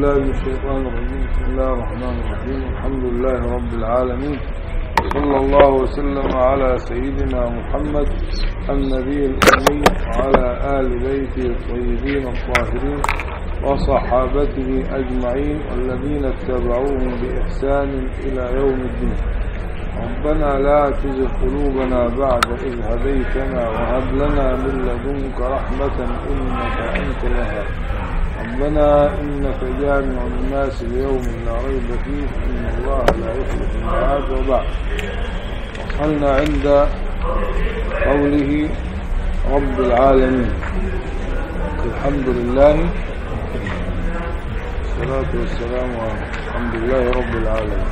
بالله من الشيطان الرجيم. بسم الله الرحمن الرحيم. الحمد لله رب العالمين. صلى الله وسلم على سيدنا محمد النبي الأمي وعلى آل بيته الطيبين الطاهرين وصحابته أجمعين والذين اتبعوهم بإحسان إلى يوم الدين. ربنا لا تزغ قلوبنا بعد إذ هديتنا وهب لنا من لدنك رحمة إنك أنت الوهاب. ربنا إنك جامع الناس ليوم لا ريب فيه إن الله لا يخلف الميعاد وبعد. وصلنا عند قوله رب العالمين. الحمد لله والصلاة والسلام على الحمد لله رب العالمين.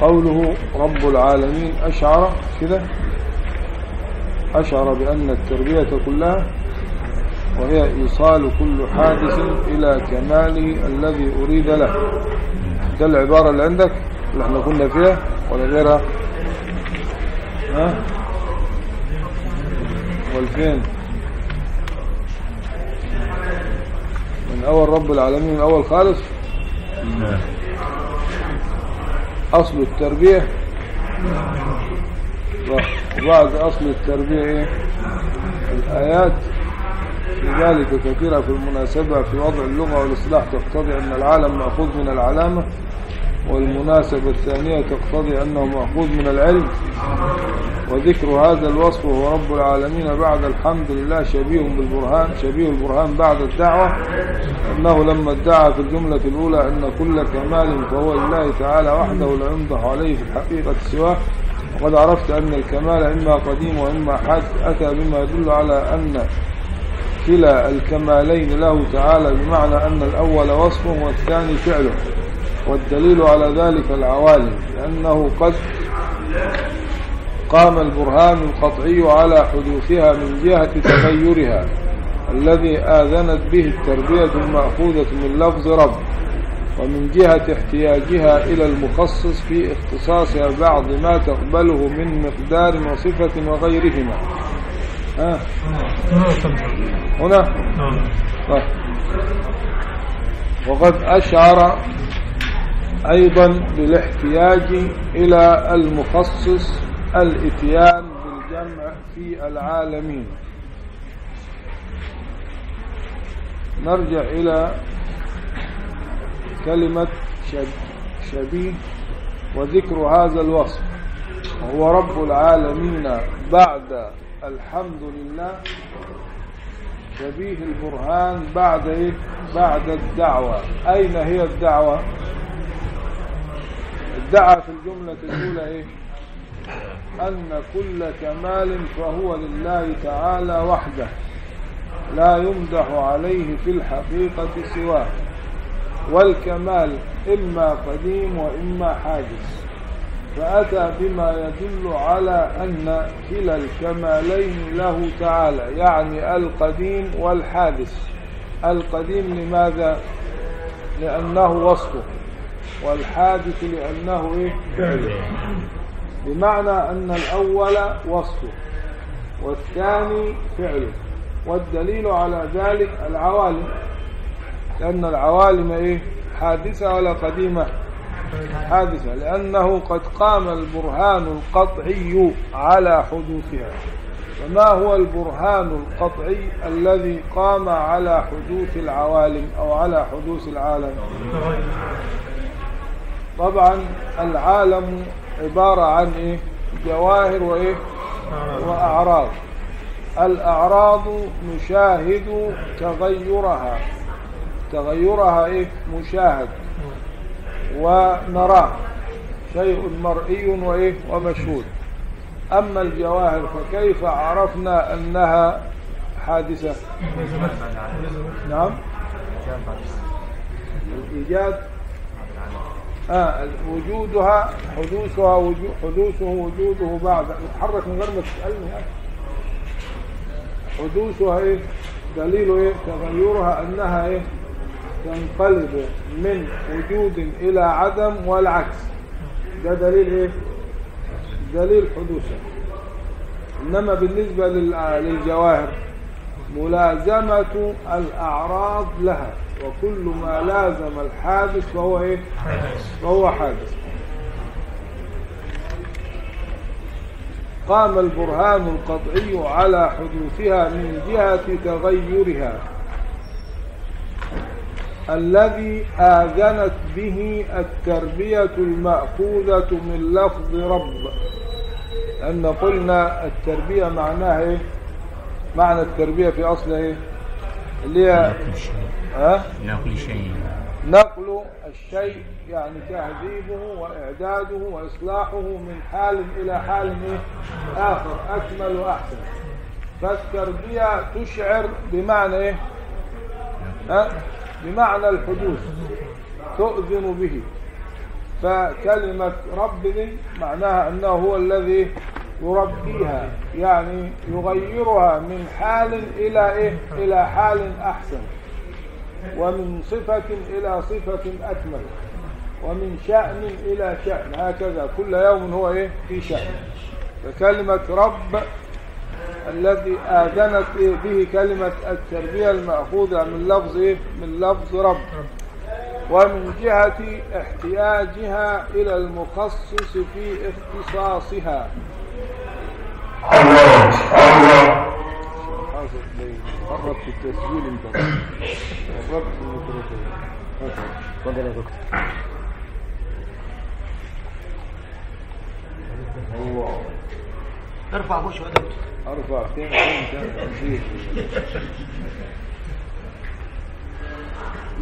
قوله رب العالمين أشعر كده؟ أشعر بأن التربية كلها وهي إيصال كل حادث إلى كماله الذي أريد له. ده العبارة اللي عندك اللي إحنا كنا فيها ولا غيرها؟ ها؟ والفين. من أول رب العالمين من أول خالص؟ أصل التربية. وبعد أصل التربية إيه؟ الآيات. لذلك كثيرة في المناسبة في وضع اللغة والإصلاح تقتضي أن العالم مأخوذ من العلامة والمناسبة الثانية تقتضي أنه مأخوذ من العلم. وذكر هذا الوصف وهو رب العالمين بعد الحمد لله شبيه بالبرهان شبيه البرهان بعد الدعوة. أنه لما ادعى في الجملة الأولى أن كل كمال فهو لله تعالى وحده لا يمدح عليه في الحقيقة سواه. وقد عرفت أن الكمال إما قديم وإما حادث أتى بما يدل على أن كلا الكمالين له تعالى بمعنى أن الأول وصفه والثاني فعله والدليل على ذلك العوالم لأنه قد قام البرهان القطعي على حدوثها من جهة تغيرها الذي آذنت به التربية المأخوذة من لفظ رب ومن جهة احتياجها إلى المخصص في اختصاصها بعض ما تقبله من مقدار وصفة وغيرهما. ها هنا. طيب. وقد أشعر أيضا بالاحتياج إلى المخصص الإتيان بالجمع في العالمين. نرجع إلى كلمة شبيه وذكر هذا الوصف. وهو رب العالمين بعد الحمد لله. شبيه البرهان بعد إيه؟ بعد الدعوة. أين هي الدعوة؟ ادعى في الجملة الأولى إيه؟ أن كل كمال فهو لله تعالى وحده. لا يمدح عليه في الحقيقة سواه. والكمال إما قديم وإما حادث. فأتى بما يدل على أن كلا الكمالين له تعالى يعني القديم والحادث. القديم لماذا؟ لأنه وصفه. والحادث لأنه إيه؟ بمعنى أن الأول وصفه والثاني فعله. والدليل على ذلك العوالم لأن العوالم إيه؟ حادثة ولا قديمة. حادثة لأنه قد قام البرهان القطعي على حدوثها فما هو البرهان القطعي الذي قام على حدوث العوالم أو على حدوث العالم طبعا العالم عبارة عن إيه؟ جواهر وإيه؟ وأعراض الأعراض نشاهد تغيرها تغيرها إيه؟ مشاهد ونراه. شيء مرئي وإيه؟ ومشهود. أما الجواهر فكيف عرفنا أنها حادثة؟ نعم. الإيجاد. آه وجودها حدوثها وجو حدوثه وجوده بعد. يتحرك من غير ما تسألني. حدوثها إيه؟ دليل إيه؟ تغيرها أنها إيه؟ تنقلب من وجود إلى عدم والعكس. ده دليل إيه؟ دليل حدوثها إنما بالنسبة للجواهر ملازمة الأعراض لها وكل ما لازم الحادث فهو إيه؟ فهو حادث. قام البرهان القطعي على حدوثها من جهة تغيرها. الذي آذنت به التربية المأخوذة من لفظ رب أن قلنا التربية معناها إيه؟ معنى التربية في أصلها إيه؟ اللي هي نقل شيء ها؟ نقل شيء نقل الشيء يعني تهذيبه وإعداده وإصلاحه من حال إلى حال إيه؟ آخر أكمل وأحسن فالتربية تشعر بمعنى إيه؟ ها؟ بمعنى الحدوث تؤذن به. فكلمة رب معناها أنه هو الذي يربيها يعني يغيرها من حال إلى إيه؟ إلى حال أحسن. ومن صفة إلى صفة أكمل. ومن شأن إلى شأن. هكذا. كل يوم هو إيه؟ في شأن. فكلمة رب الذي آذنت به كلمة التربية المأخوذة من لفظ من لفظ رب ومن جهة احتياجها إلى المخصص في اختصاصها الله الله؟ قربت التسجيل انت قربت الميكروفون اتفضل يا دكتور الله ارفع يا دكتور أرفع. فين؟ فين؟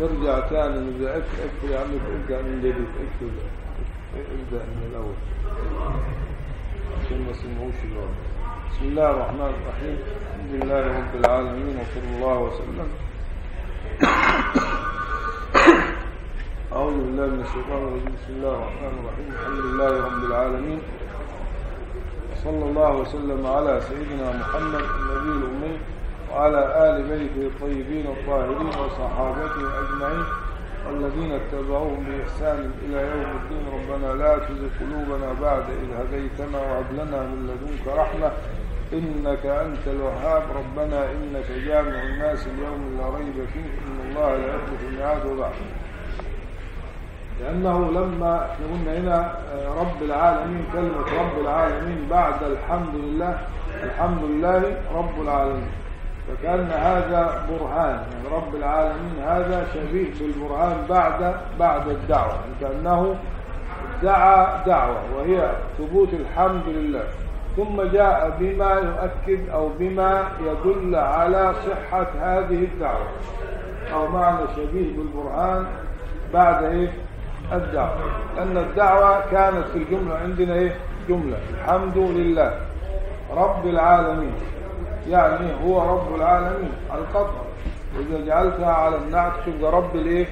نرجع تاني نرجع. اكتب يا عمي ارجع من جديد. اكتب ابدأ من الأول. عشان ما سمعوش الوقت بسم الله الرحمن الرحيم. الحمد لله رب العالمين وصلى الله وسلم. أعوذ بالله من الشيطان الرجيم. بسم الله الرحمن الرحيم. الحمد لله رب العالمين. صلى الله وسلم على سيدنا محمد النبي الأمي وعلى آل بيته الطيبين الطاهرين وصحابته أجمعين والذين اتبعوهم بإحسان إلى يوم الدين. ربنا لا تزغ قلوبنا بعد إذ هديتنا وهب لنا من لدنك رحمة. إنك أنت الوهاب. ربنا إنك جامع الناس اليوم لا ريب فيه. إن الله لا يخلف الميعاد وبعد لأنه لما إحنا قلنا هنا آه، رب العالمين كلمة رب العالمين بعد الحمد لله الحمد لله رب العالمين. فكأن هذا برهان يعني رب العالمين هذا شبيه بالبرهان بعد بعد الدعوة كأنه دعا دعوة وهي ثبوت الحمد لله. ثم جاء بما يؤكد أو بما يدل على صحة هذه الدعوة. أو معنى شبيه بالبرهان بعد إيه؟ الدعوة. لأن الدعوة كانت في الجملة عندنا إيه؟ جملة. الحمد لله رب العالمين. يعني هو رب العالمين. على القطع وإذا جعلتها على النعت تبقى رب الإيه؟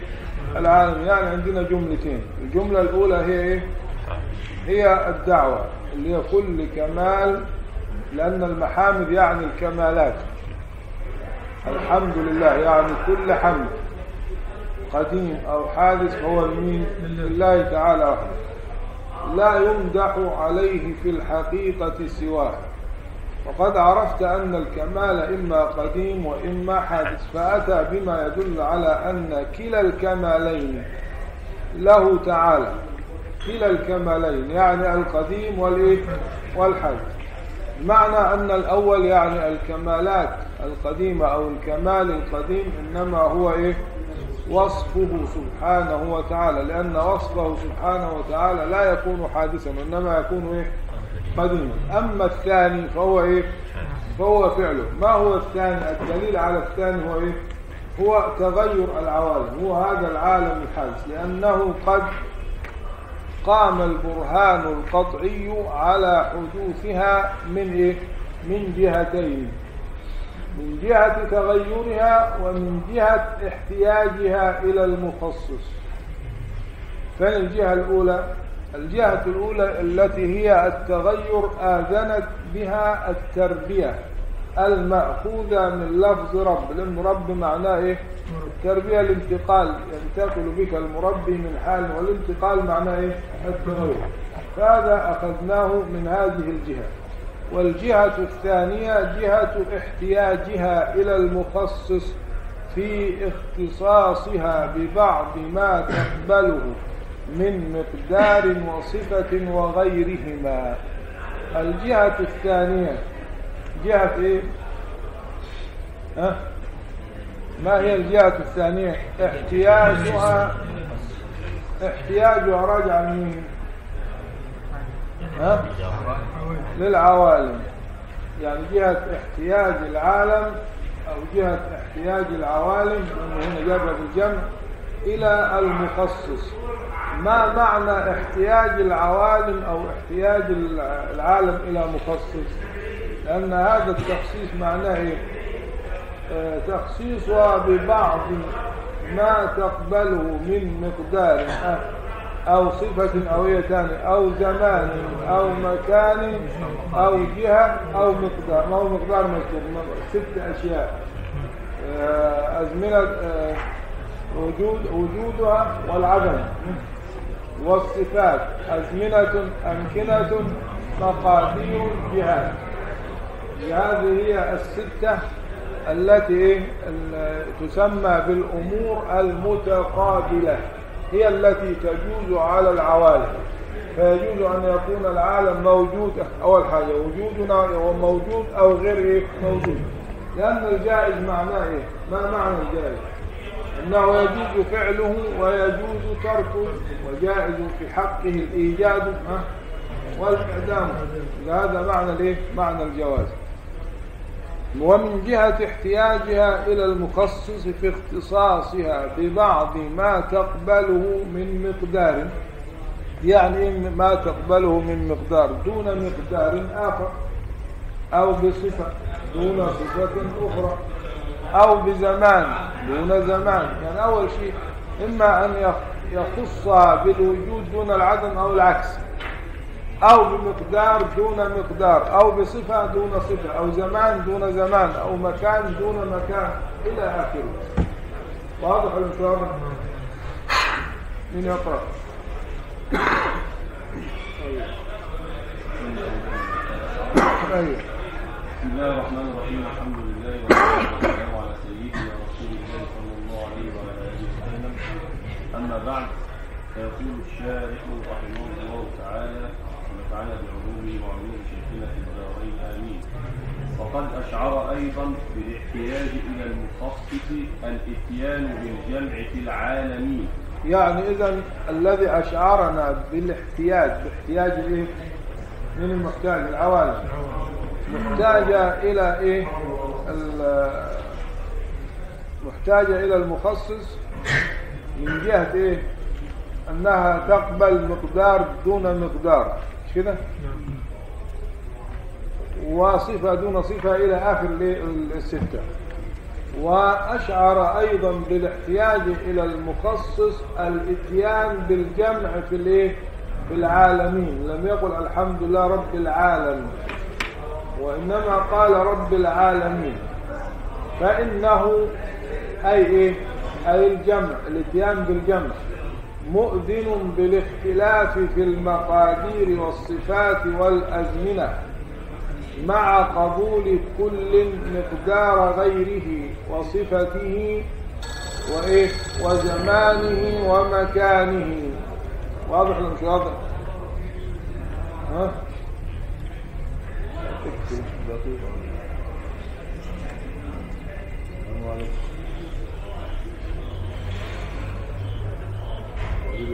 العالمين. يعني عندنا جملتين. الجملة الأولى هي إيه؟ هي الدعوة. اللي هي كل كمال لأن المحامد يعني الكمالات. الحمد لله. يعني كل حمد. قديم أو حادث هو لمين لله تعالى. وحده لا يمدح عليه في الحقيقة سواه. وقد عرفت أن الكمال إما قديم وإما حادث فأتى بما يدل على أن كلا الكمالين له تعالى. كلا الكمالين يعني القديم والإيه؟ والحادث. معنى أن الأول يعني الكمالات القديمة أو الكمال القديم إنما هو إيه؟ وصفه سبحانه وتعالى لأن وصفه سبحانه وتعالى لا يكون حادثا وإنما يكون إيه؟ قديما أما الثاني فهو إيه؟ فهو فعله. ما هو الثاني؟ الدليل على الثاني هو إيه؟ هو تغير العوالم. هو هذا العالم الحادث لأنه قد قام البرهان القطعي على حدوثها من إيه؟ من جهتين. من جهة تغيرها ومن جهة احتياجها إلى المخصص. فين الجهة الأولى؟ الجهة الأولى التي هي التغير آذنت بها التربية المأخوذة من لفظ رب. لأن رب معناه إيه؟ التربية الانتقال. ينتقل بك المربي من حال والانتقال معناه إيه؟ التغير. فهذا أخذناه من هذه الجهة. والجهة الثانية جهة احتياجها إلى المخصص في اختصاصها ببعض ما تقبله من مقدار وصفة وغيرهما. الجهة الثانية جهة إيه؟ ها؟ ما هي الجهة الثانية؟ احتياجها احتياجها راجع لمين؟ ها للعوالم. يعني جهة احتياج العالم أو جهة احتياج العوالم هنا جابها بالجمع إلى المخصص. ما معنى احتياج العوالم أو احتياج العالم إلى مخصص؟ لأن هذا التخصيص معناه إيه؟ آه، تخصيصها ببعض ما تقبله من مقدار. آه، أو صفة أو هي ثانية أو زمان أو مكان أو جهة أو مقدار. ما هو مقدار مذكور ست أشياء. آه، أزمنة آه، وجود وجودها والعدم. والصفات أزمنة أمكنة مقادير جهات هذه هي الستة التي تسمى بالأمور المتقابلة. هي التي تجوز على العوالم. فيجوز أن يكون العالم موجود أول حاجة وجودنا هو موجود أو غير موجود. لأن الجائز معناه إيه؟ ما معنى الجائز؟ أنه يجوز فعله ويجوز تركه وجائز في حقه الإيجاد والإعدام. هذا معنى الإيه؟ معنى الجواز. ومن جهة احتياجها إلى المخصص في اختصاصها ببعض ما تقبله من مقدار يعني ما تقبله من مقدار دون مقدار آخر أو بصفة دون صفة أخرى أو بزمان دون زمان. يعني أول شيء إما أن يخصها بالوجود دون العدم أو العكس. أو بمقدار دون مقدار أو بصفة دون صفة أو زمان دون زمان أو مكان دون مكان إلى آخره. واضح المشاهد من يقرأ. أيوه بسم الله الرحمن الرحيم الحمد لله والصلاة والسلام على سيدنا رسول الله صلى الله عليه وعلى آله وسلم. أما بعد فيقول الشارح رحمه الله تعالى ونفعنا بعلومه وعلوم شيخنا في الدارين آمين. وقد أشعر أيضا بالاحتياج إلى المخصص الإتيان بالجمع في العالمين يعني إذا الذي أشعرنا بالاحتياج باحتياج إيه؟ من المحتاج؟ العوالم. محتاجة إلى إيه؟ محتاجة إلى المخصص من جهة إيه؟ أنها تقبل مقدار دون مقدار. كده؟ وصفة دون صفة إلى آخر الستة وأشعر أيضا بالاحتياج إلى المخصص الإتيان بالجمع في الإيه؟ في العالمين. لم يقل الحمد لله رب العالم وإنما قال رب العالمين. فإنه أي إيه؟ أي الجمع الإتيان بالجمع. مؤذن بالاختلاف في المقادير والصفات والأزمنة مع قبول كل مقدار غيره وصفته وإيه؟ وزمانه ومكانه. واضح ولا مش واضح؟ ها؟ انت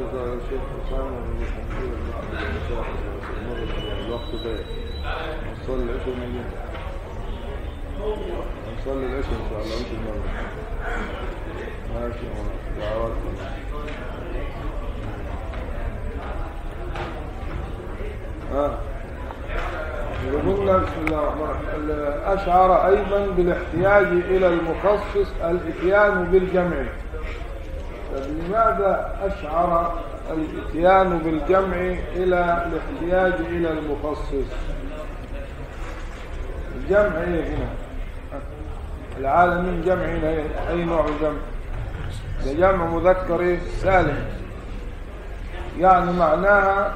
يا شيخ اسامه من الوقت ده نصلي العشاء ونجي نصلي العشاء ان شاء الله انت المغرب ماشي دعوات ها قلنا بسم الله الرحمن الرحيم أشعر أيضا بالاحتياج إلى المخصص الإتيان بالجمع لماذا أشعر الاتيان بالجمع إلى الاحتياج إلى المخصص؟ الجمع إيه هنا؟ العالمين جمع هنا أي نوع ده جمع مذكر إيه؟ سالم. يعني معناها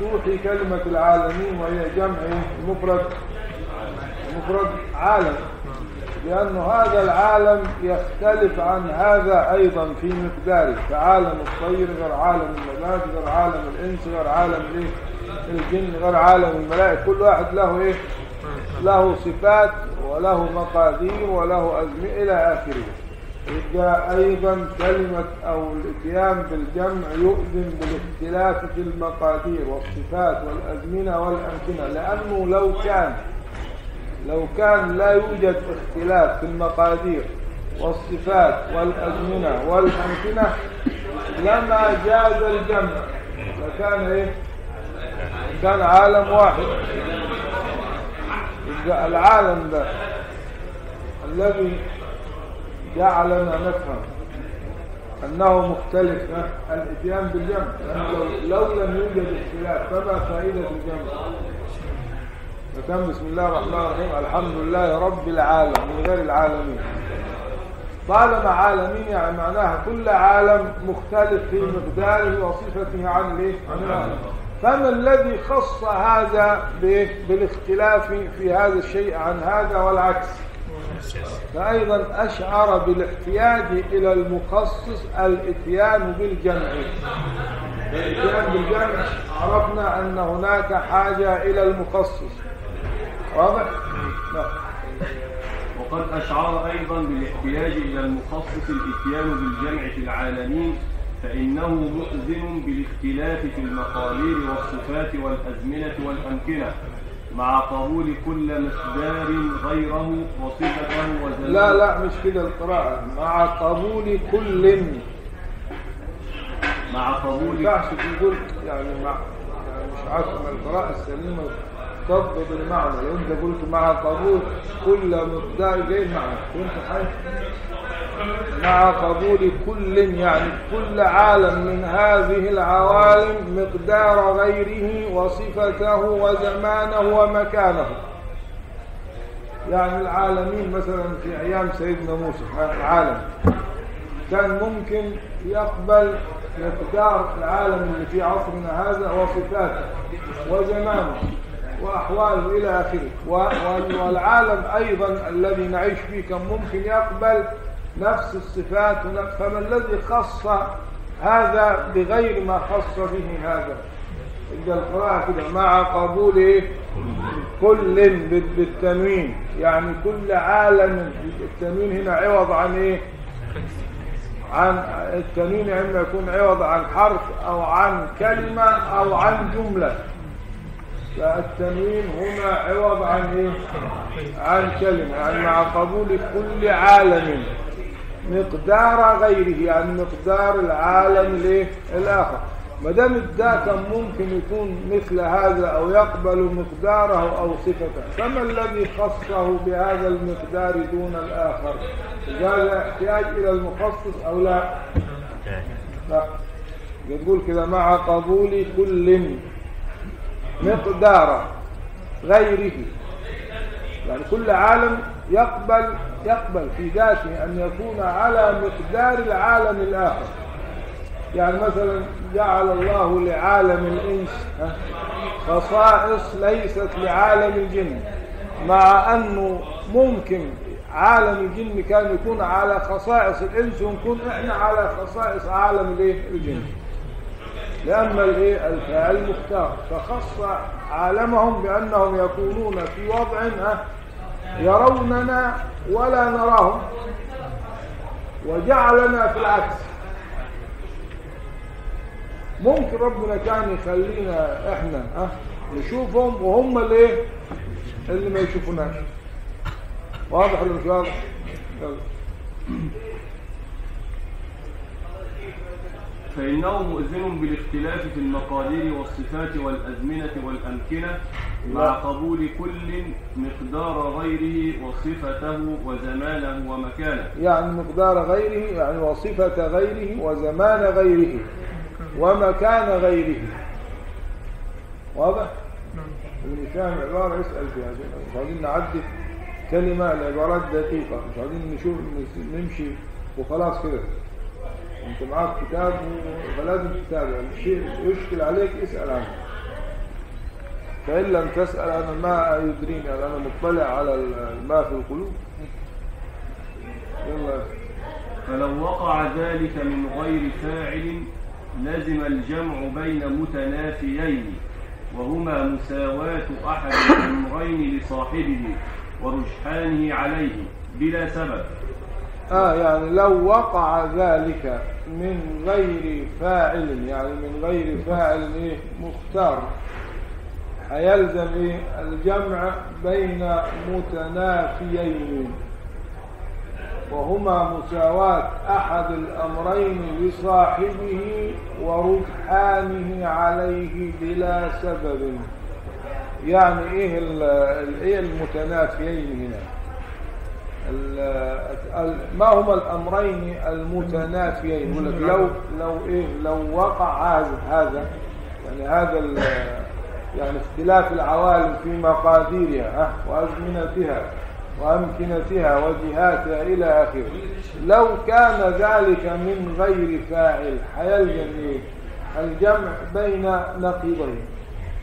مفتوح كلمة العالمين وهي جمع مفرد. مفرد عالم. لأن هذا العالم يختلف عن هذا أيضا في مقداره فعالم الطير غير عالم النبات غير عالم الإنس غير عالم الإيه؟ الجن غير عالم الملائكة. كل واحد له إيه؟ له صفات وله مقادير وله أزمئة إلى آخره. يبقى أيضا كلمة أو الإتيان بالجمع يؤذن بالاختلاف في المقادير والصفات والأزمنة والأمكنة لأنه لو كان لو كان لا يوجد اختلاف في المقادير والصفات والأزمنة والأمكنة لما جاز الجمع. لكان إيه؟ كان عالم واحد. العالم ده الذي جعلنا نفهم أنه مختلف الإتيان بالجمع. لو, لو لم يوجد اختلاف فما فائدة الجمع؟ فكان بسم الله الرحمن الرحيم. الحمد لله رب العالم من غير العالمين. طالما عالمين يعني معناها كل عالم مختلف في مقداره وصفته عن الايه عن العالم. فما الذي خص هذا بالاختلاف في هذا الشيء عن هذا والعكس؟ فأيضا أشعر بالاحتياج إلى المخصص الإتيان بالجمع. الإتيان بالجمع عرفنا أن هناك حاجة إلى المخصص. واضح؟ وقد أشعر أيضا بالاحتياج إلى المخصص الإتيان بالجمع في العالمين فإنه مؤذن بالاختلاف في المقادير والصفات والأزمنة والأمكنة مع قبول كل مقدار غيره وصفته وزمانه لا لا مش كده القراءة. مع قبول كل. مع ما قبول ينفعش تقول يعني مع يعني مش عارف القراءة السليمة تضبط المعنى. لو انت قلت مع قبول كل مقدار جاي المعنى فهمت حاجة؟ مع قبول كل يعني كل عالم من هذه العوالم مقدار غيره وصفته وزمانه ومكانه. يعني العالمين مثلا في أيام سيدنا موسى العالم. كان ممكن يقبل مقدار العالم اللي في عصرنا هذا وصفاته وزمانه. وأحواله إلى آخره. والعالم أيضا الذي نعيش فيه كان ممكن يقبل نفس الصفات فما الذي خص هذا بغير ما خص به هذا؟ يبقى القراءة كده مع قبول إيه؟ كل بال- بالتنوين. يعني كل عالم التنوين هنا عوض عن إيه؟ عن التنوين اما يكون عوض عن حرف أو عن كلمة أو عن جملة. فالتنوين هنا عوض عن إيه؟ عن كلمة يعني مع قبول كل عالم. مقدار غيره يعني مقدار العالم الايه الآخر. ما دام ده كان ممكن يكون مثل هذا أو يقبل مقداره أو صفته فما الذي خصه بهذا المقدار دون الآخر؟ هذا احتياج إلى المخصص أو لا؟ لا. يقول كده مع قبول كل. مقدار غيره. يعني كل عالم يقبل يقبل في ذاته أن يكون على مقدار العالم الآخر. يعني مثلا جعل الله لعالم الإنس خصائص ليست لعالم الجن مع أنه ممكن عالم الجن كان يكون على خصائص الإنس ونكون إحنا على خصائص عالم؟ الجن. لأما الإيه؟ المختار فخص عالمهم بأنهم يكونون في وضع يروننا ولا نراهم. وجعلنا في العكس. ممكن ربنا كان يخلينا إحنا آه نشوفهم وهم اللي اللي ما يشوفوناش. واضح ولا مش واضح يلا. فإنه مؤذن بالاختلاف في المقادير والصفات والأزمنة والأمكنة مع قبول كل مقدار غيره وصفته وزمانه ومكانه. يعني مقدار غيره يعني وصفة غيره وزمان غيره ومكان غيره. واضح؟ اللي فاهم عبارة يسأل فيها. مش عايزين نعدي كلمة العبارات دقيقة مش عايزين نشوف نمشي وخلاص كده. انت معاك كتاب فلازم تتابع. الشيء يشكل عليك اسأل عنه. فإن لم تسأل أنا ما يدريني أنا مطلع على ما في القلوب. يلا. فلو وقع ذلك من غير فاعل لزم الجمع بين متنافيين وهما مساواة أحد الأمرين لصاحبه ورجحانه عليه بلا سبب. آه يعني لو وقع ذلك من غير فاعل يعني من غير فاعل إيه؟ مختار. هيلزم إيه؟ الجمع بين متنافيين. وهما مساواة أحد الأمرين لصاحبه ورجحانه عليه بلا سبب. يعني إيه إيه المتنافيين هنا؟ ما هما الأمرين المتنافيين يقول لك لو لو إيه لو وقع هذا هذا يعني هذا يعني اختلاف العوالم في مقاديرها ها، وأزمنتها وأمكنتها وجهاتها إلى آخره لو كان ذلك من غير فاعل حيلزم إيه؟ الجمع بين نقيضين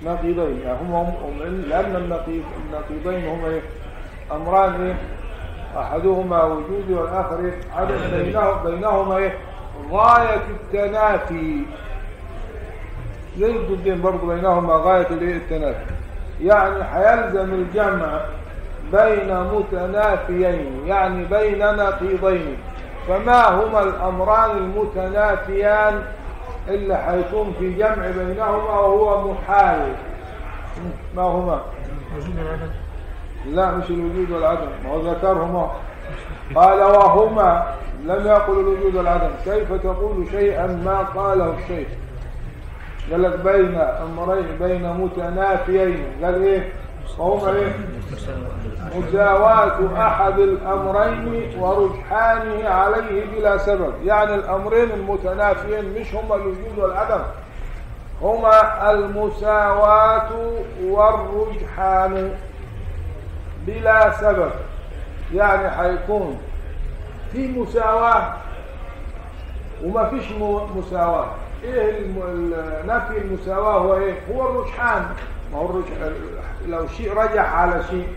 نقيضين يعني هم هم لأن النقيض النقيضين هما إيه؟ أمران إيه؟ أحدهما وجود والآخر إيه؟ عدم. بينه بينهما إيه؟ غاية التنافي. زي الضدين برضو بينهما غاية؟ التنافي. يعني حيلزم الجمع بين متنافيين يعني بين نقيضين. فما هما الأمران المتنافيان اللي حيكون في جمع بينهما وهو محال ما هما؟ لا مش الوجود والعدم. ما هو ذكرهما. قال وهما لم يقل الوجود والعدم. كيف تقول شيئا ما قاله الشيخ؟ قال لك بين أمرين بين متنافيين. قال إيه؟ وهما إيه؟ مساواة أحد الأمرين ورجحانه عليه بلا سبب. يعني الأمرين المتنافيين مش هما الوجود والعدم. هما المساواة والرجحان. بلا سبب. يعني حيكون في مساواة وما فيش مساواة. إيه نفي المساواة هو إيه؟ هو الرجحان. ما هو لو شيء رجح على شيء.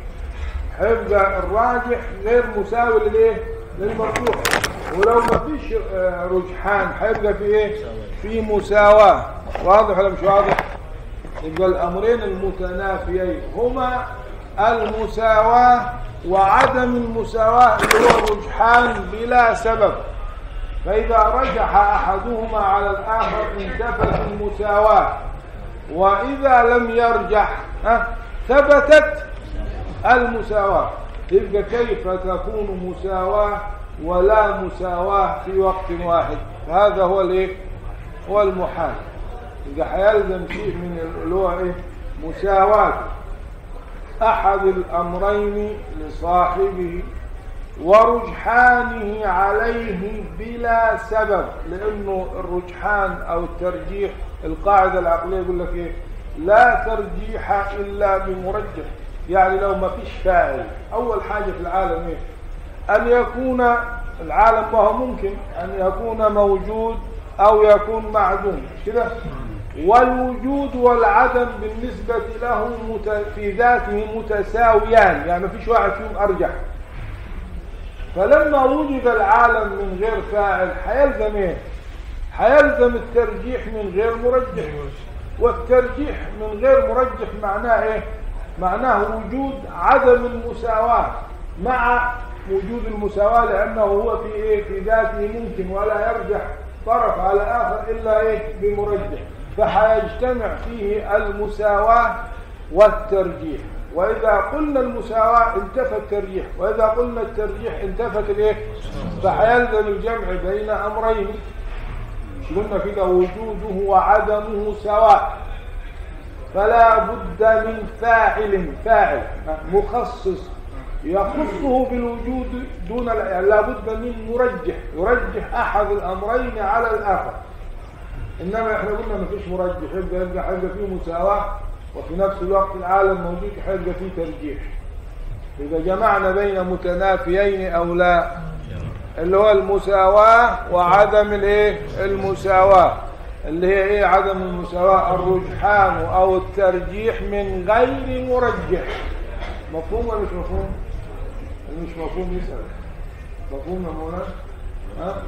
هيبقى الراجح غير مساوي للإيه؟ للمرجوح ولو ما فيش آه، رجحان هيبقى في إيه؟ في مساواة. واضح ولا مش واضح؟ يبقى الأمرين المتنافيين هما المساواة وعدم المساواة هو الرجحان بلا سبب. فإذا رجح أحدهما على الآخر انتفت المساواة. وإذا لم يرجح ثبتت المساواة. يبقى كيف تكون مساواة ولا مساواة في وقت واحد؟ هذا هو الإيه؟ هو المحال. يبقى هيلزم شيء من اللي هو إيه؟ مساواة. أحد الأمرين لصاحبه ورجحانه عليه بلا سبب لأنه الرجحان أو الترجيح القاعدة العقلية يقول لك إيه؟ لا ترجيح إلا بمرجح. يعني لو ما فيش فاعل أول حاجة في العالم إيه؟ أن يكون العالم ما هو ممكن أن يكون موجود أو يكون معدوم. كده؟ والوجود والعدم بالنسبة له. في ذاته متساويان. يعني ما فيش واحد فيهم أرجح. فلما وجد العالم من غير فاعل حيلزم إيه؟ حيلزم الترجيح من غير مرجح. والترجيح من غير مرجح معناه إيه؟ معناه وجود عدم المساواة مع وجود المساواة لأنه هو في إيه؟ في ذاته ممكن ولا يرجح طرف على آخر إلا إيه؟ بمرجح. فحيجتمع فيه المساواة والترجيح. وإذا قلنا المساواة انتفى الترجيح. وإذا قلنا الترجيح انتفت الإيه؟ فحيلزم الجمع بين أمرين. قلنا كده وجوده وعدمه سواء. فلا بد من فاعل فاعل مخصص يخصه بالوجود دون لا بد من مرجح. يرجح أحد الأمرين على الآخر. إنما إحنا قلنا ما فيش مرجح يبقى يبقى حاجة فيه مساواة وفي نفس الوقت العالم موجود حاجة فيه ترجيح. إذا جمعنا بين متنافيين أو لا اللي هو المساواة وعدم الإيه؟ المساواة. اللي هي إيه؟ عدم المساواة الرجحان أو الترجيح من غير مرجح. مفهوم ولا مش مفهوم؟ مش مفهوم يسأل. مفهوم يا مولانا؟ ها؟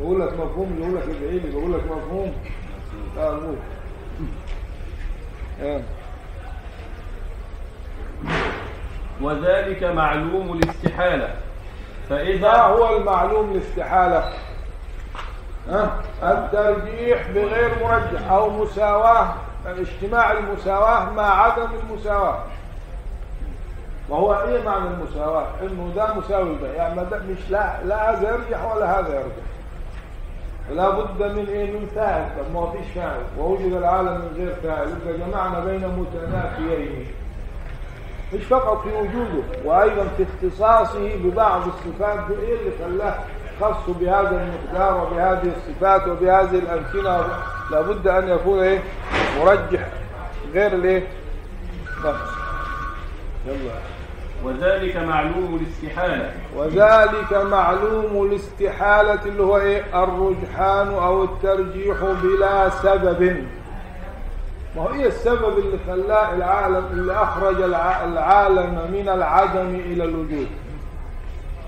بقول لك مفهوم يقول لك ادعي لي بقول لك مفهوم. لا قول إيه وذلك معلوم الاستحالة. ما فإذا هو المعلوم الاستحالة؟ ها؟ الترجيح بغير مرجح أو مساواة اجتماع المساواة مع عدم المساواة. وهو إيه معنى المساواة؟ إنه ده مساوي ده يعني ما ده مش لا لا هذا يرجح ولا هذا يرجح. ولا بد من إيه؟ من فاعل. طب ما فيش فاعل. ووجد العالم من غير فاعل. يبقى جمعنا بين متنافيين. مش فقط في وجوده وأيضا في اختصاصه ببعض الصفات. دي إيه اللي خلاه خص بهذا المقدار وبهذه الصفات وبهذه الامكنه لابد أن يكون إيه؟ مرجح. غير الإيه؟ نفس يلا. وذلك معلوم الاستحالة. وذلك معلوم الاستحالة اللي هو إيه؟ الرجحان أو الترجيح بلا سبب. ما هو إيه السبب اللي خلاه العالم اللي الع- العالم من العدم إلى الوجود؟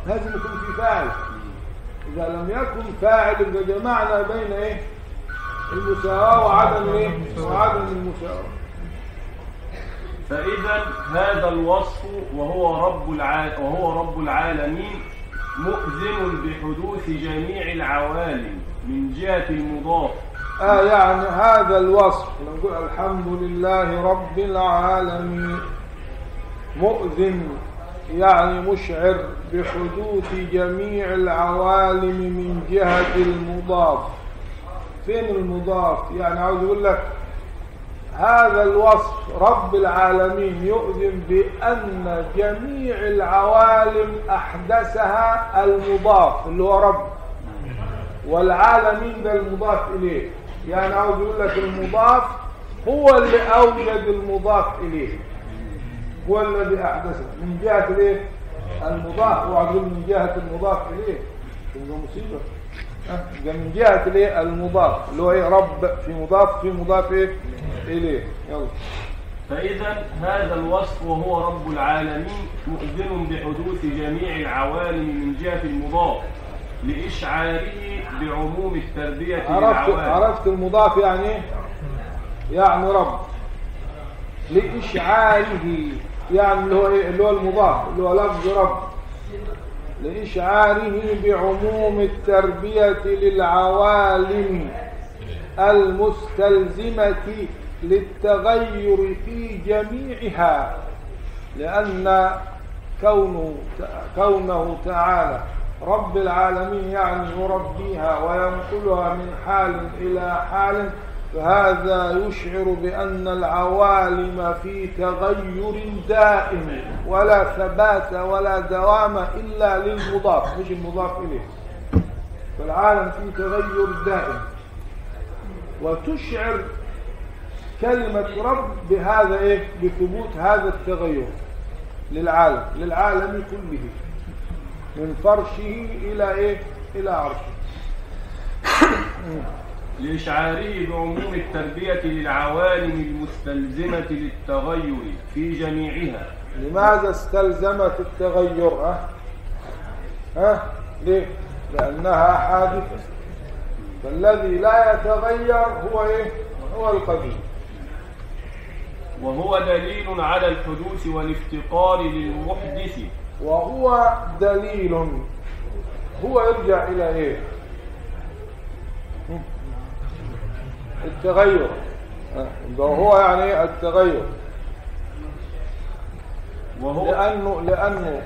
لازم يكون في فاعل. إذا لم يكن فاعل يبقى جمعنا بين إيه؟ المساواة وعدم إيه؟ وعدم المساواة. فإذا هذا الوصف وهو رب الع... وهو رب العالمين مؤذن بحدوث جميع العوالم من جهة المضاف آه يعني هذا الوصف نقول الحمد لله رب العالمين. مؤذن يعني مشعر بحدوث جميع العوالم من جهة المضاف. فين المضاف؟ يعني عاوز يقول لك هذا الوصف رب العالمين يؤذن بأن جميع العوالم أحدثها المضاف اللي هو رب. والعالمين ده المضاف إليه. يعني عاوز يقول لك المضاف هو اللي أوجد المضاف إليه. هو الذي أحدثه. من جهة الايه المضاف. وعقول من جهة المضاف إليه. تبقى مصيبة. من جهة الايه المضاف. اللي هو إيه؟ رب في مضاف. في مضاف إيه؟ إليه يلا. فإذا هذا الوصف وهو رب العالمين مؤذن بحدوث جميع العوالم من جهة المضاف لإشعاره بعموم التربية عرفت للعوالم. عرفت المضاف يعني إيه؟ يعني رب. لإشعاره. يعني اللي هو إيه؟ اللي هو المضاف. اللي هو لفظ رب. لإشعاره بعموم التربية للعوالم المستلزمة للتغير في جميعها لأن كونه كونه تعالى رب العالمين يعني يربيها وينقلها من حال إلى حال فهذا يشعر بأن العوالم في تغير دائم ولا ثبات ولا دوام إلا للمضاف. مش المضاف إليه. فالعالم في تغير دائم. وتشعر كلمة رب بهذا إيه بثبوت هذا التغير للعالم للعالم كله. من فرشه إلى إيه إلى عرشه. لإشعاره بعموم التربية للعوالم المستلزمة للتغير في جميعها. لماذا استلزمت التغير؟ ها؟ ها؟ ليه؟ لأنها حادثة. فالذي لا يتغير هو إيه؟ هو القديم. وهو دليل على الحدوث والافتقار للمحدث. وهو دليل. هو يرجع إلى إيه؟ التغير. يبقى هو يعني إيه؟ التغير. وهو لأنه لأنه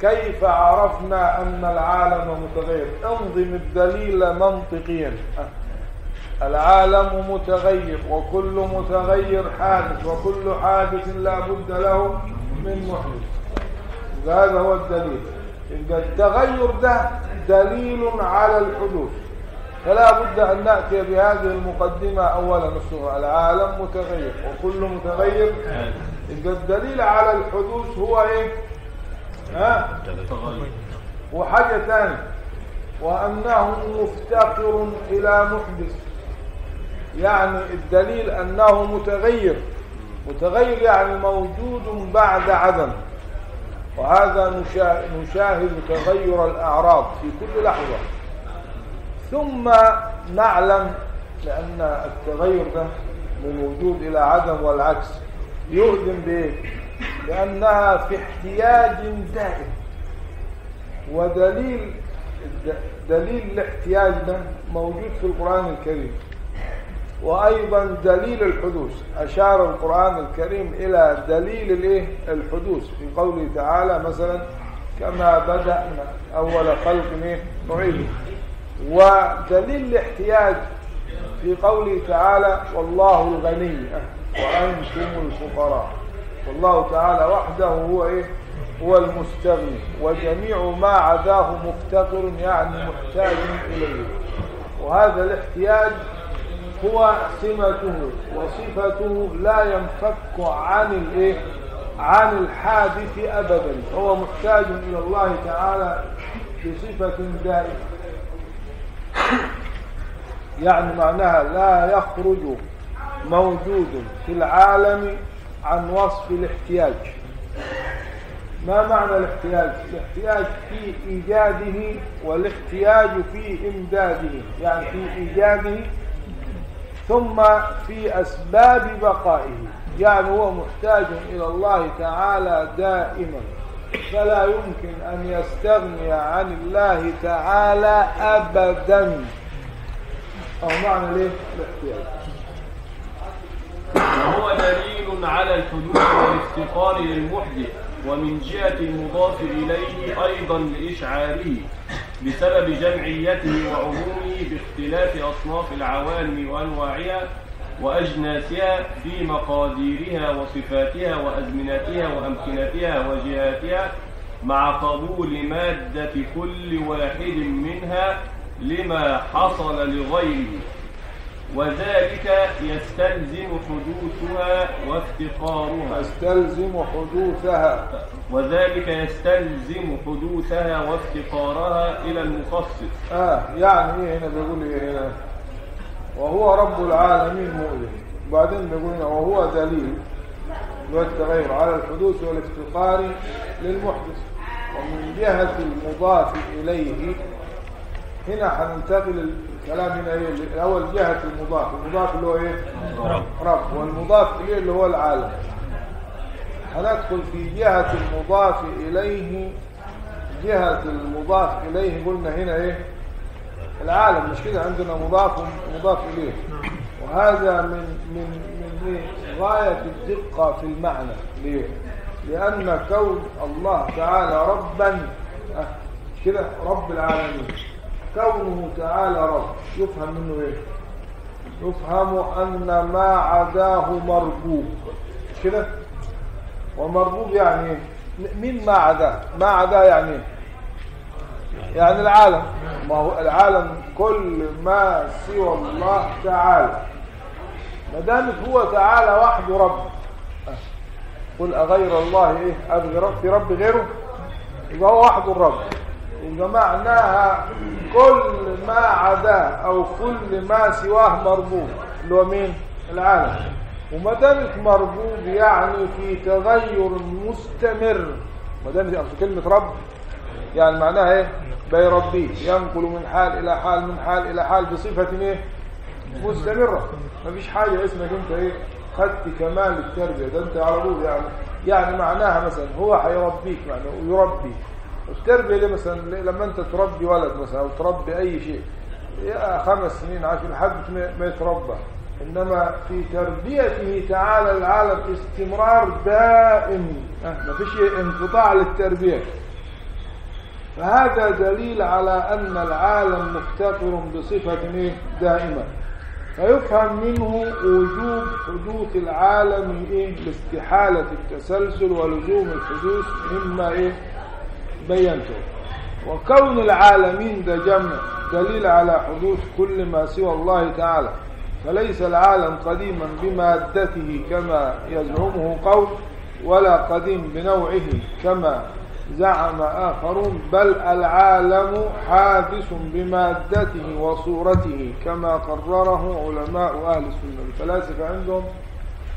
كيف عرفنا أن العالم متغير؟ انظم الدليل منطقيا. العالم متغير وكل متغير حادث وكل حادث لا بد له من محدث. هذا هو الدليل. يبقى التغير ده دليل على الحدوث. فلا بد أن نأتي بهذه المقدمة أولا. الصورة العالم متغير وكل متغير. يبقى الدليل على الحدوث هو إيه؟ ها؟ وحاجة ثانية. وأنه مفتقر إلى محدث. يعني الدليل أنه متغير. متغير يعني موجود بعد عدم. وهذا نشا- نشاهد تغير الأعراض في كل لحظة. ثم نعلم لأن التغير ده من وجود إلى عدم والعكس. يؤذن بإيه؟ لأنها في احتياج دائم. ودليل دليل الاحتياج ده موجود في القرآن الكريم. وأيضا دليل الحدوث. أشار القرآن الكريم إلى دليل الإيه؟ الحدوث. في قوله تعالى مثلا كما بدأنا أول خلق إيه؟ نعيده ودليل الاحتياج في قوله تعالى والله الغني. وأنتم الفقراء. والله تعالى وحده هو إيه؟ هو المستغني. وجميع ما عداه مفتقر يعني محتاج إليه. وهذا الاحتياج هو سمته وصفته لا ينفك عن الايه؟ عن الحادث ابدا. هو محتاج إلى الله تعالى بصفة دائمة. يعني معناها لا يخرج موجود في العالم عن وصف الاحتياج. ما معنى الاحتياج؟ الاحتياج في إيجاده والاحتياج في إمداده. يعني في إيجاده ثم في أسباب بقائه. يعني هو محتاج إلى الله تعالى دائما. فلا يمكن أن يستغني عن الله تعالى أبدا. أو معنى ليه؟ الاحتياج. وهو دليل على الحدوث والافتقار للمحدث ومن جهة المضاف إليه أيضا لإشعاره. بسبب جمعيته وعمومه باختلاف أصناف العوالم وأنواعها وأجناسها في مقاديرها وصفاتها وأزمنتها وأمكنتها وجهاتها مع قبول مادة كل واحد منها لما حصل لغيره. وذلك يستلزم حدوثها وافتقارها. تستلزم حدوثها. وذلك يستلزم حدوثها وافتقارها إلى المخصص. آه يعني إيه هنا بيقول إيه هنا؟ وهو رب العالمين مؤذن وبعدين بيقول هنا وهو دليل والتغير على الحدوث والافتقار للمحدث. ومن جهة المضاف إليه هنا هننتقل الكلام هنا إيه؟ الأول جهة المضاف المضاف اللي هو إيه؟ رب. والمضاف إليه اللي هو العالم. هندخل في جهة المضاف إليه. جهة المضاف إليه قلنا هنا إيه؟ العالم. مش كده؟ عندنا مضاف ومضاف إليه. وهذا من من من إيه؟ غاية الدقة في المعنى. ليه؟ لأن كون الله تعالى ربا. آه، كده رب العالمين. كونه تعالى رب. يفهم منه إيه؟ يفهم أن ما عداه مربوب. كده؟ ومربوب يعني إيه؟ مين ما عداه؟ ما عداه يعني إيه؟ يعني العالم. ما هو العالم كل ما سوى الله تعالى. ما دامت هو تعالى وحده رب. قل أغير الله إيه؟ أبغي رب. في رب غيره؟ يبقى هو وحده الرب. يبقى معناها كل ما عداه أو كل ما سواه مربوب. اللي هو مين؟ العالم. وما دامت مربوب يعني في تغير مستمر. ما أصل كلمة رب يعني معناها إيه؟ بيربيه ينقل من حال إلى حال من حال إلى حال بصفة إيه؟ مستمرة. مفيش حاجة اسمك أنت إيه؟ خدت كمال التربية. ده أنت على طول يعني يعني معناها مثلا هو هيربيك معناه ويربي التربية دي مثلا لما أنت تربي ولد مثلا أو تربي أي شيء خمس سنين عشر لحد ما يتربى إنما في تربيته تعالى العالم استمرار دائم ما فيش انقطاع للتربية فهذا دليل على أن العالم مفتقر بصفة إيه؟ دائمة فيفهم منه وجوب حدوث العالم إيه؟ باستحالة التسلسل ولزوم الحدوث مما إيه؟ بينته وكون العالمين ده جمع دليل على حدوث كل ما سوى الله تعالى فليس العالم قديما بمادته كما يزعمه قول ولا قديم بنوعه كما زعم آخرون بل العالم حادث بمادته وصورته كما قرره علماء أهل السنة. الفلاسفة عندهم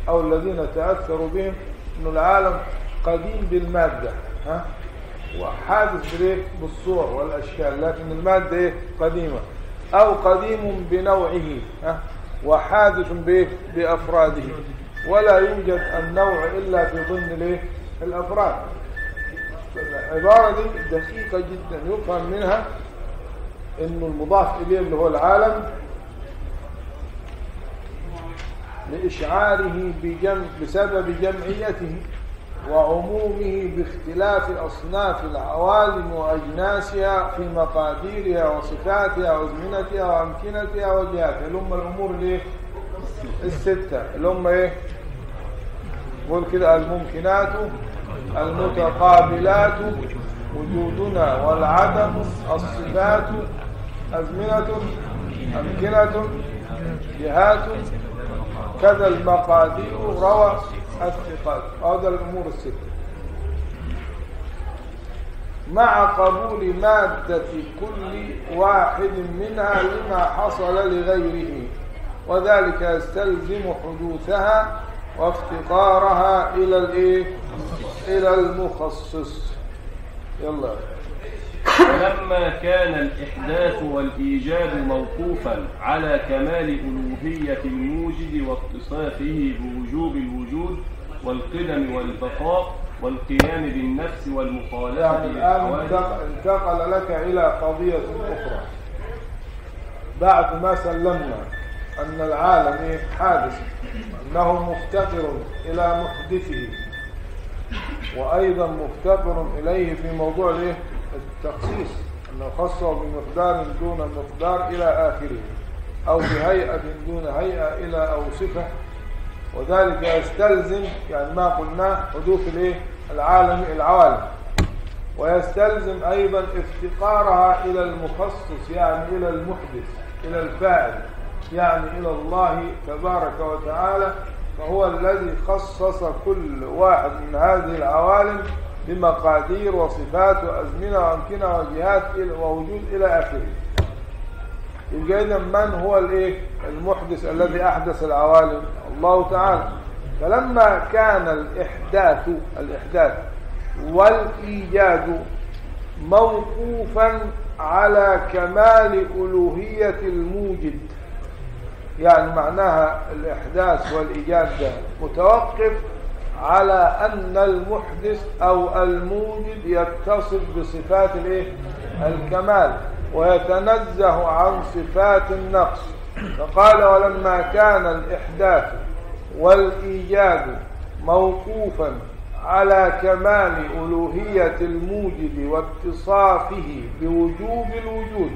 أو الذين تأثروا بهم أن العالم قديم بالمادة ها؟ وحادث بالايه بالصور والأشكال لكن المادة إيه؟ قديمة. أو قديم بنوعه ها؟ وحادث بايه بأفراده. ولا يوجد النوع إلا في ضمن الايه الأفراد. العبارة دي دقيقة جدا. يفهم منها إنه المضاف إليه اللي هو العالم لإشعاره بجمع بسبب جمعيته. وعمومه باختلاف أصناف العوالم وأجناسها في مقاديرها وصفاتها وأزمنتها وأمكنتها وجهاتها. اللي هم الأمور الايه الستة. اللي هم إيه؟ قول كده الممكنات المتقابلات وجودنا والعدم الصفات أزمنة أمكنة جهات كذا المقادير روى الثقات هذا الأمور الستة مع قبول مادة كل واحد منها لما حصل لغيره وذلك يستلزم حدوثها وافتقارها إلى الإيه؟ إلى المخصص. يلا. ولما كان الإحداث والإيجاد موقوفا على كمال ألوهية الموجد واتصافه بوجوب الوجود والقدم والبقاء والقيام بالنفس والمخالفة يعني الآن انتقل لك إلى قضية أخرى بعد ما سلمنا أن العالم إيه؟ حادث أنه مفتقر إلى محدثه وأيضا مفتقر إليه في موضوع الإيه؟ التخصيص أنه خصه بمقدار دون مقدار إلى آخره أو بهيئة دون هيئة إلى أو صفة وذلك يستلزم يعني ما قلناه حدوث الإيه؟ العالم العوالم ويستلزم أيضا افتقارها إلى المخصص يعني إلى المحدث إلى الفاعل يعني إلى الله تبارك وتعالى فهو الذي خصص كل واحد من هذه العوالم بمقادير وصفات وأزمنة وأمكنة وجهات ووجود إلى آخره. يبقى إذا من هو الإيه؟ المحدث الذي أحدث العوالم؟ الله تعالى. فلما كان الإحداث الإحداث والإيجاد موقوفا على كمال ألوهية الموجد يعني معناها الإحداث والإيجاد ده متوقف على أن المحدث أو الموجد يتصف بصفات الإيه؟ الكمال ويتنزه عن صفات النقص فقال ولما كان الإحداث والإيجاد موقوفا على كمال ألوهية الموجد واتصافه بوجوب الوجود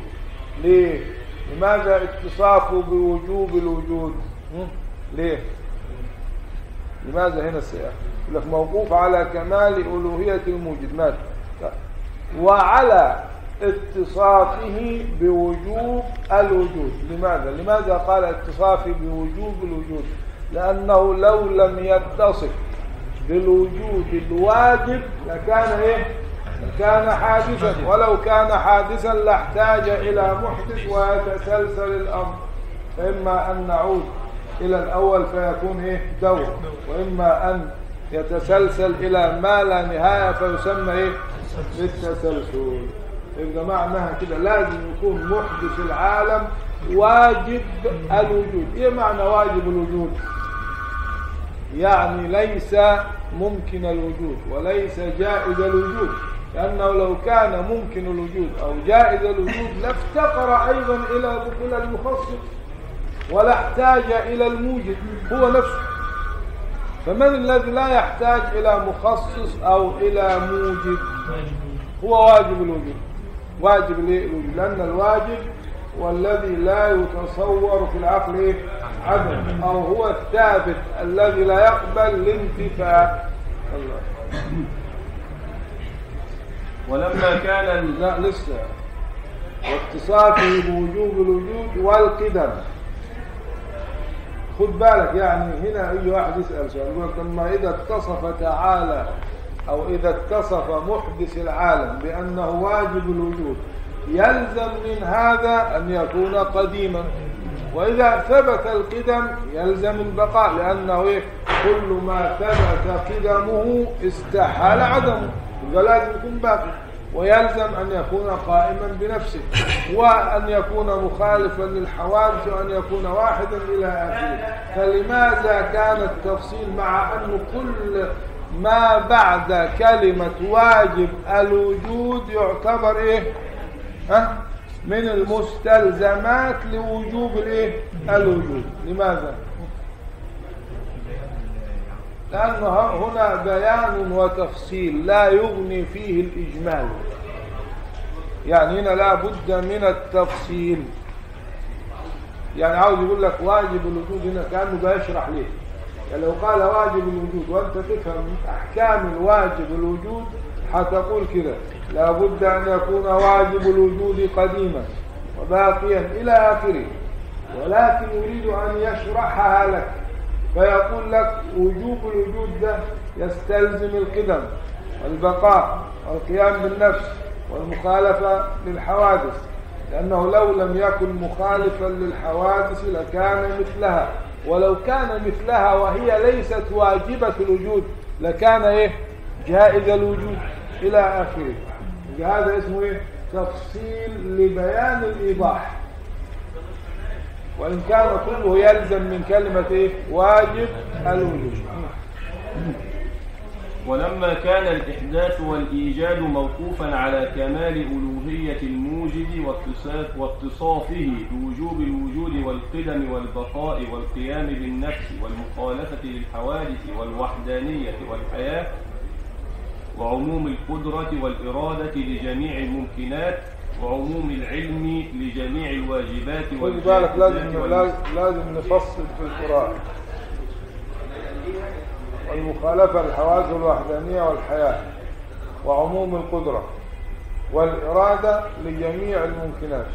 ليه؟ لماذا اتصافه بوجوب الوجود؟ ليه؟ لماذا هنا السياق؟ يقول لك موقوف على كمال ألوهية الموجد ماذا؟ وعلى اتصافه بوجوب الوجود لماذا؟ لماذا قال اتصافه بوجوب الوجود؟ لأنه لو لم يتصف بالوجود الواجب لكان إيه لكان حادثا ولو كان حادثا لاحتاج إلى محدث ويتسلسل الأمر فاما أن نعود إلى الأول فيكون إيه؟ دور. وإما أن يتسلسل إلى ما لا نهاية فيسمى إيه؟ بالتسلسل. يبقى معناها كده لازم يكون محدث العالم واجب الوجود. إيه معنى واجب الوجود؟ يعني ليس ممكن الوجود وليس جائز الوجود. لأنه لو كان ممكن الوجود أو جائز الوجود لافتقر أيضا إلى إلى المخصص. ولا احتاج إلى الموجد هو نفسه. فمن الذي لا يحتاج إلى مخصص أو إلى موجد هو واجب الوجود واجب الوجود لأن الواجب والذي لا يتصور في العقل؟ عدم أو هو الثابت الذي لا يقبل الانتفاء الله. ولما كان لا لسه. واتصافه بوجوب الوجود والقدم. خد بالك يعني هنا أي واحد يسأل سؤال يقول لما إذا اتصف تعالى أو إذا اتصف محدث العالم بأنه واجب الوجود يلزم من هذا أن يكون قديما وإذا ثبت القدم يلزم البقاء لأنه إيه؟ كل ما ثبت قدمه استحال عدمه يبقى لازم يكون باقي ويلزم أن يكون قائما بنفسه وأن يكون مخالفا للحوادث وأن يكون واحدا إلى آخره فلماذا كان التفصيل مع أن كل ما بعد كلمة واجب الوجود يعتبر إيه؟ ها؟ من المستلزمات لوجوب الإيه؟ الوجود. لماذا؟ لأن هنا بيان وتفصيل لا يغني فيه الإجمال. يعني هنا لا بد من التفصيل. يعني عاوز يقول لك واجب الوجود هنا كأنه بيشرح ليه يعني لو قال واجب الوجود وأنت تفهم أحكام الواجب الوجود هتقول كده. لابد أن يكون واجب الوجود قديما وباقيا إلى آخره. ولكن يريد أن يشرحها لك. فيقول لك وجوب الوجود ده يستلزم القدم والبقاء والقيام بالنفس والمخالفة للحوادث لأنه لو لم يكن مخالفا للحوادث لكان مثلها ولو كان مثلها وهي ليست واجبة الوجود لكان إيه؟ جائز الوجود إلى آخره. هذا اسمه إيه؟ تفصيل لبيان الإيضاح. وإن كان كله يلزم من كلمة إيه واجب الوجود ولما كان الإحداث والإيجاد موقوفا على كمال ألوهية الموجد واتصاف واتصافه بوجوب الوجود والقدم والبقاء والقيام بالنفس والمخالفة للحوادث والوحدانية والحياة وعموم القدرة والإرادة لجميع الممكنات وعموم العلم لجميع الواجبات خد بالك لازم لازم لازم نفصل في القرآن. والمخالفة للحوادث الوحدانية والحياة وعموم القدرة والإرادة لجميع الممكنات.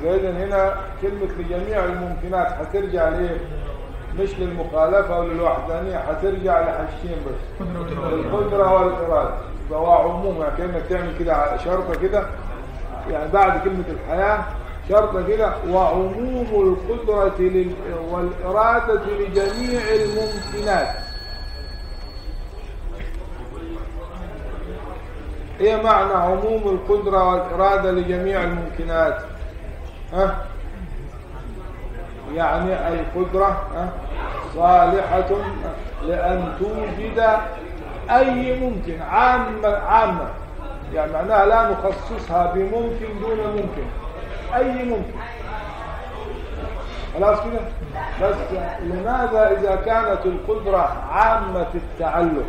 إذا إذن هنا كلمة لجميع الممكنات هترجع ليه؟ مش للمخالفة وللوحدانية هترجع لحاجتين بس. القدرة والإرادة. هو عموم يعني كأنك تعمل كده على شرطة كده يعني بعد كلمة الحياة شرطة كده وعموم القدرة. والإرادة لجميع الممكنات. إيه معنى عموم القدرة والإرادة لجميع الممكنات؟ ها؟ يعني القدرة ها؟ صالحة لأن توجد أي ممكن عامة عامة. يعني معناها لا نخصصها بممكن دون ممكن. أي ممكن. خلاص كده؟ بس لماذا إذا كانت القدرة عامة التعلق؟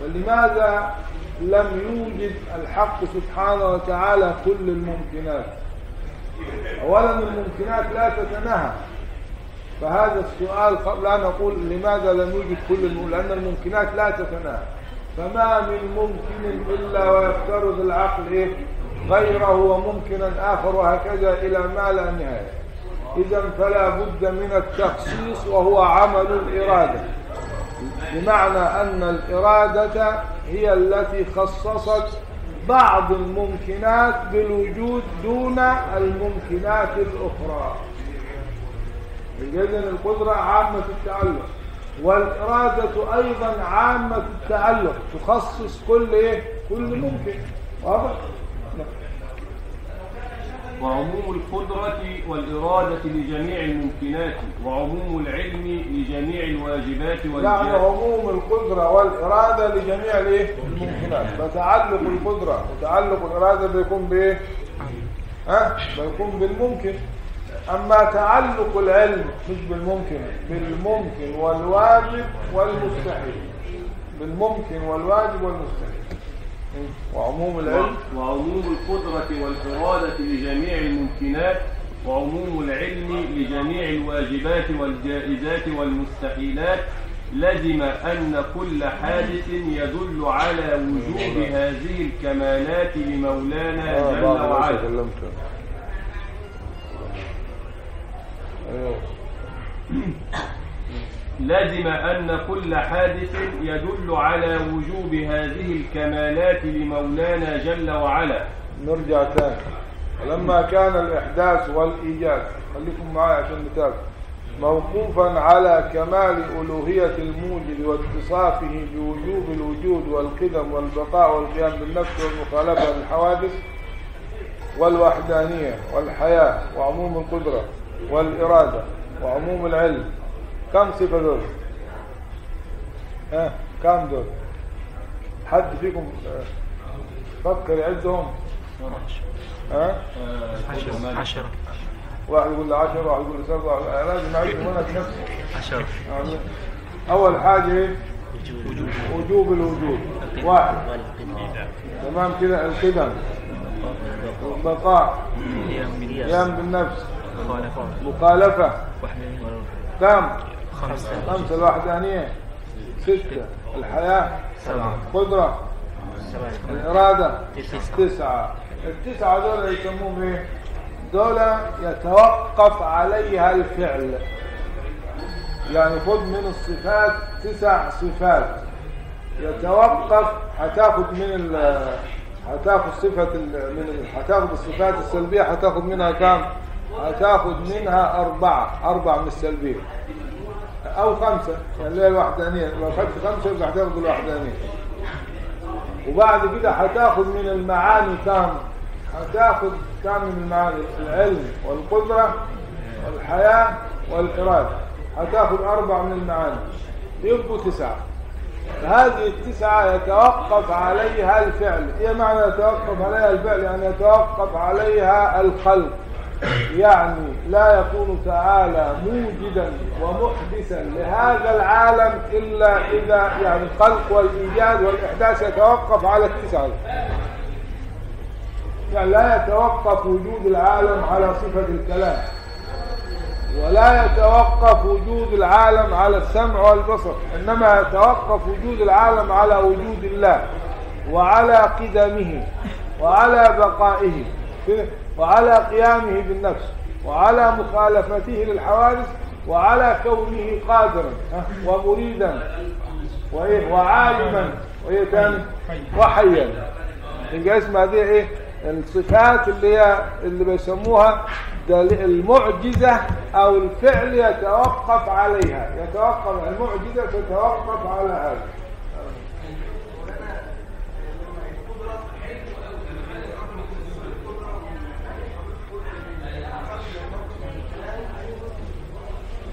فلماذا لم يوجد الحق سبحانه وتعالى كل الممكنات؟ أولا الممكنات لا تتناهى. فهذا السؤال أن نقول لماذا لم يوجد كل الم... لأن الممكنات لا تتناهى. فما من ممكن إلا ويفترض العقل إيه؟ غيره وممكنا آخر وهكذا إلى ما لا نهاية. إذا فلا بد من التخصيص وهو عمل الإرادة. بمعنى أن الإرادة هي التي خصصت بعض الممكنات بالوجود دون الممكنات الأخرى. إذن القدرة عامة التعلق. والإرادة أيضا عامة التعلق تخصص كل إيه؟ كل ممكن. واضح؟ وعموم القدرة والإرادة لجميع الممكنات وعموم العلم لجميع الواجبات يعني والجائزات عموم القدرة والإرادة لجميع الإيه؟ الممكنات. فتعلق القدرة وتعلق الإرادة بيكون بإيه؟ ها؟ بيكون بالممكن. أما تعلق العلم مش بالممكن بالممكن والواجب والمستحيل. بالممكن والواجب والمستحيل. وعموم العلم؟ وعموم القدرة والإرادة لجميع الممكنات وعموم العلم لجميع الواجبات والجائزات والمستحيلات لزم أن كل حادث يدل على وجوب هذه الكمالات لمولانا آه، جل وعلا تكلمت أيوه لزم أن كل حادث يدل على وجوب هذه الكمالات لمولانا جل وعلا. نرجع تاني. ولما كان الإحداث والإيجاد خليكم معايا عشان نتابع. موقوفا على كمال ألوهية الموجد واتصافه بوجوب الوجود والقدم والبقاء والقيام بالنفس والمخالفة للحوادث والوحدانية والحياة وعموم القدرة. والإرادة وعموم العلم. كم صفة دول؟ ها؟ كم دول؟ حد فيكم آه، فكر يعدهم؟ ها؟ عشرة. واحد يقول لي 10 واحد يقول لي 7 واحد أنا لازم اعيد وأنا بنفسي عشرة. يعني أول حاجة إيه؟ وجوب الوجود واحد. تمام كده؟ القدم. والبقاء. قيام بالنفس. مخالفة. كم؟ خمسة. خمسة الوحدانيه ستة. الحياة. سبعة. قدرة. سبعة. الإرادة. تسعة. تسعة. التسعة دول يسموهم إيه؟ دول يتوقف عليها الفعل. يعني خد من الصفات تسع صفات. يتوقف هتاخد من ال هتاخد صفة من هتاخد الصفات السلبية هتاخد منها كام؟ هتاخد منها أربعة أربعة من السلبية. أو خمسة يعني اللي هي الوحدانية لو خدت خمسة يبقى هتاخد الوحدانية. وبعد كده هتاخد من المعاني كام؟ هتاخد كام من المعاني؟ العلم والقدرة والحياة والإرادة. هتاخد أربع من المعاني. يبقوا تسعة. هذه التسعة يتوقف عليها الفعل. إيه معنى يتوقف عليها الفعل؟ يعني يتوقف عليها الخلق. يعني لا يكون تعالى موجدا ومحدثا لهذا العالم إلا إذا يعني الخلق والإيجاد والإحداث يتوقف على التسعة يعني لا يتوقف وجود العالم على صفة الكلام ولا يتوقف وجود العالم على السمع والبصر إنما يتوقف وجود العالم على وجود الله وعلى قدمه وعلى بقائه. وعلى قيامه بالنفس وعلى مخالفته للحوادث وعلى كونه قادرا ومريدا وعالما وحيا. يبقى دي إيه؟ الصفات اللي هي اللي بيسموها المعجزة أو الفعل يتوقف عليها. يتوقف المعجزة تتوقف على هذا.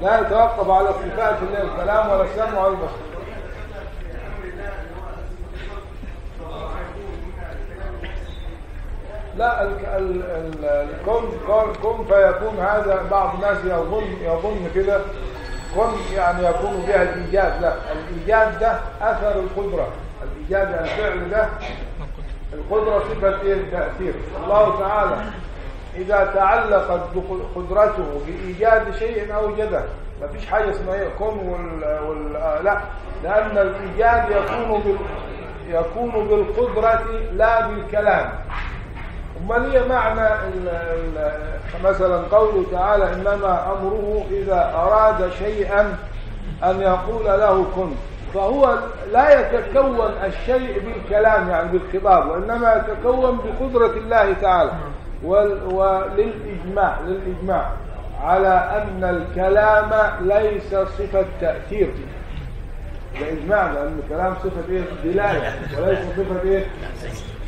لا يتوقف على الصفات اللي هي الكلام ولا السمع ولا البصر. لا ال- ال- ال- الكون كون- كن فيكون هذا بعض الناس يظن يظن كده. كن يعني يكون بها الإيجاد لا. الإيجاد ده أثر القدرة. الإيجاد يعني الفعل ده. القدرة صفة إيه؟ التاثير الله تعالى. إذا تعلقت بقدرته بإيجاد شيء اوجده ما فيش حاجة اسمها إيه؟ كن وال, وال... آه لا. لأن الإيجاد يكون بال... يكون بالقدرة لا بالكلام. امال هي معنى ال ال مثلا قوله تعالى إنما أمره إذا أراد شيئا أن يقول له كن. فهو لا يتكون الشيء بالكلام يعني بالخطاب وإنما يتكون بقدرة الله تعالى. وللإجماع للإجماع على أن الكلام ليس صفة تأثير. ده اجماع لأن الكلام صفة إيه؟ دلالة وليس صفة إيه؟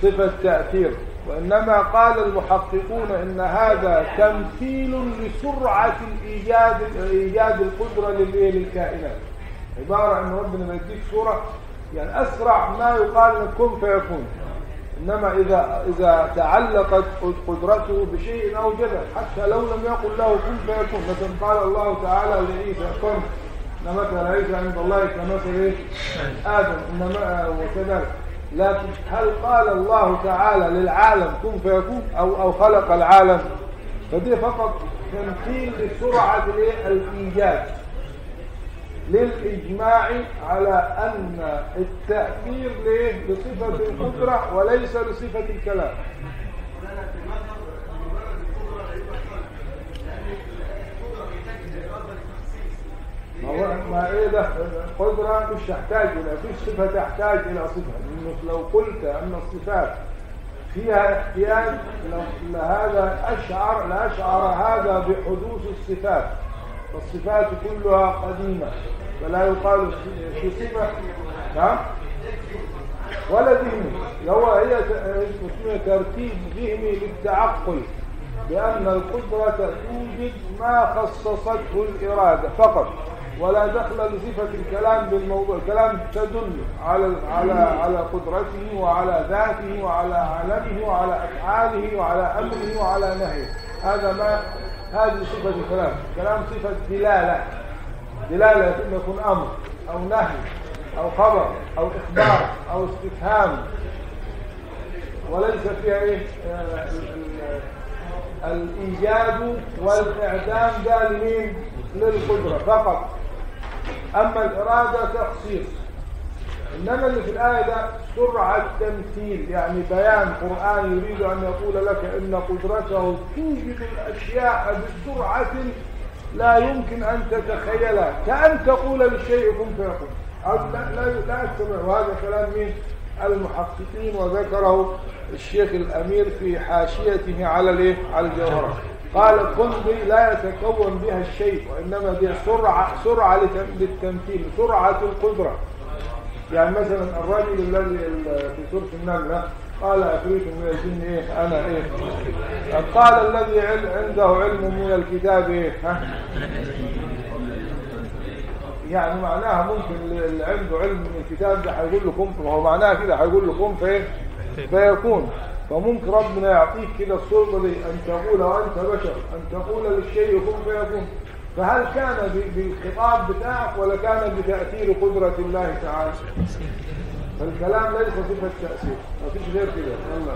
صفة تأثير. وإنما قال المحققون إن هذا تمثيل لسرعة الإيجاد إيجاد القدرة للإيه؟ للكائنات. عبارة أن ربنا ما يديك صورة يعني أسرع ما يقال كن فيكون. إنما إذا إذا تعلقت قدرته بشيء أوجده حتى لو لم يقل له كن فيكون مثلا قال الله تعالى لعيسى كن إن مثل عيسى عند الله كمثل إيه؟ آدم إنما وكذلك لكن هل قال الله تعالى للعالم كن فيكون أو أو خلق العالم فدي فقط تمثيل لسرعة؟ الإيجاد للإجماع على أن التأثير ليه؟ بصفة القدرة وليس بصفة الكلام. ما هو ما إيه القدرة مش تحتاج إلى فيش صفة تحتاج إلى صفة. لأنك لو قلت أن الصفات فيها احتياج لهذا أشعر لأشعر هذا بحدوث الصفات. والصفات كلها قديمة فلا يقال في صفة. نعم؟ ولا ذهني. هو هي ت- اسمه ترتيب ذهني للتعقل بأن القدرة توجد ما خصصته الإرادة فقط ولا دخل لصفة الكلام بالموضوع. الكلام تدل على على على قدرته وعلى ذاته وعلى علمه وعلى أفعاله وعلى أمره وعلى نهيه. هذا ما هذه صفة الكلام. الكلام صفة دلالة. دلالة إما يكون أمر أو نهي أو خبر أو إخبار أو استفهام. وليس فيها إيه؟ آه، ال- ال- الإيجاد والإعدام ده؟ للقدرة فقط. أما الإرادة تخصيص. إنما اللي في الآية ده سرعة تمثيل يعني بيان قرآن يريد أن يقول لك إن قدرته توجد الأشياء بسرعة لا يمكن أن تتخيلها. كأن تقول للشيء كن فيكون أو لا لا لا أستمع. وهذا كلام مين؟ المحققين وذكره الشيخ الأمير في حاشيته على الإيه؟ على الجوهرة. قال كن لا يتكون بها الشيء وإنما دي سرعة سرعة لتم- للتمثيل سرعة القدرة. يعني مثلا الرجل الذي ال- في سورة النملة قال أفريت من الجن إيه أنا إيه قال الذي عنده علم من الكتاب إيه ها؟ يعني معناها ممكن اللي عنده علم من الكتاب ده هيقول له كن فهو معناها كده هيقول له كن فايه فيكون. فممكن ربنا يعطيك كده السلطه دي أن تقول وانت بشر أن تقول للشيء كن فيكون. فهل كان بالخطاب بتاعك ولا كان بتأثير قدرة الله تعالى؟ فالكلام ليس صفه تأثير ما فيش غير كده. يلا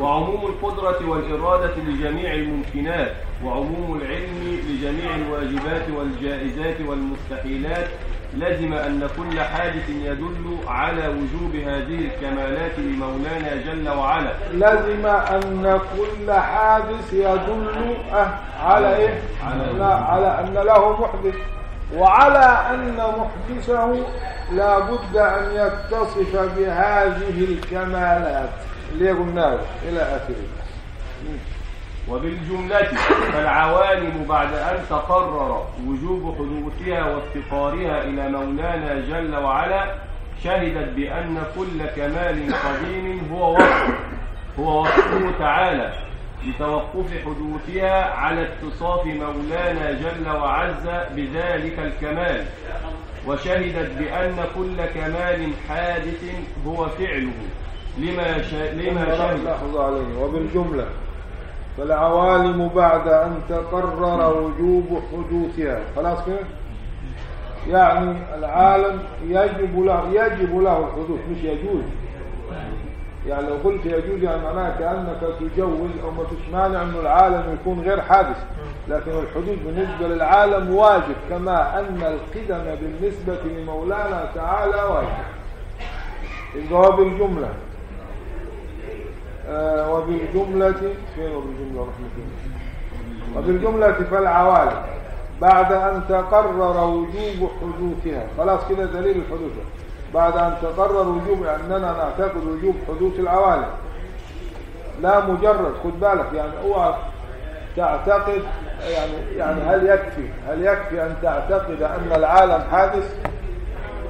وعموم القدرة والإرادة لجميع الممكنات وعموم العلم لجميع الواجبات والجائزات والمستحيلات لزم أن كل حادث يدل على وجوب هذه الكمالات لمولانا جل وعلا. لزم أن كل حادث يدل أه على إيه؟ على- لا على أن له محدث. وعلى أن محدثه لا بد أن يتصف بهذه الكمالات. اللي قلناه إلى آخره. وبالجملة فالعوالم بعد أن تقرر وجوب حدوثها وافتقارها إلى مولانا جل وعلا شهدت بأن كل كمال قديم هو وصف هو وصفه تعالى لتوقف حدوثها على اتصاف مولانا جل وعز بذلك الكمال. وشهدت بأن كل كمال حادث هو فعله لما شا... لما شهد. وبالجملة فالعوالم بعد أن تقرر وجوب حدوثها. خلاص كده؟ يعني العالم يجب له يجب له الحدوث مش يجوز. يعني لو قلت يجوز يعني معناها كأنك تجوز أو ما فيش مانع أنه العالم يكون غير حادث. لكن الحدوث بالنسبة للعالم واجب كما أن القدم بالنسبة لمولانا تعالى واجب. يبقى هو بالجملة آه وبالجملة فين وبالجملة رحمة وبالجملة فالعوالم. بعد أن تقرر وجوب حدوثها. خلاص كده دليل الحدوث. بعد أن تقرر وجوب أننا نعتقد وجوب حدوث العوالم. لا مجرد خد بالك يعني اوعى تعتقد يعني يعني هل يكفي هل يكفي أن تعتقد أن العالم حادث؟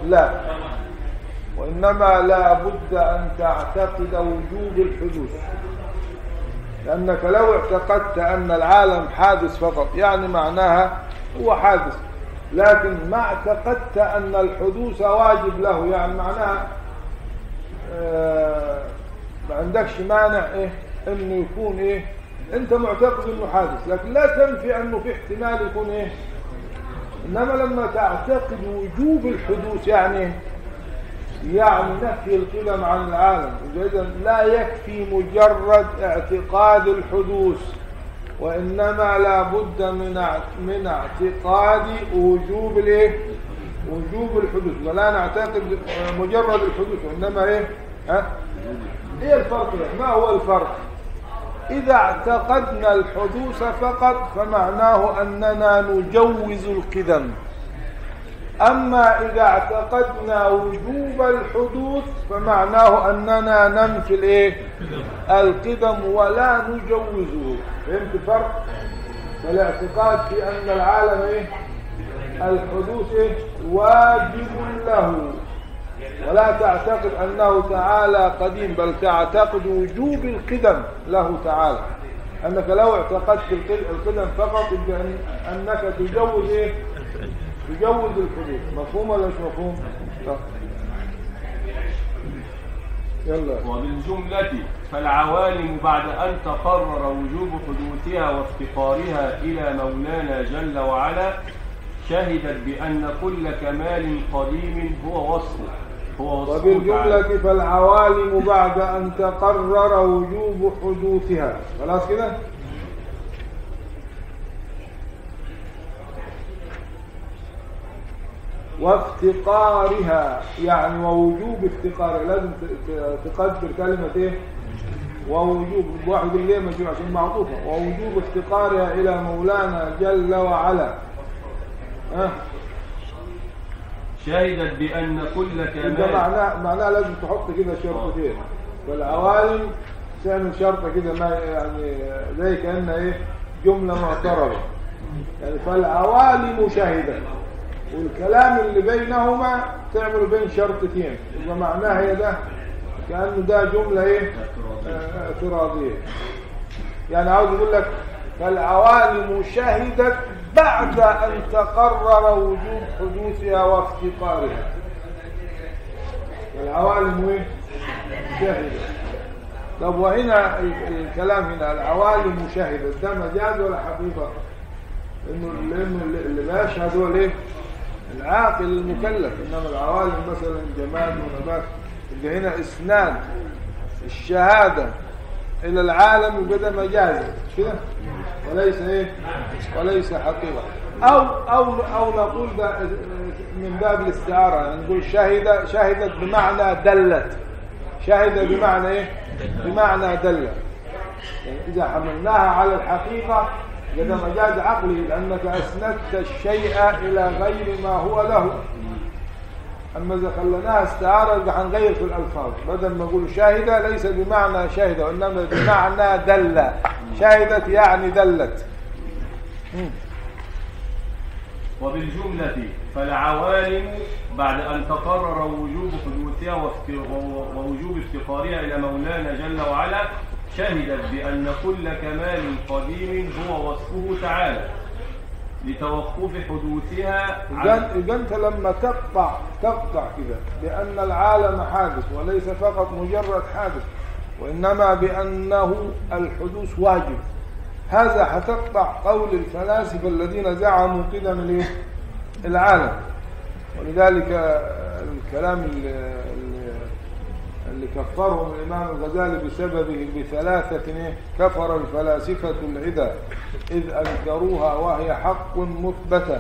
لا. وإنما لا بد أن تعتقد وجوب الحدوث لأنك لو اعتقدت أن العالم حادث فقط يعني معناها هو حادث لكن ما اعتقدت أن الحدوث واجب له يعني معناها آه ما عندكش مانع إيه إنه يكون إيه أنت معتقد إنه حادث لكن لا تنفي أنه في احتمال يكون إيه إنما لما تعتقد وجوب الحدوث يعني يعني نفي القدم عن العالم. إذا لا يكفي مجرد اعتقاد الحدوث وإنما لا بد من من اعتقاد وجوب الإيه؟ وجوب الحدوث. ولا نعتقد مجرد الحدوث وإنما إيه؟ ها؟ إيه الفرق؟ ما هو الفرق؟ إذا اعتقدنا الحدوث فقط فمعناه أننا نجوز القدم. أما إذا اعتقدنا وجوب الحدوث فمعناه أننا ننفي الإيه؟ القدم ولا نجوزه فهمت الفرق؟ فالاعتقاد في أن العالم إيه؟ الحدوث إيه؟ واجب له ولا تعتقد أنه تعالى قديم بل تعتقد وجوب القدم له تعالى أنك لو اعتقدت القد- القدم فقط أنك تجوز إيه؟ تجوز الحدوث مفهوم ولا مش مفهوم؟ يلا. وبالجملة فالعوالم بعد أن تقرر وجوب حدوثها وافتقارها إلى مولانا جل وعلا شهدت بأن كل كمال قديم هو وصفه هو وصفه. وبالجملة فالعوالم بعد أن تقرر وجوب حدوثها. خلاص كده؟ وافتقارها يعني ووجوب افتقارها لازم تقدر كلمة إيه ووجوب واحد اللي مجموع عشان معطوفة. ووجوب افتقارها إلى مولانا جل وعلا. ها؟ شهدت بأن كل ده كمال معناه معناه لازم تحط كده شرطتين والعوالم تعمل شرطه كده ما يعني زي كأنها إيه؟ جملة معترضة يعني فالعوالم شهدت والكلام اللي بينهما تعمل بين شرطتين يبقى معناها هي ده؟ كأنه ده جملة إيه؟ اعتراضية. يعني عاوز يقول لك فالعوالم شهدت بعد أن تقرر وجوب حدوثها وافتقارها. والعوالم وين شهدت. طب وهنا ال- الكلام هنا العوالم شهدت. ده مجاز ولا حقيقة؟ انه اللي- اللي بيشهد هو الايه العاقل المكلف. إنما العوالم مثلا جماد ونبات. اللي هنا إسناد الشهادة إلى العالم يبقى ده مجاز مش كده وليس إيه؟ وليس حقيقة. أو أو أو نقول من باب الاستعارة. يعني نقول شهد شهدت بمعنى دلت. شهد بمعنى إيه؟ بمعنى دلت. يعني إذا حملناها على الحقيقة يبقى ده مجاز عقلي لأنك أسندت الشيء إلى غير ما هو له. أما إذا خليناها استعارة هنغير في الألفاظ بدل ما نقول شاهدة ليس بمعنى شاهدة وإنما بمعنى دل شاهدت يعني دلت. وبالجملة فالعوالم بعد أن تقرر وجوب حدوثها ووجوب افتقارها إلى مولانا جل وعلا شهدت بأن كل كمال قديم هو وصفه تعالى لتوقف حدوثها إذن إذا أنت لما تقطع تقطع كده بأن العالم حادث وليس فقط مجرد حادث وإنما بأنه الحدوث واجب هذا حتقطع قول الفلاسفة الذين زعموا قدم؟ العالم ولذلك الكلام اللي, اللي كفرهم الإمام الغزالي بسببه بثلاثة؟ كفر الفلاسفة العدى إذ أنكروها وهي حق مثبتة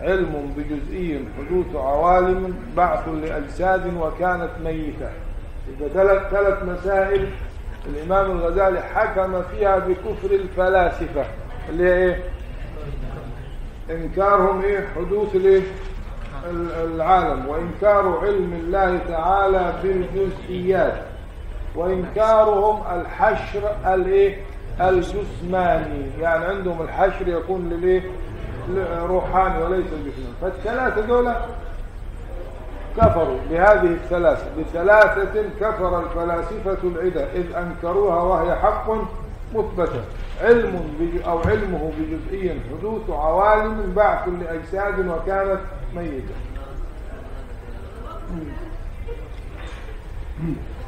علم بجزئي حدوث عوالم بعث لأجساد وكانت ميتة ثلاث ثلاث مسائل الإمام الغزالي حكم فيها بكفر الفلاسفة اللي هي إيه؟ إنكارهم إيه؟ حدوث الإيه؟ ال- العالم. وإنكار علم الله تعالى بالجزئيات وإنكارهم الحشر الإيه؟ الجسماني. يعني عندهم الحشر يكون للإيه؟ ل- روحاني وليس جسماني فالثلاثة دول كفروا بهذه الثلاثة. بثلاثة كفر الفلاسفة العدة. إذ أنكروها وهي حق مثبتة. علم أو علمه بجزئي حدوث عوالم بعث لأجساد وكانت ميتة.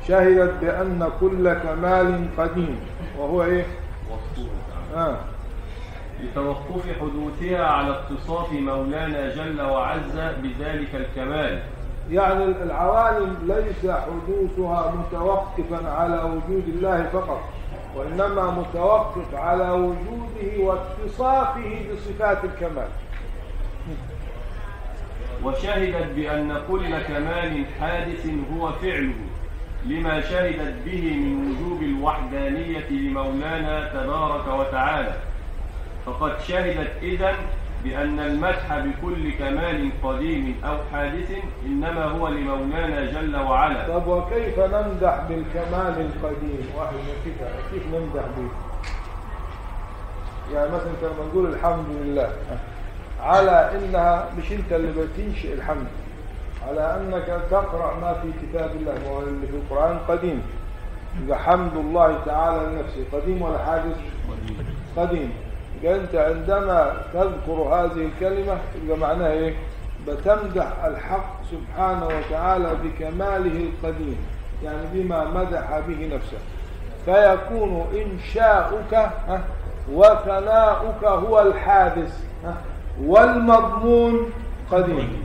شهدت بأن كل كمال قديم. وهو إيه؟ تعالى آه. لتوقف حدوثها على اتصاف مولانا جل وعز بذلك الكمال. يعني العوالم ليس حدوثها متوقفا على وجود الله فقط وإنما متوقف على وجوده واتصافه بصفات الكمال. وشهدت بأن كل كمال حادث هو فعله لما شهدت به من وجوب الوحدانية لمولانا تبارك وتعالى. فقد شهدت إذن بأن المدح بكل كمال قديم أو حادث إنما هو لمولانا جل وعلا. طب وكيف نمدح بالكمال القديم؟ واحد من كده كيف نمدح به؟ يعني مثلا كان نقول الحمد لله. على إنها مش أنت اللي بتنشئ الحمد. على أنك تقرأ ما في كتاب الله وهو اللي في القرآن قديم. يبقى حمد الله تعالى لنفسه. قديم ولا حادث؟ قديم. يبقى أنت عندما تذكر هذه الكلمة يبقى معناها إيه؟ بتمدح الحق سبحانه وتعالى بكماله القديم. يعني بما مدح به نفسه. فيكون إنشاؤك ها، وثناؤك هو الحادث والمضمون قديم.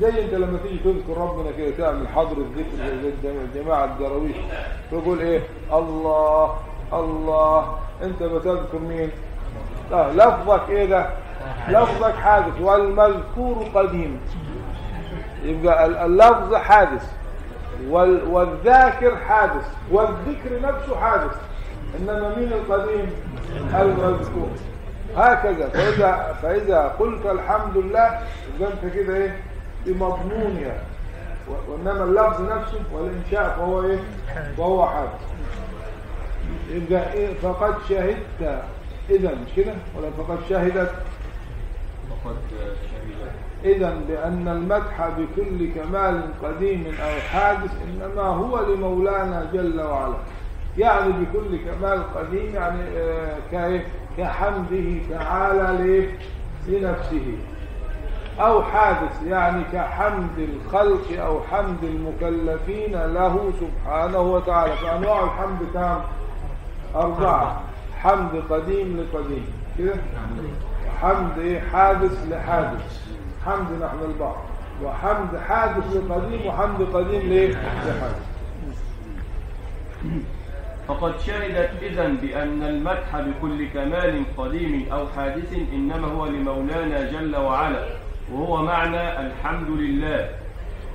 زي انت لما تيجي تذكر ربنا كده تعمل حضر الذكر زي جماعة الدراويش تقول إيه؟ الله الله. أنت بتذكر مين؟ لا لفظك إيه ده؟ لفظك حادث. والمذكور قديم. يبقى ال- اللفظ حادث. وال- والذاكر حادث. والذكر نفسه حادث. إنما مين القديم؟ المذكور. هكذا. فاذا فإذا قلت الحمد لله يبقى أنت كده إيه؟ بمضمونها و- وإنما اللفظ نفسه والإنشاء فهو إيه؟ فهو حادث يبقى إيه؟ فقد شهدت. اذا مش كده ولا فقد شهدت؟ فقد شهدت. إذا بأن المدح بكل كمال قديم أو حادث إنما هو لمولانا جل وعلا. يعني بكل كمال قديم يعني آه،؟ كحمده تعالى؟ لنفسه أو حادث يعني كحمد الخلق أو حمد المكلفين له سبحانه وتعالى فأنواع الحمد كام؟ أربعة حمد قديم لقديم كده؟ وحمد إيه؟ حادث لحادث حمد نحن البعض وحمد حادث لقديم وحمد قديم؟ لحادث فقد شهدت إذن بأن المدح بكل كمال قديم أو حادث إنما هو لمولانا جل وعلا وهو معنى الحمد لله.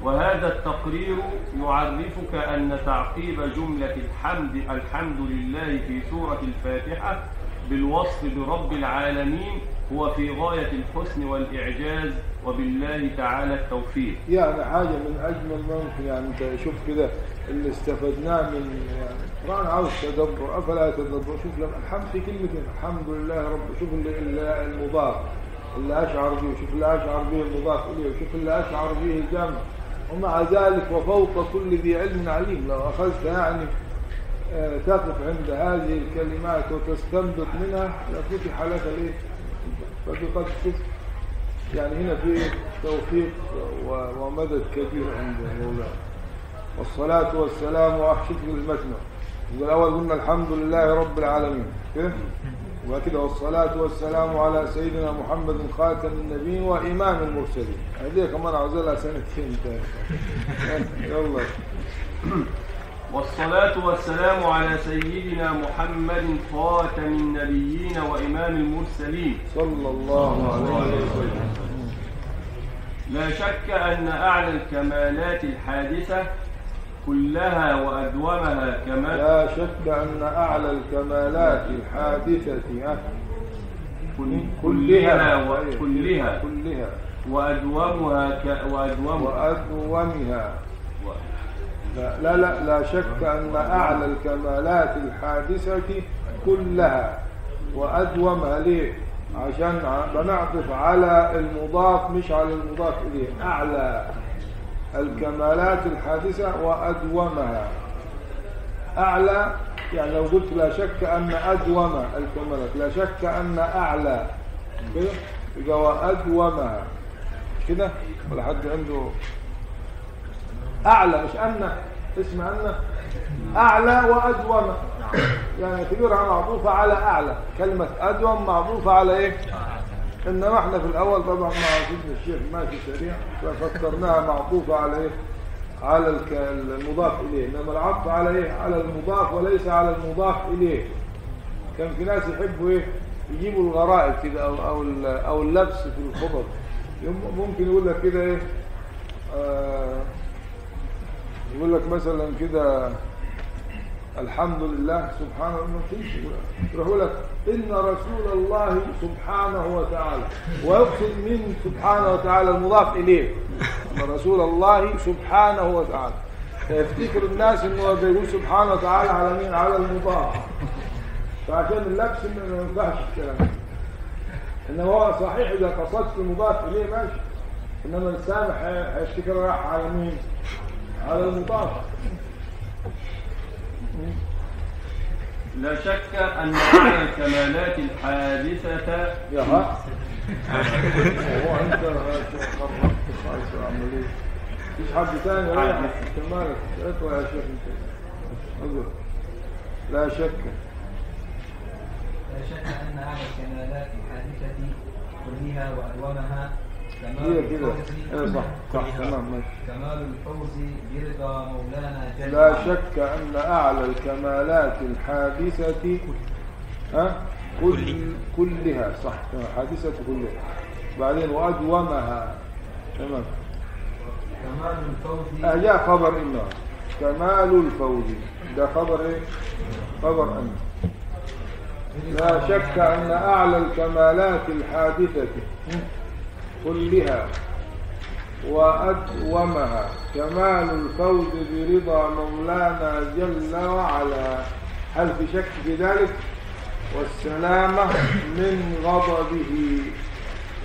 وهذا التقرير يعرفك أن تعقيب جملة الحمد الحمد لله في سورة الفاتحة بالوصف برب العالمين هو في غاية الحسن والإعجاز وبالله تعالى التوفيق. يعني حاجة من أجمل ما يعني أنت شوف كده. اللي استفدناه من القرآن عاوز تدبر أفلا تدبر شوف لما الحمد في كلمتين الحمد لله رب شوف اللي المضاف اللي أشعر به وشوف اللي أشعر به المضاف إليه وشوف اللي أشعر به الجمع ومع ذلك وفوق كل ذي علم عليم لو أخذت يعني آه، تقف عند هذه الكلمات وتستنبط منها لفتح لك الايه فقد شوف يعني هنا في توفيق ومدد كبير عند مولانا. والصلاة والسلام وأحشد المتنى. يبقى الأول قلنا الحمد لله رب العالمين. كده والصلاة والسلام على سيدنا محمد خاتم النبيين وإمام المرسلين. هذه كمان عاوز لها سنتين. تاني يلا. والصلاة والسلام على سيدنا محمد خاتم النبيين وإمام المرسلين. صلى الله عليه وسلم. لا شك أن أعلى الكمالات الحادثة كلها وأدومها كمال لا شك أن أعلى الكمالات الحادثة ها، كلها وكلها كلها. وأدومها ك... وأدومها وأدومها لا لا لا, لا شك أن أعلى الكمالات الحادثة كلها. وأدومها ليه؟ عشان بنعطف على المضاف مش على المضاف إليه. أعلى. الكمالات الحادثة وأدومها. أعلى يعني لو قلت لا شك أن أدوم الكمالات لا شك أن أعلى. كده يبقى وأدومها. كده؟ ولا حد عنده؟ أعلى. مش أن؟ اسم أن. أعلى وأدوم. يعني اعتبرها معطوفة على أعلى. كلمة أدوم معطوفة على إيه؟ إنما إحنا في الأول طبعا مع سيدنا الشيخ ماشي سريع ففكرناها معطوفة على إيه؟ على المضاف إليه. إنما العطف على إيه على المضاف وليس على المضاف إليه. كان في ناس يحبوا إيه؟ يجيبوا الغرائب كده أو ال- أو اللبس في الخطب ممكن يقول لك كده إيه؟ آه يقول لك مثلا كده الحمد لله سبحانه ما يروح يقول لك إن رسول الله سبحانه وتعالى ويقصد من سبحانه وتعالى المضاف إليه. إن رسول الله سبحانه وتعالى. فيفتكر الناس انه بيقول سبحانه وتعالى على مين؟ على المضاف. فعشان اللبس ما ينفعش الكلام ده. انما هو صحيح إذا قصدت المضاف إليه ماشي. إنما السامح هي- هيفتكر راح على مين؟ على المضاف. لا شك أن معنى الكمالات الحادثة يا ها؟ هو إيه مفيش حد تاني رايح كمالك اطلع يا شيخ انت أقول لا شك. لا شك أن أعلى الكمالات الحادثة كلها وأدومها هي كمال كده. الفوز إيه صح صح تمام ماشي. كمال الفوز برضا مولانا جل لا. شك أن أعلى الكمالات الحادثة ها كل كلها. صح حادثة كلها. بعدين وأدومها. تمام. كمال الفوز. آه، جاء خبر إنه. كمال الفوز. ده خبر إيه؟ خبر أن. لا شك أن أعلى الكمالات الحادثة. كلها وأدومها. كمال الفوز برضا مولانا جل وعلا. هل في شك في ذلك؟ والسلامة من غضبه.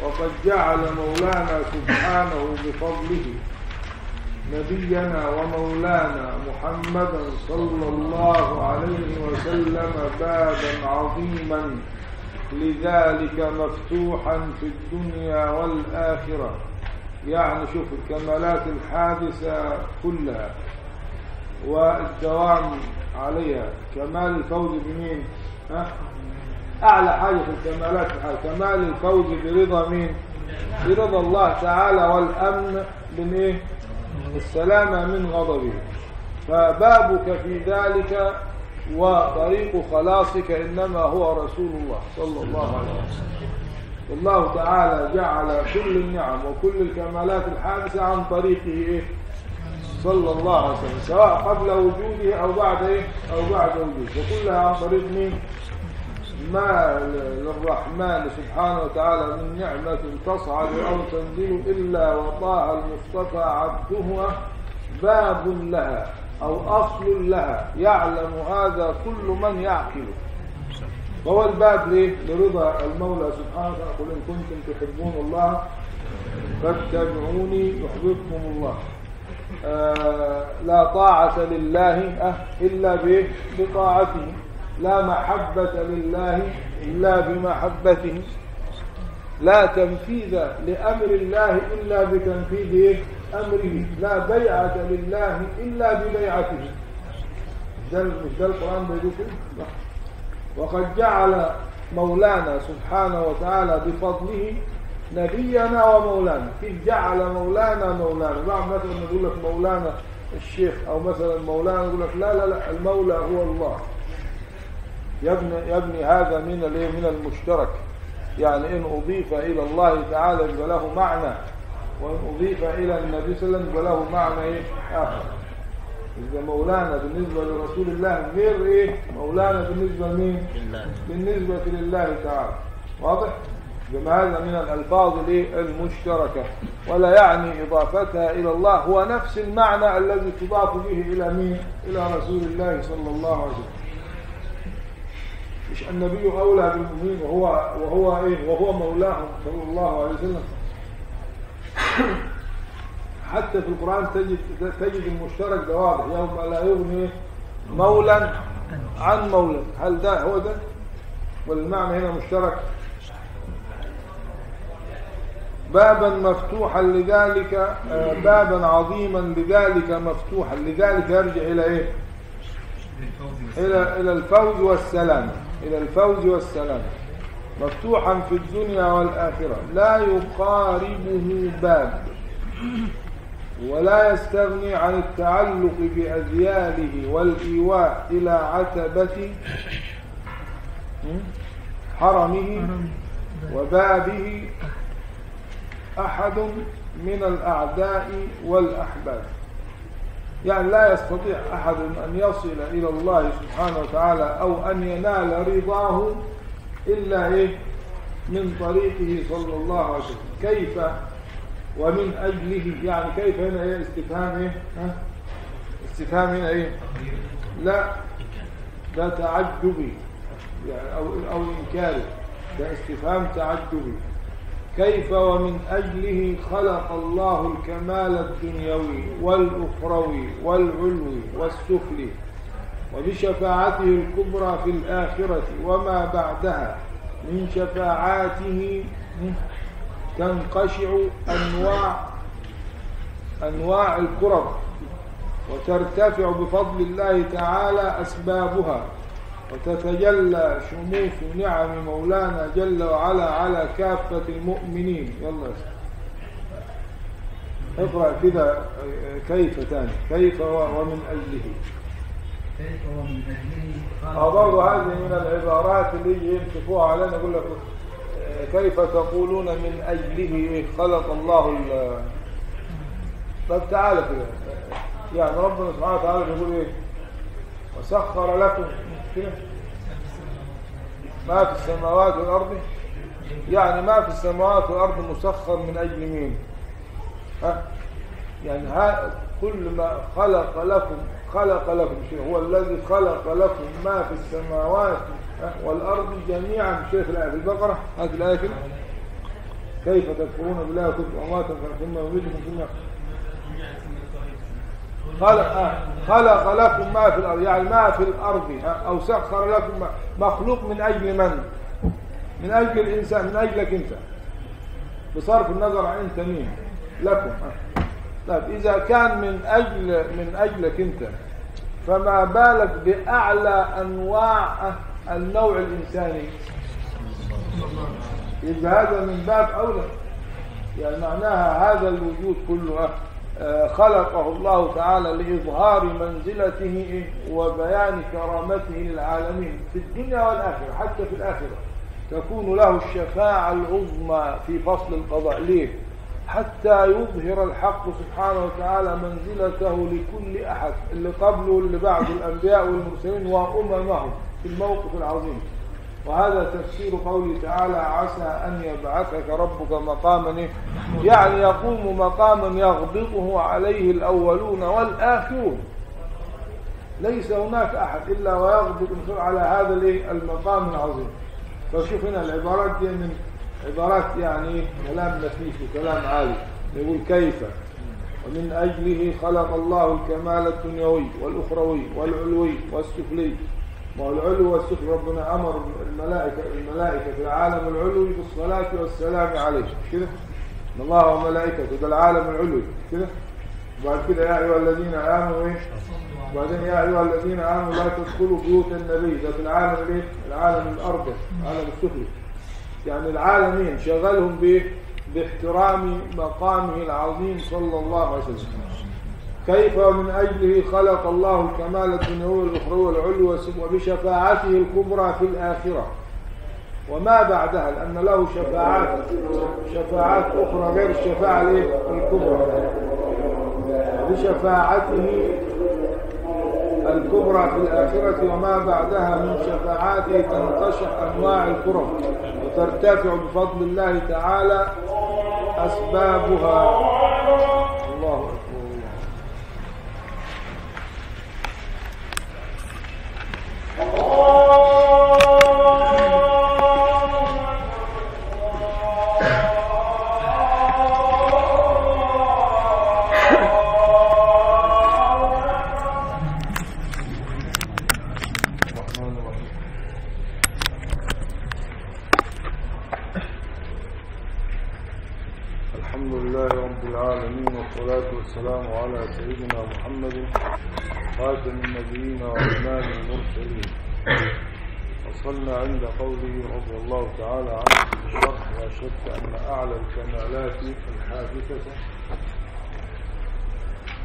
وقد جعل مولانا سبحانه بفضله نبينا ومولانا محمدا صلى الله عليه وسلم بابا عظيما. لذلك مفتوحا في الدنيا والآخرة. يعني شوف الكمالات الحادثة كلها والدوام عليها. كمال الفوز بمين؟ ها؟ أعلى حاجة في الكمالات الحادثة. كمال الفوز برضا مين؟ برضا الله تعالى والأمن من إيه السلامة من غضبه. فبابك في ذلك وطريق خلاصك إنما هو رسول الله صلى الله عليه وسلم الله تعالى جعل كل النعم وكل الكمالات الحادثة عن طريقه إيه؟ صلى الله عليه وسلم سواء قبل وجوده أو بعد إيه؟ أو بعد وجوده وكلها عن طريق مين؟ ما للرحمن سبحانه وتعالى من نعمة تصعد أو تنزل إلا وطاع المصطفى عبده باب لها أو أصل لها. يعلم هذا كل من يعقله. وهو الباب ليه؟ لرضا المولى سبحانه قل إن كنتم تحبون الله فاتبعوني يحببكم الله. آه لا طاعة لله آه إلا بطاعته. لا محبة لله إلا بمحبته. لا تنفيذ لأمر الله إلا بتنفيذ إيه؟ أمره لا بيعة لله إلا ببيعته. ده مش ده القرآن بيقول كده. وقد جعل مولانا سبحانه وتعالى بفضله نبينا ومولانا. في جعل مولانا مولانا؟ بعض مثلا يقول لك مولانا الشيخ أو مثلا مولانا يقول لك لا لا لا المولى هو الله. يبني, يبني هذا من من المشترك. يعني إن أضيف إلى الله تعالى يبقى له معنى. وان اضيف إلى النبي صلى الله عليه وسلم يبقى له معنى إيه؟ آخر. إذا مولانا بالنسبة لرسول الله غير إيه؟ مولانا بالنسبة لمين؟ بالنسبة لله تعالى. واضح؟ بما هذا من الألفاظ؟ المشتركة. ولا يعني إضافتها إلى الله. هو نفس المعنى الذي تضاف به إلى مين؟ إلى رسول الله صلى الله عليه وسلم. مش النبي أولى بالمؤمنين وهو وهو إيه؟ وهو مولاهم صلى الله عليه وسلم. حتى في القرآن تجد تجد المشترك ده واضح. يوم لا يغني مولا عن مولا. هل ده هو ده؟ والمعنى هنا مشترك. بابا مفتوحا لذلك آه، بابا عظيما لذلك مفتوحا. لذلك يرجع إلى إيه؟ إلى إلى الفوز والسلام. إلى الفوز والسلام. مفتوحا في الدنيا والآخرة. لا يقاربه باب ولا يستغني عن التعلق بأذياله والإيواء إلى عتبة حرمه وبابه أحد من الأعداء والأحباب. يعني لا يستطيع أحد أن يصل إلى الله سبحانه وتعالى أو أن ينال رضاه إلا إيه؟ من طريقه صلى الله عليه وسلم. كيف ومن أجله يعني كيف هنا إيه؟ استفهام إيه؟ ها؟ استفهام هنا إيه؟ لا ده تعجبي يعني أو, أو إنكاري ده استفهام تعجبي. كيف ومن أجله خلق الله الكمال الدنيوي والأخروي والعلوي والسفلي. وبشفاعته الكبرى في الآخرة وما بعدها. من شفاعاته تنقشع أنواع أنواع الكرب وترتفع بفضل الله تعالى أسبابها وتتجلى شموس نعم مولانا جل وعلا على كافة المؤمنين. يلا. اقرأ كده كيف تاني؟ كيف ومن أجله. برضه هذه من العبارات اللي يمسكوها علينا يقول لك آه، كيف تقولون من أجله خلق الله ال؟ طب تعالى كده. يعني ربنا سبحانه وتعالى بيقول إيه؟ وسخر لكم كده. ما في السماوات والأرض؟ يعني ما في السماوات والأرض مسخر من أجل مين؟ ها؟ يعني ها كل ما خلق لكم خلق لكم شيء هو الذي خلق لكم ما في السماوات والأرض جميعا شيخ الآية في البقرة هذه الآية كيف تكفرون بالله وكنتم أمواتا ثم يميتكم ثم خلق آه. خلق لكم ما في الأرض يعني ما في الأرض. أو سخر لكم مخلوق من أجل من من أجل الإنسان من أجلك أنت بصرف النظر عن أنت مين لكم آه. طيب إذا كان من أجل من أجلك أنت فما بالك بأعلى أنواع النوع الإنساني؟ يبقى هذا من باب أولى. يعني معناها هذا الوجود كله آه، خلقه الله تعالى لإظهار منزلته وبيان كرامته للعالمين في الدنيا والآخرة حتى في الآخرة. تكون له الشفاعة العظمى في فصل القضاء. ليه؟ حتى يظهر الحق سبحانه وتعالى منزلته لكل أحد اللي قبله واللي بعده الأنبياء والمرسلين وأممهم في الموقف العظيم وهذا تفسير قوله تعالى عسى أن يبعثك ربك مقاما؟ يعني يقوم مقاما يغبطه عليه الأولون والآخرون ليس هناك أحد إلا ويغبط على هذا؟ المقام العظيم فشوف هنا العبارات دي من عبارات يعني كلام نفيس وكلام عالي. يقول كيف؟ ومن أجله خلق الله الكمال الدنيوي والأخروي والعلوي والسفلي. ما هو العلو والسفل ربنا أمر الملائكة الملائكة في العالم العلوي بالصلاة والسلام عليه. كده الله وملائكته ده العالم العلوي. كده وبعد كده يا أيها الذين آمنوا إيه وبعدين يا أيها الذين آمنوا لا تدخلوا بيوت النبي. ده في العالم الإيه العالم الأرض العالم السفلي. يعني العالمين شغلهم باحترام مقامه العظيم صلى الله عليه وسلم. كيف ومن أجله خلق الله الكمال الدنيوي والأخروي والعلو وبشفاعته الكبرى في الآخرة. وما بعدها لأن له شفاعات شفاعات أخرى غير الشفاعة الكبرى. بشفاعته الكبرى في الآخرة وما بعدها من شفاعاته تنقشع أنواع الكرم. وترتفع بفضل الله تعالى أسبابها. الله أكبر. الرحمن والسلام على سيدنا محمد خاتم النبيين وإمام المرسلين. وصلنا عند قوله رضي الله تعالى عنه الشرح لا شك أن أعلى الكمالات الحادثة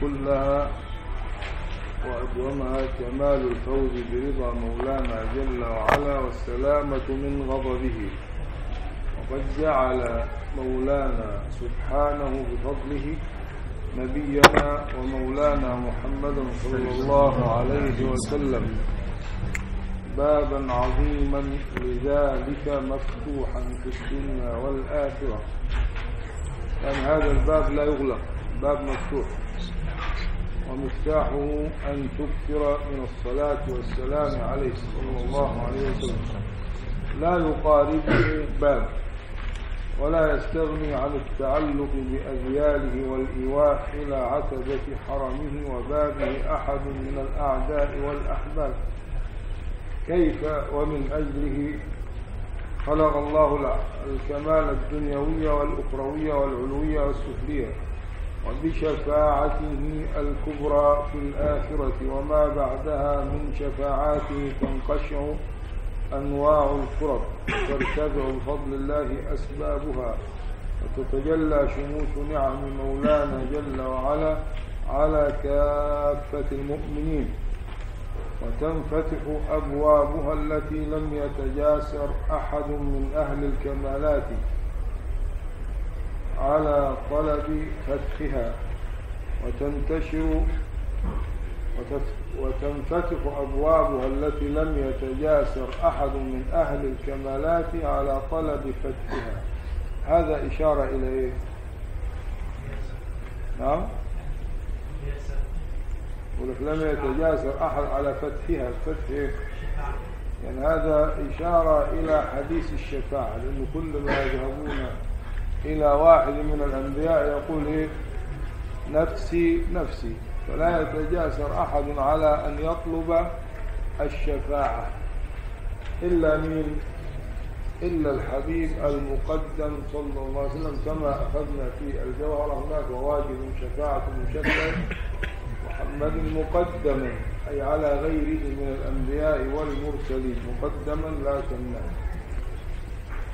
كلها وأدومها كمال الفوز برضا مولانا جل وعلا والسلامة من غضبه. وقد جعل مولانا سبحانه بفضله نبينا ومولانا محمدا صلى الله عليه وسلم. بابا عظيما لذلك مفتوحا في الدنيا والآخرة. يعني هذا الباب لا يغلق باب مفتوح. ومفتاحه أن تكثر من الصلاة والسلام عليه صلى الله عليه وسلم. لا يقاربه باب. ولا يستغني عن التعلق بأذياله والإيواء إلى عتبة حرمه وبابه أحد من الأعداء والأحباب. كيف ومن أجله خلق الله الكمال الدنيوية والأخروية والعلوية والسفلية وبشفاعته الكبرى في الآخرة وما بعدها من شفاعاته تنقشع أنواع القرب ترتفع بفضل الله أسبابها وتتجلى شموس نعم مولانا جل وعلا على كافة المؤمنين وتنفتح أبوابها التي لم يتجاسر أحد من أهل الكمالات على طلب فتحها وتنتشر وتنفتح أبوابها التي لم يتجاسر أحد من أهل الكمالات على طلب فتحها هذا إشارة إلى إيه؟ نعم؟ ولك لم يتجاسر أحد على فتحها الفتح إيه؟ يعني هذا إشارة إلى حديث الشفاعة لأن كل ما يذهبون إلى واحد من الأنبياء يقول إيه نفسي نفسي فلا يتجاسر أحد على أن يطلب الشفاعة إلا من إلا الحبيب المقدم صلى الله عليه وسلم كما أخذنا في الجوهر. هناك وواجب شفاعة مشكل محمد مقدما أي على غيره من الأنبياء والمرسلين. مقدما لا تمنع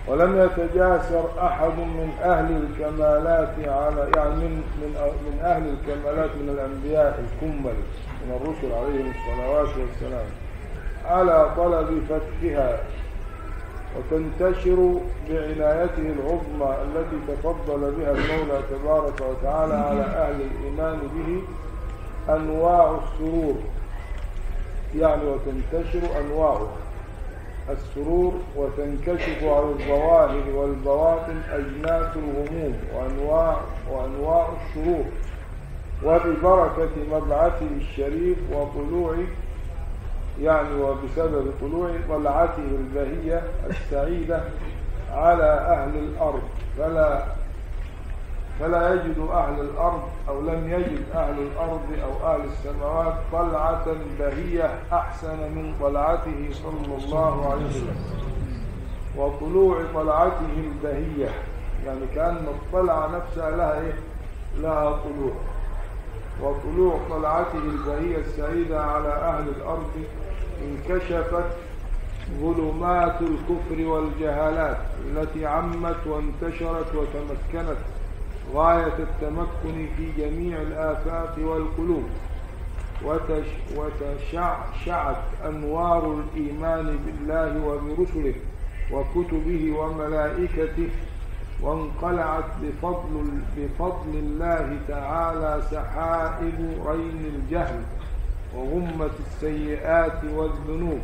ولم يتجاسر أحد من أهل الكمالات على يعني من من من أهل الكمالات من الأنبياء الكمل من الرسل عليهم الصلوات والسلام على طلب فتحها وتنتشر بعنايته العظمى التي تفضل بها المولى تبارك وتعالى على أهل الإيمان به أنواع السرور. يعني وتنتشر أنواعه السرور وتنكشف عن الظواهر والبواطن أجناس الغموم وأنواع, وأنواع الشرور وببركة مبعثه الشريف وطلوع يعني وبسبب طلوع طلعته البهية السعيدة على أهل الأرض. فلا فلا يجد أهل الأرض أو لم يجد أهل الأرض أو أهل السماوات طلعة بهية أحسن من طلعته صلى الله عليه وسلم. وطلوع طلعته البهية يعني كأن الطلعة نفسها لها إيه؟ لها طلوع. وطلوع طلعته البهية السعيدة على أهل الأرض انكشفت ظلمات الكفر والجهالات التي عمت وانتشرت وتمكنت. غاية التمكن في جميع الآفاق والقلوب. وتش وتشعشعت أنوار الإيمان بالله وبرسله وكتبه وملائكته وانقلعت بفضل, بفضل الله تعالى سحائب رين الجهل وغمة السيئات والذنوب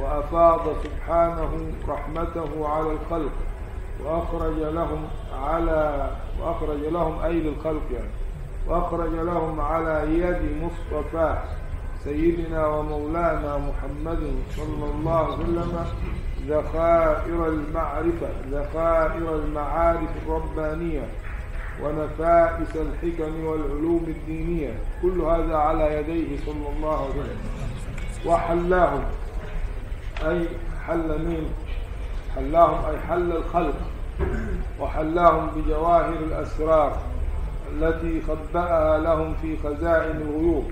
وأفاض سبحانه رحمته على الخلق. وأخرج لهم على وأخرج لهم أي للخلق يعني. وأخرج لهم على يد مصطفى سيدنا ومولانا محمد صلى الله عليه وسلم ذخائر المعرفة ذخائر المعارف الربانية ونفائس الحكم والعلوم الدينية. كل هذا على يديه صلى الله عليه وسلم. وحلاهم أي حل مين حلاهم أي حل الخلق وحلاهم بجواهر الأسرار التي خبأها لهم في خزائن الغيوب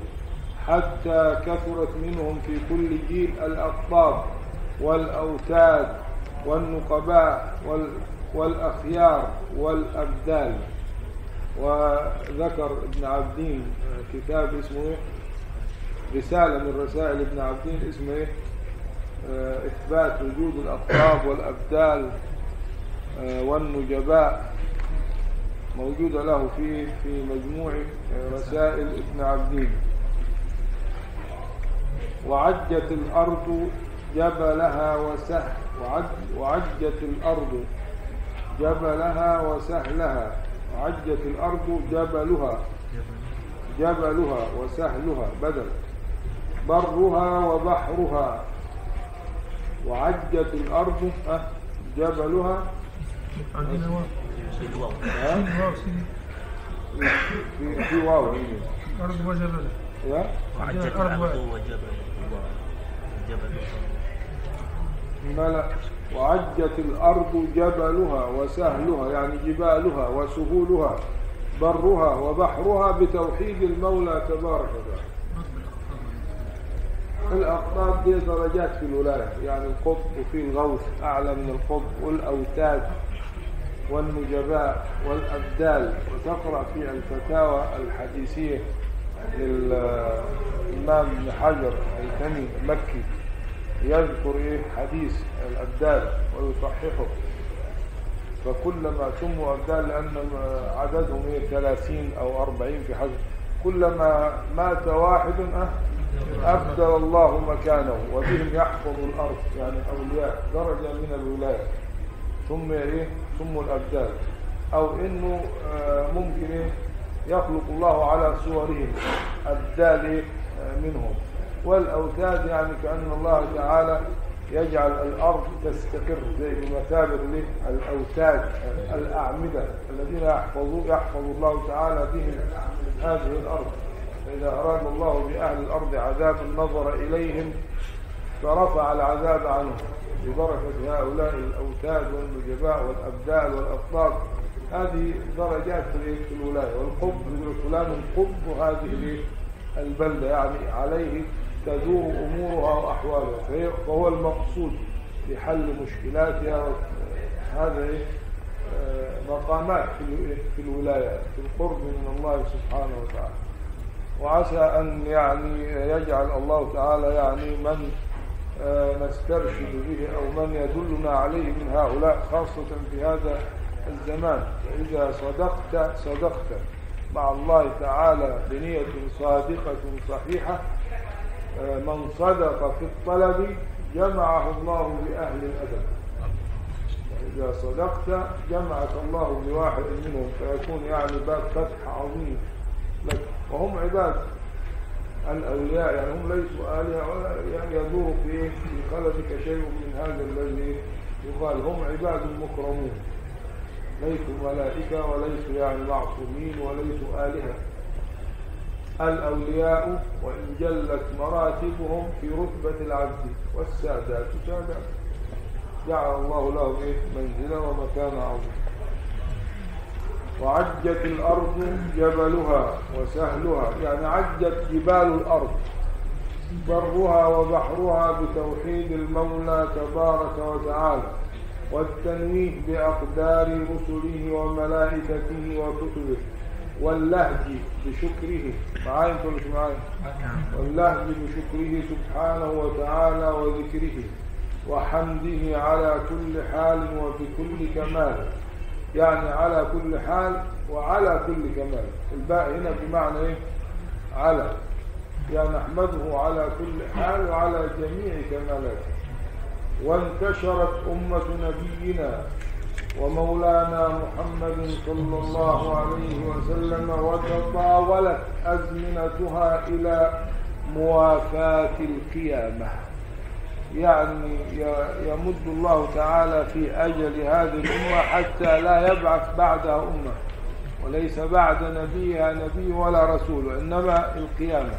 حتى كثرت منهم في كل جيل الأقطاب والأوتاد والنقباء والأخيار والأبدال. وذكر ابن عبدين كتاب اسمه رسالة من رسائل ابن عبدين اسمه إثبات وجود الأقطاب والأبدال والنجباء موجودة له في في مجموع رسائل ابن عبدين. وعجت الأرض جبلها وسهل وعج وعجت الأرض جبلها وسهلها وعجت الأرض جبلها جبلها وسهلها بدل برها وبحرها. وعجت الأرض أه جبلها. عندنا واو ها؟ واو في في واو هنا. أرض وجبل. يا؟ وعجت الأرض الأرض وجبل ملأ وعجت الأرض جبلها وسهلها يعني جبالها وسهولها برها وبحرها بتوحيد المولى تبارك وتعالى. الأقطاب دي درجات في الولاية. يعني القطب وفي الغوث أعلى من القطب والأوتاد والنجباء والأبدال. وتقرأ في الفتاوى الحديثية للإمام ابن حجر الهيثمي المكي. يذكر إيه؟ حديث الأبدال ويصححه. فكلما سموا أبدال لأن عددهم إيه؟ 30 أو 40 في حجر. كلما مات واحد أه أبدل الله مكانه وبهم يحفظ الأرض يعني أولياء درجة من الولاية. ثم إيه؟ ثم الأبدال. أو إنه آه، ممكن إيه؟ يخلق الله على صورهم أبدال إيه؟ آه، منهم. والأوتاد يعني كأن الله تعالى يجعل الأرض تستقر زي بمثابة؟ الأوتاد الأعمدة الذين يحفظوا يحفظ الله تعالى بهم هذه الأرض. فإذا أراد الله بأهل الأرض عذاب نظر إليهم فرفع العذاب عنهم ببركة هؤلاء الأوتاد والنجباء والأبدال والأطلاق هذه درجات في الولاية والقب يقول فلان قب هذه؟ البلدة يعني عليه تدور أمورها وأحوالها فهو المقصود لحل مشكلاتها هذا إيه؟ آه، مقامات في الولاية في القرب من الله سبحانه وتعالى وعسى أن يعني يجعل الله تعالى يعني من آه، نسترشد به أو من يدلنا عليه من هؤلاء خاصة في هذا الزمان. فإذا صدقت صدقت. مع الله تعالى بنية صادقة صحيحة آه، من صدق في الطلب جمعه الله بأهل الأدب. إذا صدقت جمعك الله بواحد منهم فيكون يعني باب فتح عظيم. لك وهم عباد الأولياء يعني هم ليسوا آلهة ولا يعني يدور في خلفك شيء من هذا الذي يقال. هم عباد مكرمون. ليسوا ملائكة وليسوا يعني معصومين وليسوا آلهة. الأولياء وإن جلت مراتبهم في رتبة العبد والسادات سادات. جعل الله لهم إيه؟ منزلا ومكانا عظيما. وعجت الأرض جبلها وسهلها يعني عجت جبال الأرض. برها وبحرها بتوحيد المولى تبارك وتعالى والتنويه بأقدار رسله وملائكته وكتبه واللهج بشكره. معايا أنتوا مش معايا واللهج بشكره سبحانه وتعالى وذكره وحمده على كل حال وبكل كمال. يعني على كل حال وعلى كل كمال الباء هنا بمعنى إيه؟ على. يعني نحمده على كل حال وعلى جميع كمالاته وانتشرت أمة نبينا ومولانا محمد صلى الله عليه وسلم وتطاولت أزمنتها إلى موافاة القيامة. يعني يمد الله تعالى في أجل هذه الأمة حتى لا يبعث بعدها أمة. وليس بعد نبيها نبي ولا رسول إنما القيامة.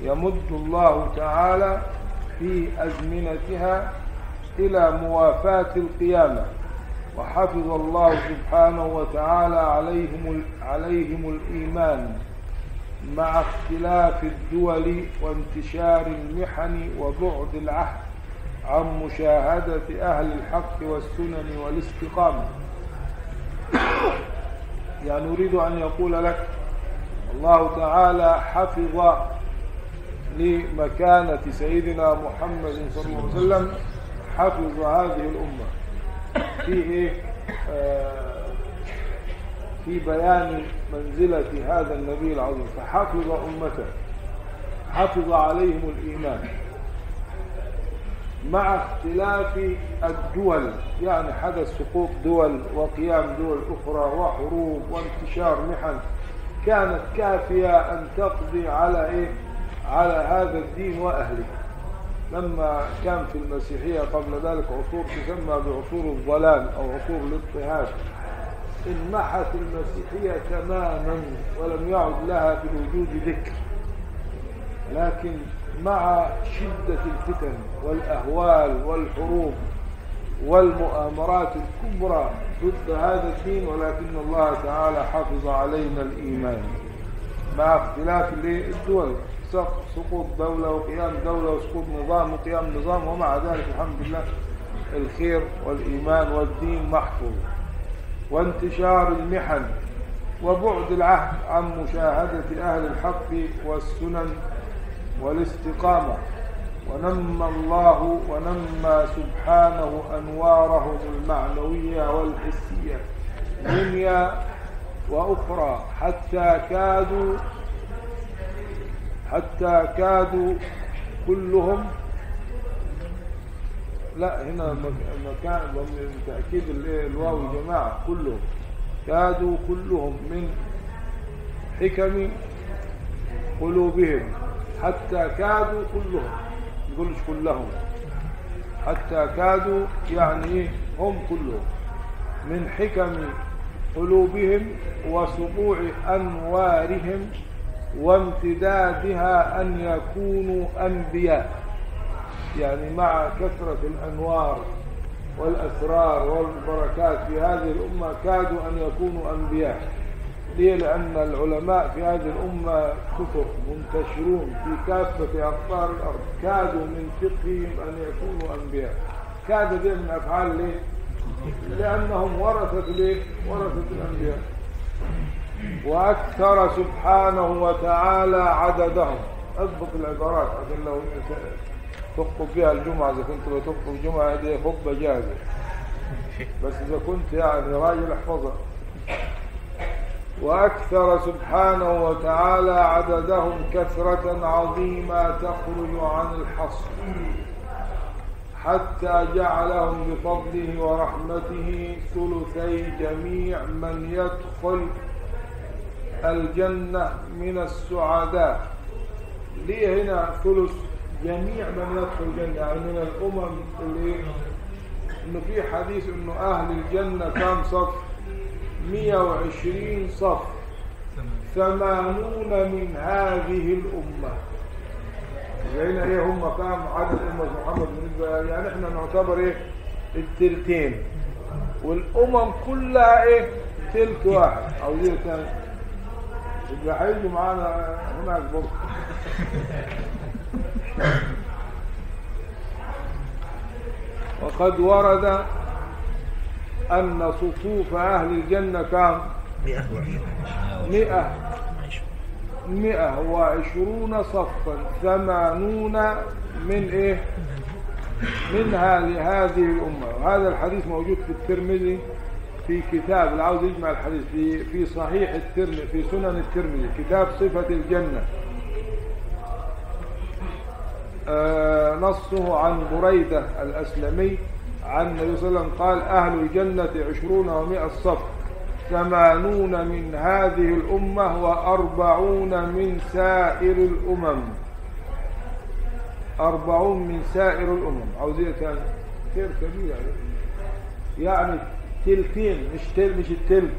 يمد الله تعالى في أزمنتها إلى موافاة القيامة. وحفظ الله سبحانه وتعالى عليهم عليهم الإيمان. مع اختلاف الدول وانتشار المحن وبعد العهد عن مشاهدة أهل الحق والسنن والاستقامة يعني أريد أن يقول لك الله تعالى حفظ لمكانة سيدنا محمد صلى الله عليه وسلم حفظ هذه الأمة في إيه؟ آه، في بيان منزلة هذا النبي العظيم فحفظ أمته حفظ عليهم الإيمان. مع اختلاف الدول يعني حدث سقوط دول وقيام دول أخرى وحروب وانتشار محن كانت كافية أن تقضي على إيه؟ على هذا الدين وأهله لما كان في المسيحية قبل ذلك عصور تسمى بعصور الضلال أو عصور الاضطهاد. انمحت المسيحية تماما ولم يعد لها في الوجود ذكر. لكن مع شدة الفتن والأهوال والحروب والمؤامرات الكبرى ضد هذا الدين ولكن الله تعالى حفظ علينا الإيمان. مع اختلاف الدول سق- سقوط دولة وقيام دولة وسقوط نظام وقيام نظام ومع ذلك الحمد لله الخير والإيمان والدين محفوظ. وانتشار المحن وبعد العهد عن مشاهدة أهل الحق والسنن والاستقامة. ونمى الله ونمى سبحانه أنوارهم المعنوية والحسية دنيا وأخرى حتى كادوا حتى كادوا كلهم لا هنا مك- مكان تأكيد ال- الواو جماعة كلهم كادوا كلهم من حكم قلوبهم. حتى كادوا كلهم ما يقولش كلهم. حتى كادوا يعني؟ هم كلهم. من حكم قلوبهم وسطوع أنوارهم وامتدادها أن يكونوا أنبياء. يعني مع كثرة الأنوار والأسرار والبركات في هذه الأمة كادوا أن يكونوا أنبياء. ليه؟ لأن العلماء في هذه الأمة كثر منتشرون في كافة أقطار الأرض. كادوا من فقههم أن يكونوا أنبياء. كاد دي من أفعال ليه؟ لأنهم ورثة ليه؟ ورثة الأنبياء. وأكثر سبحانه وتعالى عددهم. أضبط العبارات عشان لو تخطب فيها الجمعة إذا كنت بتخطب الجمعة دي خطبة جاهزة بس إذا كنت يعني راجل احفظها وأكثر سبحانه وتعالى عددهم كثرة عظيمة تخرج عن الحصر. حتى جعلهم بفضله ورحمته ثلثي جميع من يدخل الجنة من السعداء. ليه هنا ثلث؟ جميع من يدخل الجنة يعني من الأمم اللي إنه في حديث إنه أهل الجنة كم صف؟ 120 صف. ثمانون من هذه الأمة. هنا إيه هم؟ كام عدد أمة محمد بالنسبة يعني إحنا نعتبر إيه؟ التلتين والأمم كلها إيه؟ تلت واحد. أو تاني يبقى هيجوا معانا هناك برضه. وقد ورد أن صفوف أهل الجنة كام مئة. مئة وعشرون صفا ثمانون من إيه؟ منها لهذه الأمة. وهذا الحديث موجود في الترمذي في كتاب اللي عاوز يجمع الحديث في في صحيح الترمذي في سنن الترمذي كتاب صفة الجنة. نصه عن بريدة الأسلمي عن النبي صلى الله عليه وسلم قال أهل الجنة عشرون ومائة صف ثمانون من هذه الأمة وأربعون من سائر الأمم أربعون من سائر الأمم عاوزية تاني خير كبير يعني يعني تلتين مش تل مش التلت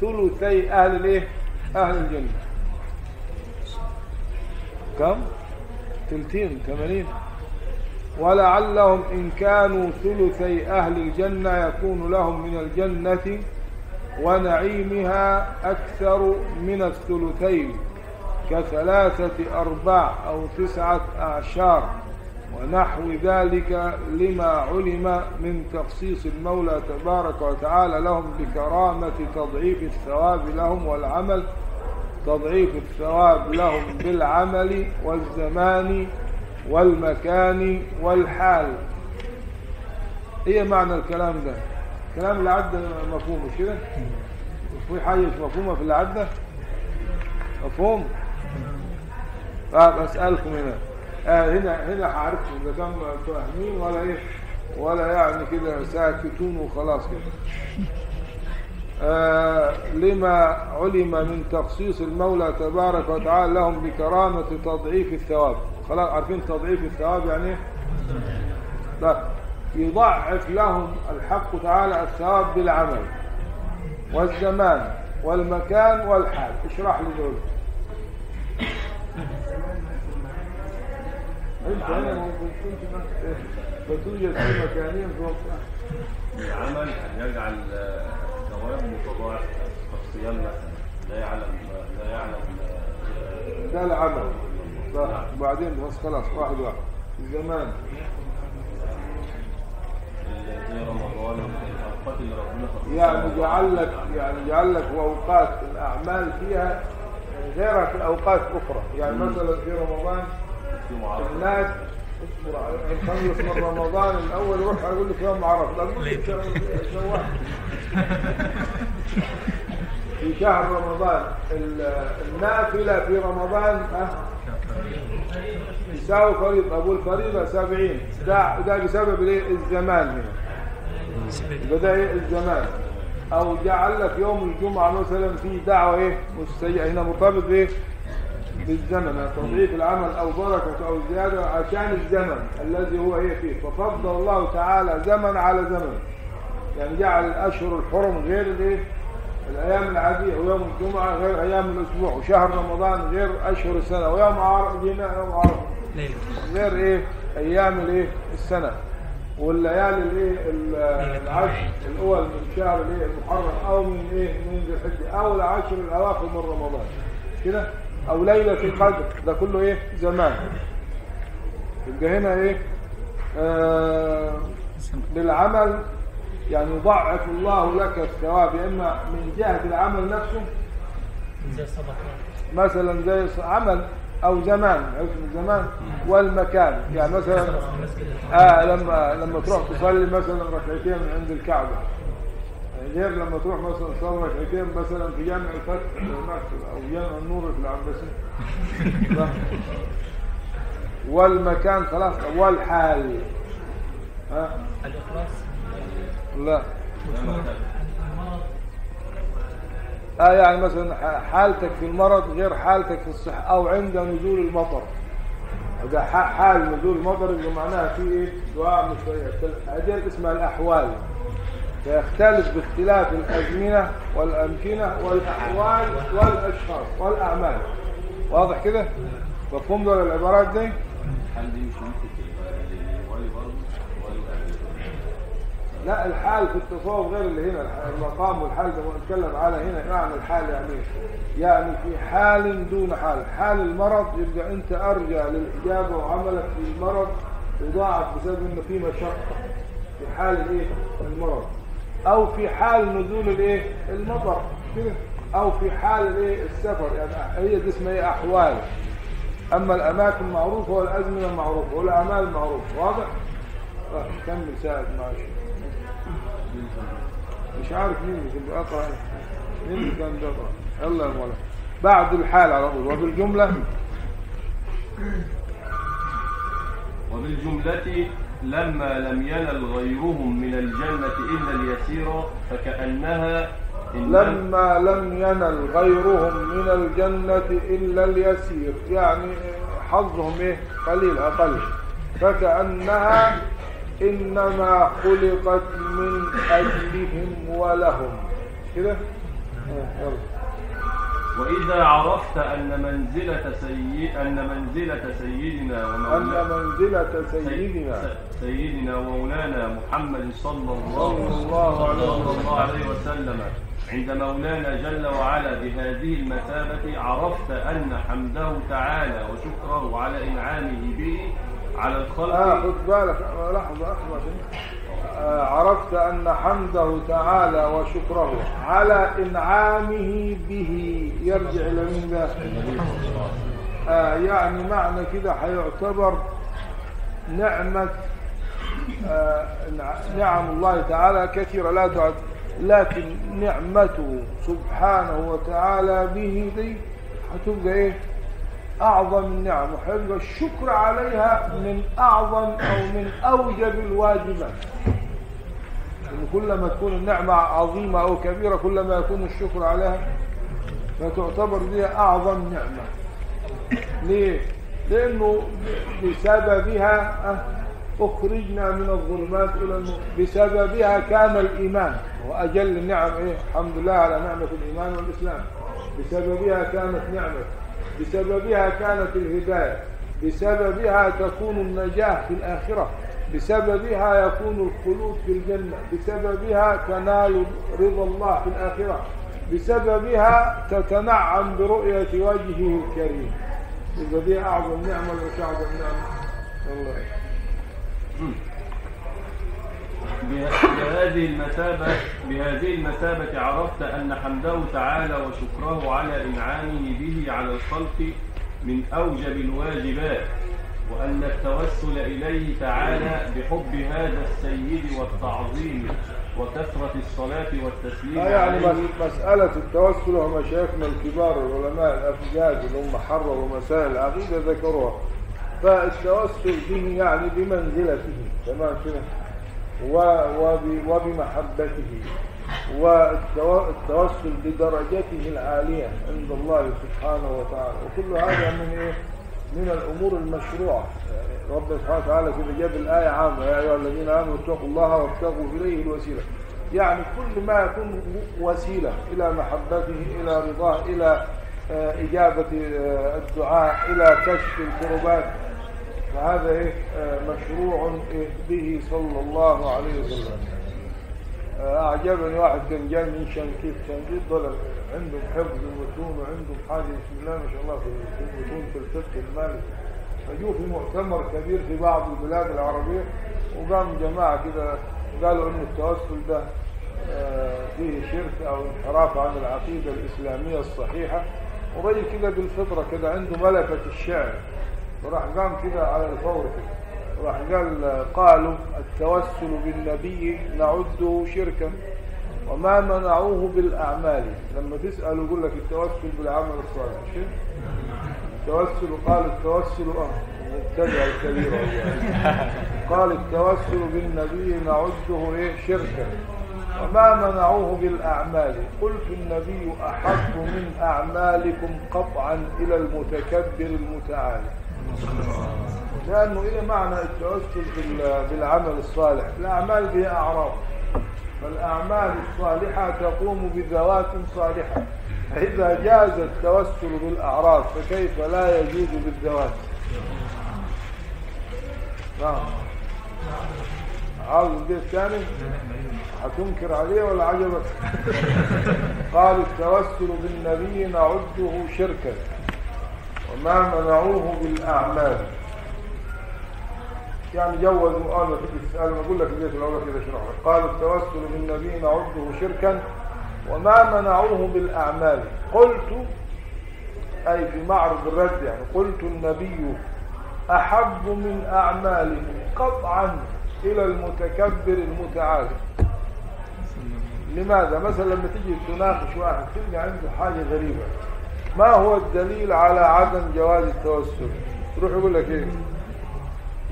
ثلثي أهل الإيه؟ أهل الجنة كم؟ تلتين ثمانين. ولعلهم إن كانوا ثلثي أهل الجنة يكون لهم من الجنة ونعيمها أكثر من الثلثين كثلاثة أرباع أو تسعة أعشار. ونحو ذلك لما علم من تخصيص المولى تبارك وتعالى لهم بكرامة تضعيف الثواب لهم والعمل تضعيف الثواب لهم بالعمل والزمان والمكان والحال. إيه معنى الكلام ده. الكلام اللي عدى مفهوم مش كده؟ في حاجة مش مفهومة في اللي عدى مفهوم؟ طب أسألكم هنا. آه هنا هنا هعرفكم إذا كانوا فاهمين ولا إيه ولا يعني كده ساكتون وخلاص كده. لما علم من تخصيص المولى تبارك وتعالى لهم بكرامة تضعيف الثواب. خلاص عارفين تضعيف الثواب يعني؟ لا. يضعف لهم الحق تعالى الثواب بالعمل والزمان والمكان والحال. اشرح لي دول. أنت هنا ما كنتش فتوجد في مكانين في وقتها العمل يجعل آه، الثواب متضاعف كالصيام مثلا لا يعلم لا يعلم آه، ده العمل صح وبعدين بس خلاص واحد واحد. خصصها يعني جعل لك يعني جعل لك أوقات الأعمال فيها غيرها في أوقات أخرى. يعني مثلا في رمضان الناس اصبر على- من رمضان الأول يروح يقول لك يوم عرفه لي شو- في شهر رمضان. ال- النافلة في رمضان يساوي فريضه أبو الفريضة 70 ده ده بسبب الزمان. هنا إيه الزمان. أو جعل لك يوم الجمعة مثلا في دعوة إيه؟ مستيئه هنا مرتبط بإيه؟ بالزمن يعني تضعيف العمل أو بركة أو زيادة عشان الزمن الذي هو إيه فيه. ففضل الله تعالى زمن على زمن. يعني جعل الأشهر الحرم غير الايه الأيام العادية ويوم الجمعة غير أيام الأسبوع وشهر رمضان غير أشهر السنة ويوم عرفه غير إيه؟ أيام الإيه؟ السنة. والليالي الإيه؟ ال- العشر الأول من شهر الإيه؟ المحرم أو من إيه؟ من ذي الحجة أو العشر الأواخر من رمضان. كده؟ أو ليلة القدر. ده كله إيه؟ زمان يبقى هنا إيه؟ آه للعمل يعني يضعف الله لك الثواب إما من جهة العمل نفسه مثلا زي عمل أو زمان حكم زمان والمكان. يعني مثلا آه لما لما تروح تصلي مثلا ركعتين عند الكعبة. غير لما تروح مثلا تصلي ركعتين مثلا في جامع الفتح أو جامع النور في العباسيه. والمكان خلاص والحال. ها؟ الإخلاص. لا. آه يعني مثلا حالتك في المرض غير حالتك في الصحة أو عند نزول المطر. إذا ح- حال نزول المطر يبقى معناها في إيه؟ دعاء مشروع هذه اسمها الأحوال. فيختلف باختلاف الأزمنة والأمكنة والأحوال والأشخاص والأعمال واضح كده؟ مفهوم دول العبارات دي؟ لا الحال في التصوف غير اللي هنا المقام والحال ده بنتكلم على هنا معنى الحال يعني؟ يعني في حال دون حال حال المرض يبقى أنت أرجع للإجابة وعملك في المرض يضاعف بسبب إنه في مشقة في حال الايه المرض أو في حال نزول الإيه؟ المطر. كده أو في حال الإيه؟ السفر. يعني هي دي اسمها إيه؟ أحوال. أما الأماكن معروفه والازمنه معروفه والأعمال معروفه واضح؟ آه، كمل ساعد معلش. مش عارف مين اللي كان بيقرا مين اللي كان بيقرا يلا يا مولانا. بعد الحال على طول. وبالجملة؟ وبالجملة لما لم ينل غيرهم من الجنة إلا اليسير فكأنها لما لم ينل غيرهم من الجنة إلا اليسير يعني حظهم إيه؟ قليل أقل. فكأنها إنما خلقت من أجلهم ولهم. كده؟ آه، يلا. وإذا عرفت أن منزلة سيد أن منزلة سيدنا أن ومولانا منزلة سيدنا. سيدنا ومولانا محمد صلى الله, صلى الله عليه صلى الله عليه وسلم. عند مولانا جل وعلا بهذه المثابة عرفت أن حمده تعالى وشكره على إنعامه به على الخلق. آه خد بالك. لحظة لحظة. آه عرفت أن حمده تعالى وشكره على إنعامه به. يرجع إلى من ذا آه يعني معنى كده هيعتبر نعمة آه نع- نعم الله تعالى كثيرة. لا تعد لكن نعمته سبحانه وتعالى به دي هتبقى إيه؟ أعظم النعم وهيبقى الشكر عليها من أعظم أو من أوجب الواجبات. إن كلما تكون النعمة عظيمة أو كبيرة كلما يكون الشكر عليها فتعتبر دي أعظم نعمة. ليه؟ لأنه بسببها أخرجنا من الظلمات إلى النور. بسببها كان الإيمان. وأجل النعم إيه؟ الحمد لله على نعمة الإيمان والإسلام. بسببها كانت نعمة. بسببها كانت الهداية بسببها تكون النجاة في الآخرة بسببها يكون الخلود في الجنة بسببها تنال رضا الله في الآخرة بسببها تتنعم برؤية وجهه الكريم. إذا دي أعظم نعمة ولا أعظم نعمة. الله بهذه المثابة بهذه المثابة عرفت أن حمده تعالى وشكره على إنعامه به على الخلق من أوجب الواجبات وأن التوسل إليه تعالى بحب هذا السيد والتعظيم وكثرة الصلاة والتسليم آه يعني عليه. مس- مسألة التوسل هم مشايخنا الكبار العلماء الأفجاد اللي هم حرروا مسائل العقيدة ذكروها. فالتوسل به يعني بمنزلته تمام كده وبمحبته والتوسل بدرجته العالية عند الله سبحانه وتعالى. وكل هذا من إيه؟ من الأمور المشروعة. ربنا سبحانه وتعالى كده جاب الآية عامة. يا أيها الذين آمنوا اتقوا الله وابتغوا إليه الوسيلة. يعني كل ما يكون وسيلة إلى محبته إلى رضاه إلى آه، إجابة آه، الدعاء إلى كشف الكربات فهذا إيه؟ آه، مشروع إيه؟ به صلى الله عليه وسلم. آه، أعجبني واحد كان جاي من شنكيت شنكيت دول عندهم حفظ المتون وعندهم حاجة بسم الله ما شاء الله في المتون في الفقه المالي. فجوا في مؤتمر كبير في بعض البلاد العربية وقام جماعة كده قالوا إن التوسل ده آه، فيه شرك أو انحراف عن العقيدة الإسلامية الصحيحة. ورجل كده بالفطرة كده عنده ملكة الشعر. وراح قام كده على الفور راح قال قالوا التوسل بالنبي نعده شركا وما منعوه بالأعمال. لما تسأل يقول لك التوسل بالعمل الصالح شو؟ التوسل قال التوسل آه المبتدع الكبير. قال التوسل بالنبي نعده إيه؟ شركا. وما منعوه بالأعمال. قلت النبي أحب من أعمالكم قطعا إلى المتكبر المتعالي. لأنه إيه معنى التوسل بال- بالعمل الصالح. الأعمال بها أعراض. فالأعمال الصالحة تقوم بذوات صالحة. فإذا جاز التوسل بالأعراض فكيف لا يجوز بالذوات؟ نعم. عاوز البيت الثاني؟ هتنكر عليه ولا عجبك؟ قال التوسل بالنبي نعده شركا. وما منعوه بالأعمال. يعني جوزوا آه في السؤال ما أقول لك البيت الأول كده شرح لك. قال التوسل بالنبي نعده شركا وما منعوه بالأعمال. قلت أي في معرض الرد يعني قلت النبي أحب من أعمالهم قطعا إلى المتكبر المتعالي. لماذا؟ مثلا لما تيجي تناقش واحد تلقى عنده حاجة غريبة. ما هو الدليل على عدم جواز التوسل؟ تروح يقول لك إيه؟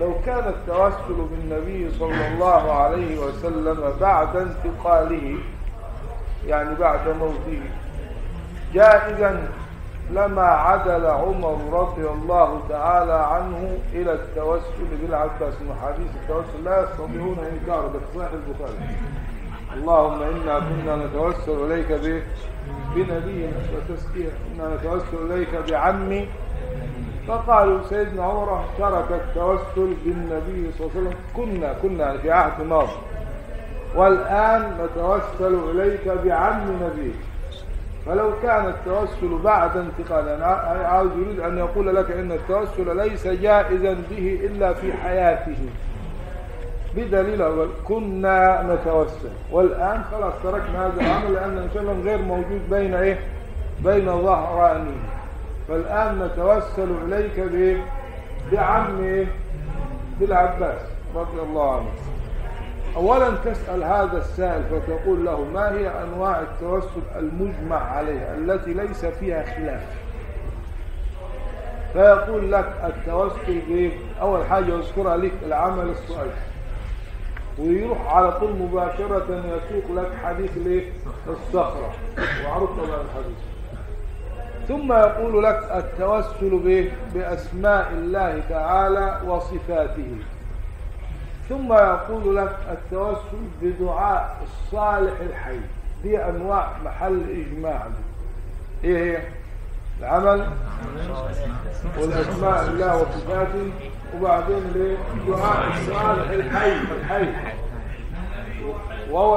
لو كان التوسل بالنبي صلى الله عليه وسلم بعد انتقاله يعني بعد موته جائزا لما عدل عمر رضي الله تعالى عنه إلى التوسل بالعباس من حديث. التوسل لا يستطيعون إنكاره ده في صحيح البخاري. اللهم إنا كنا نتوسل إليك ب- بنبينا وتزكية. إنا نتوسل إليك بعمي. فقالوا سيدنا عمر ترك التوسل بالنبي صلى الله عليه وسلم. كنا كنا في عهد ماضي. والآن نتوسل إليك بعم نبيك. فلو كان التوسل بعد انتقال ع- عاوز يريد أن يقول لك أن التوسل ليس جائزا به إلا في حياته. بدليل أول كنا نتوسل والآن خلاص تركنا هذا العمل لأن وسلم غير موجود بين إيه بين ظهرانه فالآن نتوسل إليك بإيه بعم إيه؟ بالعباس رضي الله عنه أولا تسأل هذا السائل فتقول له ما هي أنواع التوسل المجمع عليها التي ليس فيها خلاف فيقول لك التوسل؟ أول حاجة يذكرها لك العمل الصالح ويروح على طول مباشرة يسوق لك حديث ليه؟ الصخرة. وعرض طبعا الحديث. ثم يقول لك التوسل به بأسماء الله تعالى وصفاته. ثم يقول لك التوسل بدعاء الصالح الحي. دي أنواع محل إجماع دي. إيه هي؟ العمل والأسماء الله وصفاته وبعدين دعاء الصالح الحي الحي.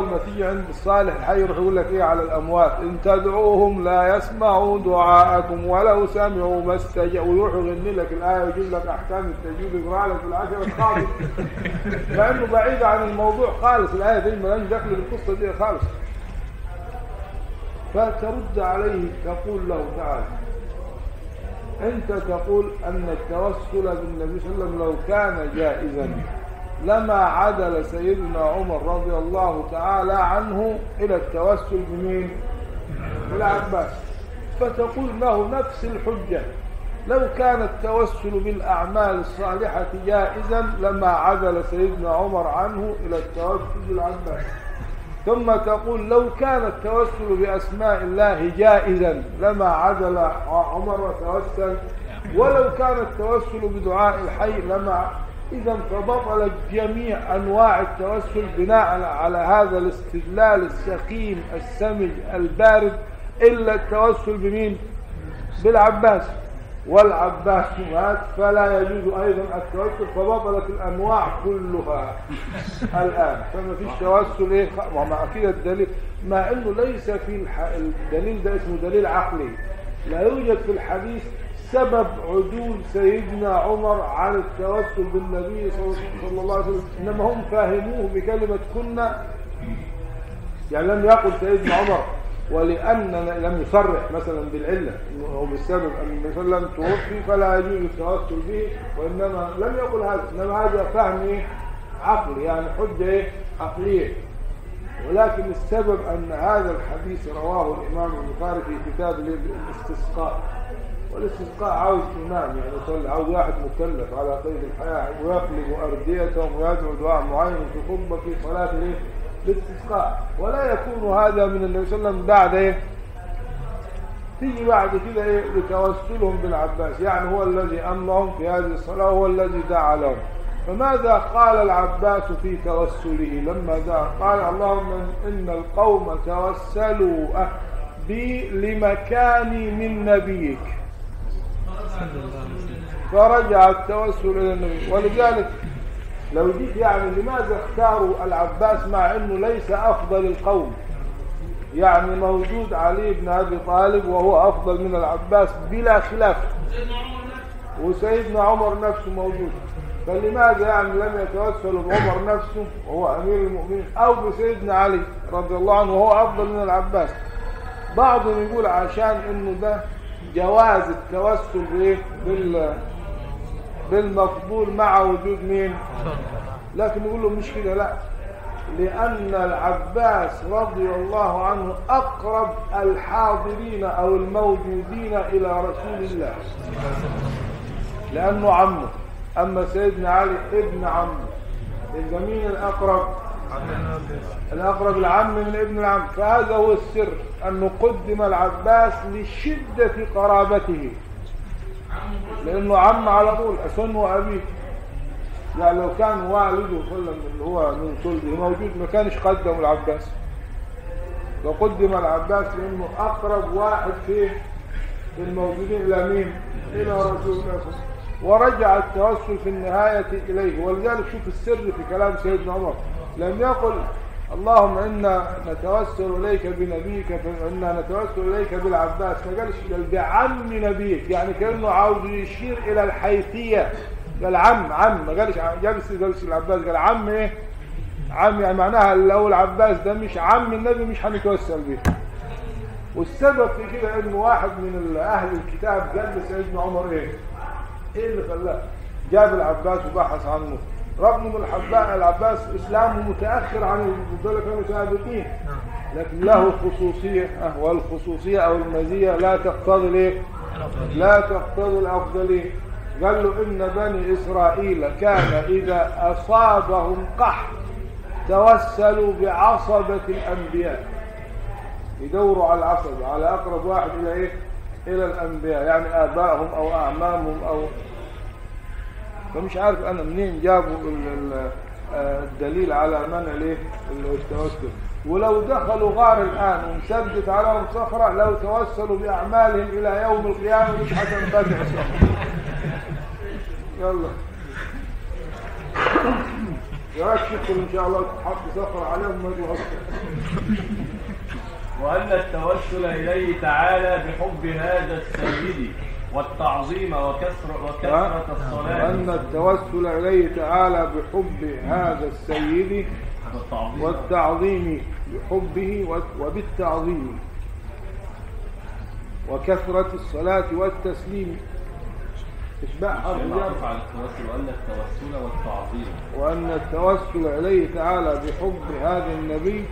ما تيجي عند الصالح الحي يروح يقول لك إيه على الأموات؟ إن تدعوهم لا يسمعوا دعاءكم ولو سمعوا ما استجابوا ويروح يغني لك الآية ويجيب لك أحكام التجويد يقرا لك في العشره الخامس مع انه بعيد عن الموضوع خالص الآية دي مالهاش دخل بالقصة دي خالص. فترد عليه تقول له تعالى أنت تقول أن التوسل بالنبي صلى الله عليه وسلم لو كان جائزا لما عدل سيدنا عمر رضي الله تعالى عنه إلى التوسل بمين؟ بالعباس فتقول له نفس الحجة. لو كان التوسل بالأعمال الصالحة جائزا لما عدل سيدنا عمر عنه إلى التوسل بالعباس. ثم تقول لو كان التوسل بأسماء الله جائزا لما عدل عمر وتوسل ولو كان التوسل بدعاء الحي لما إذا فبطلت جميع أنواع التوسل بناء على هذا الاستدلال السقيم السمج البارد إلا التوسل بمين؟ بالعباس. والعباس مات فلا يجوز أيضا التوسل فبطلت الأنواع كلها الآن. فما فيش توسل إيه؟ ومع كده الدليل مع أنه ليس في الح... الدليل ده اسمه دليل عقلي. لا يوجد في الحديث سبب عدول سيدنا عمر عن التوسل بالنبي صلى الله عليه وسلم. إنما هم فاهموه بكلمة كنا يعني لم يقل سيدنا عمر. ولأن لم يصرح مثلا بالعلة أو بالسبب أن عليه وسلم توفي فلا يجوز التوسل به وإنما لم يقل هذا إنما هذا فهم؟ عقلي يعني حجة؟ عقلية ولكن السبب أن هذا الحديث رواه الإمام البخاري في كتاب الاستسقاء والاستسقاء عاوز إمام يعني يصلي عاوز واحد مكلف على قيد الحياة ويقلب أرديتهم ويدعو دعاء معين في خطبة في صلاة الاستسقاء ولا يكون هذا من النبي صلى الله عليه وسلم بعد إيه؟ تيجي بعد كده إيه؟ لتوسلهم بالعباس. يعني هو الذي أمرهم في هذه الصلاة هو الذي دعا لهم. فماذا قال العباس في توسله؟ لما دعا قال اللهم إن القوم توسلوا بي لمكاني من نبيك. فرجع التوسل إلى النبي. ولذلك لو جيت يعني لماذا اختاروا العباس مع إنه ليس أفضل القوم؟ يعني موجود علي بن أبي طالب وهو أفضل من العباس بلا خلاف. وسيدنا عمر نفسه موجود. فلماذا يعني لم يتوسلوا بعمر نفسه وهو أمير المؤمنين أو بسيدنا علي رضي الله عنه وهو أفضل من العباس؟ بعضهم يقول عشان إنه ده جواز التوسل بإيه؟ بال بالمقبول مع وجود مين؟ لكن يقول له مش كده لا. لأن العباس رضي الله عنه أقرب الحاضرين أو الموجودين إلى رسول الله. لأنه عمه. أما سيدنا علي ابن عمه. يبقى مين الأقرب؟ الأقرب العم من ابن العم. فهذا هو السر أنه قدم العباس لشدة قرابته. لأنه عم على طول أسن وأبيه يعني لو كان والده كل اللي هو من صلبه موجود ما كانش قدم العباس. وقدم العباس لأنه أقرب واحد فيه في الموجودين إلى مين؟ إلى رسول الله ورجع التوسل في النهاية إليه. ولذلك شوف السر في كلام سيدنا عمر. لم يقل اللهم إنا نتوسل إليك بنبيك فإنا نتوسل إليك بالعباس. ما قالش بعم نبيك يعني كأنه عاوز يشير إلى الحيثية. قال عم عم. ما قالش جالس جالس العباس قال عم إيه؟ عم يعني معناها لو العباس ده مش عم النبي مش هنتوسل به. والسبب في كده إنه واحد من أهل الكتاب قال لسيدنا عمر إيه؟ إيه اللي خلاه؟ جاب العباس وبحث عنه. رغم ان العباس إسلامه متأخر عن دول كانوا سابقين نعم لكن له خصوصية أه، والخصوصية أو المزية لا تقتضي الايه؟ لا تقتضي الافضليه قال له إن بني إسرائيل كان إذا أصابهم قحط توسلوا بعصبة الأنبياء يدوروا على العصبة على أقرب واحد إلى إيه؟ إلى الأنبياء يعني آبائهم أو أعمامهم أو فمش عارف أنا منين جابوا ال- ال- الدليل على منع الايه التوسل. ولو دخلوا غار الآن ومسدت عليهم صخرة لو توسلوا بأعمالهم إلى يوم القيامة مش هتنفتح الصخره يلا. تدخل إن شاء الله تحط صخرة عليهم ما يطلعوا وأن التوسل إليه تعالى بحب هذا السيد. والتعظيم وكثر وكثرة الصلاة. وأن التوسل إليه تعالى بحب هذا السيد والتعظيم بحبه وبالتعظيم. وكثرة الصلاة والتسليم. إشباع حرف معطوف جر على التوسل. وأن التوسل والتعظيم. وأن التوسل إليه تعالى بحب هذا النبي.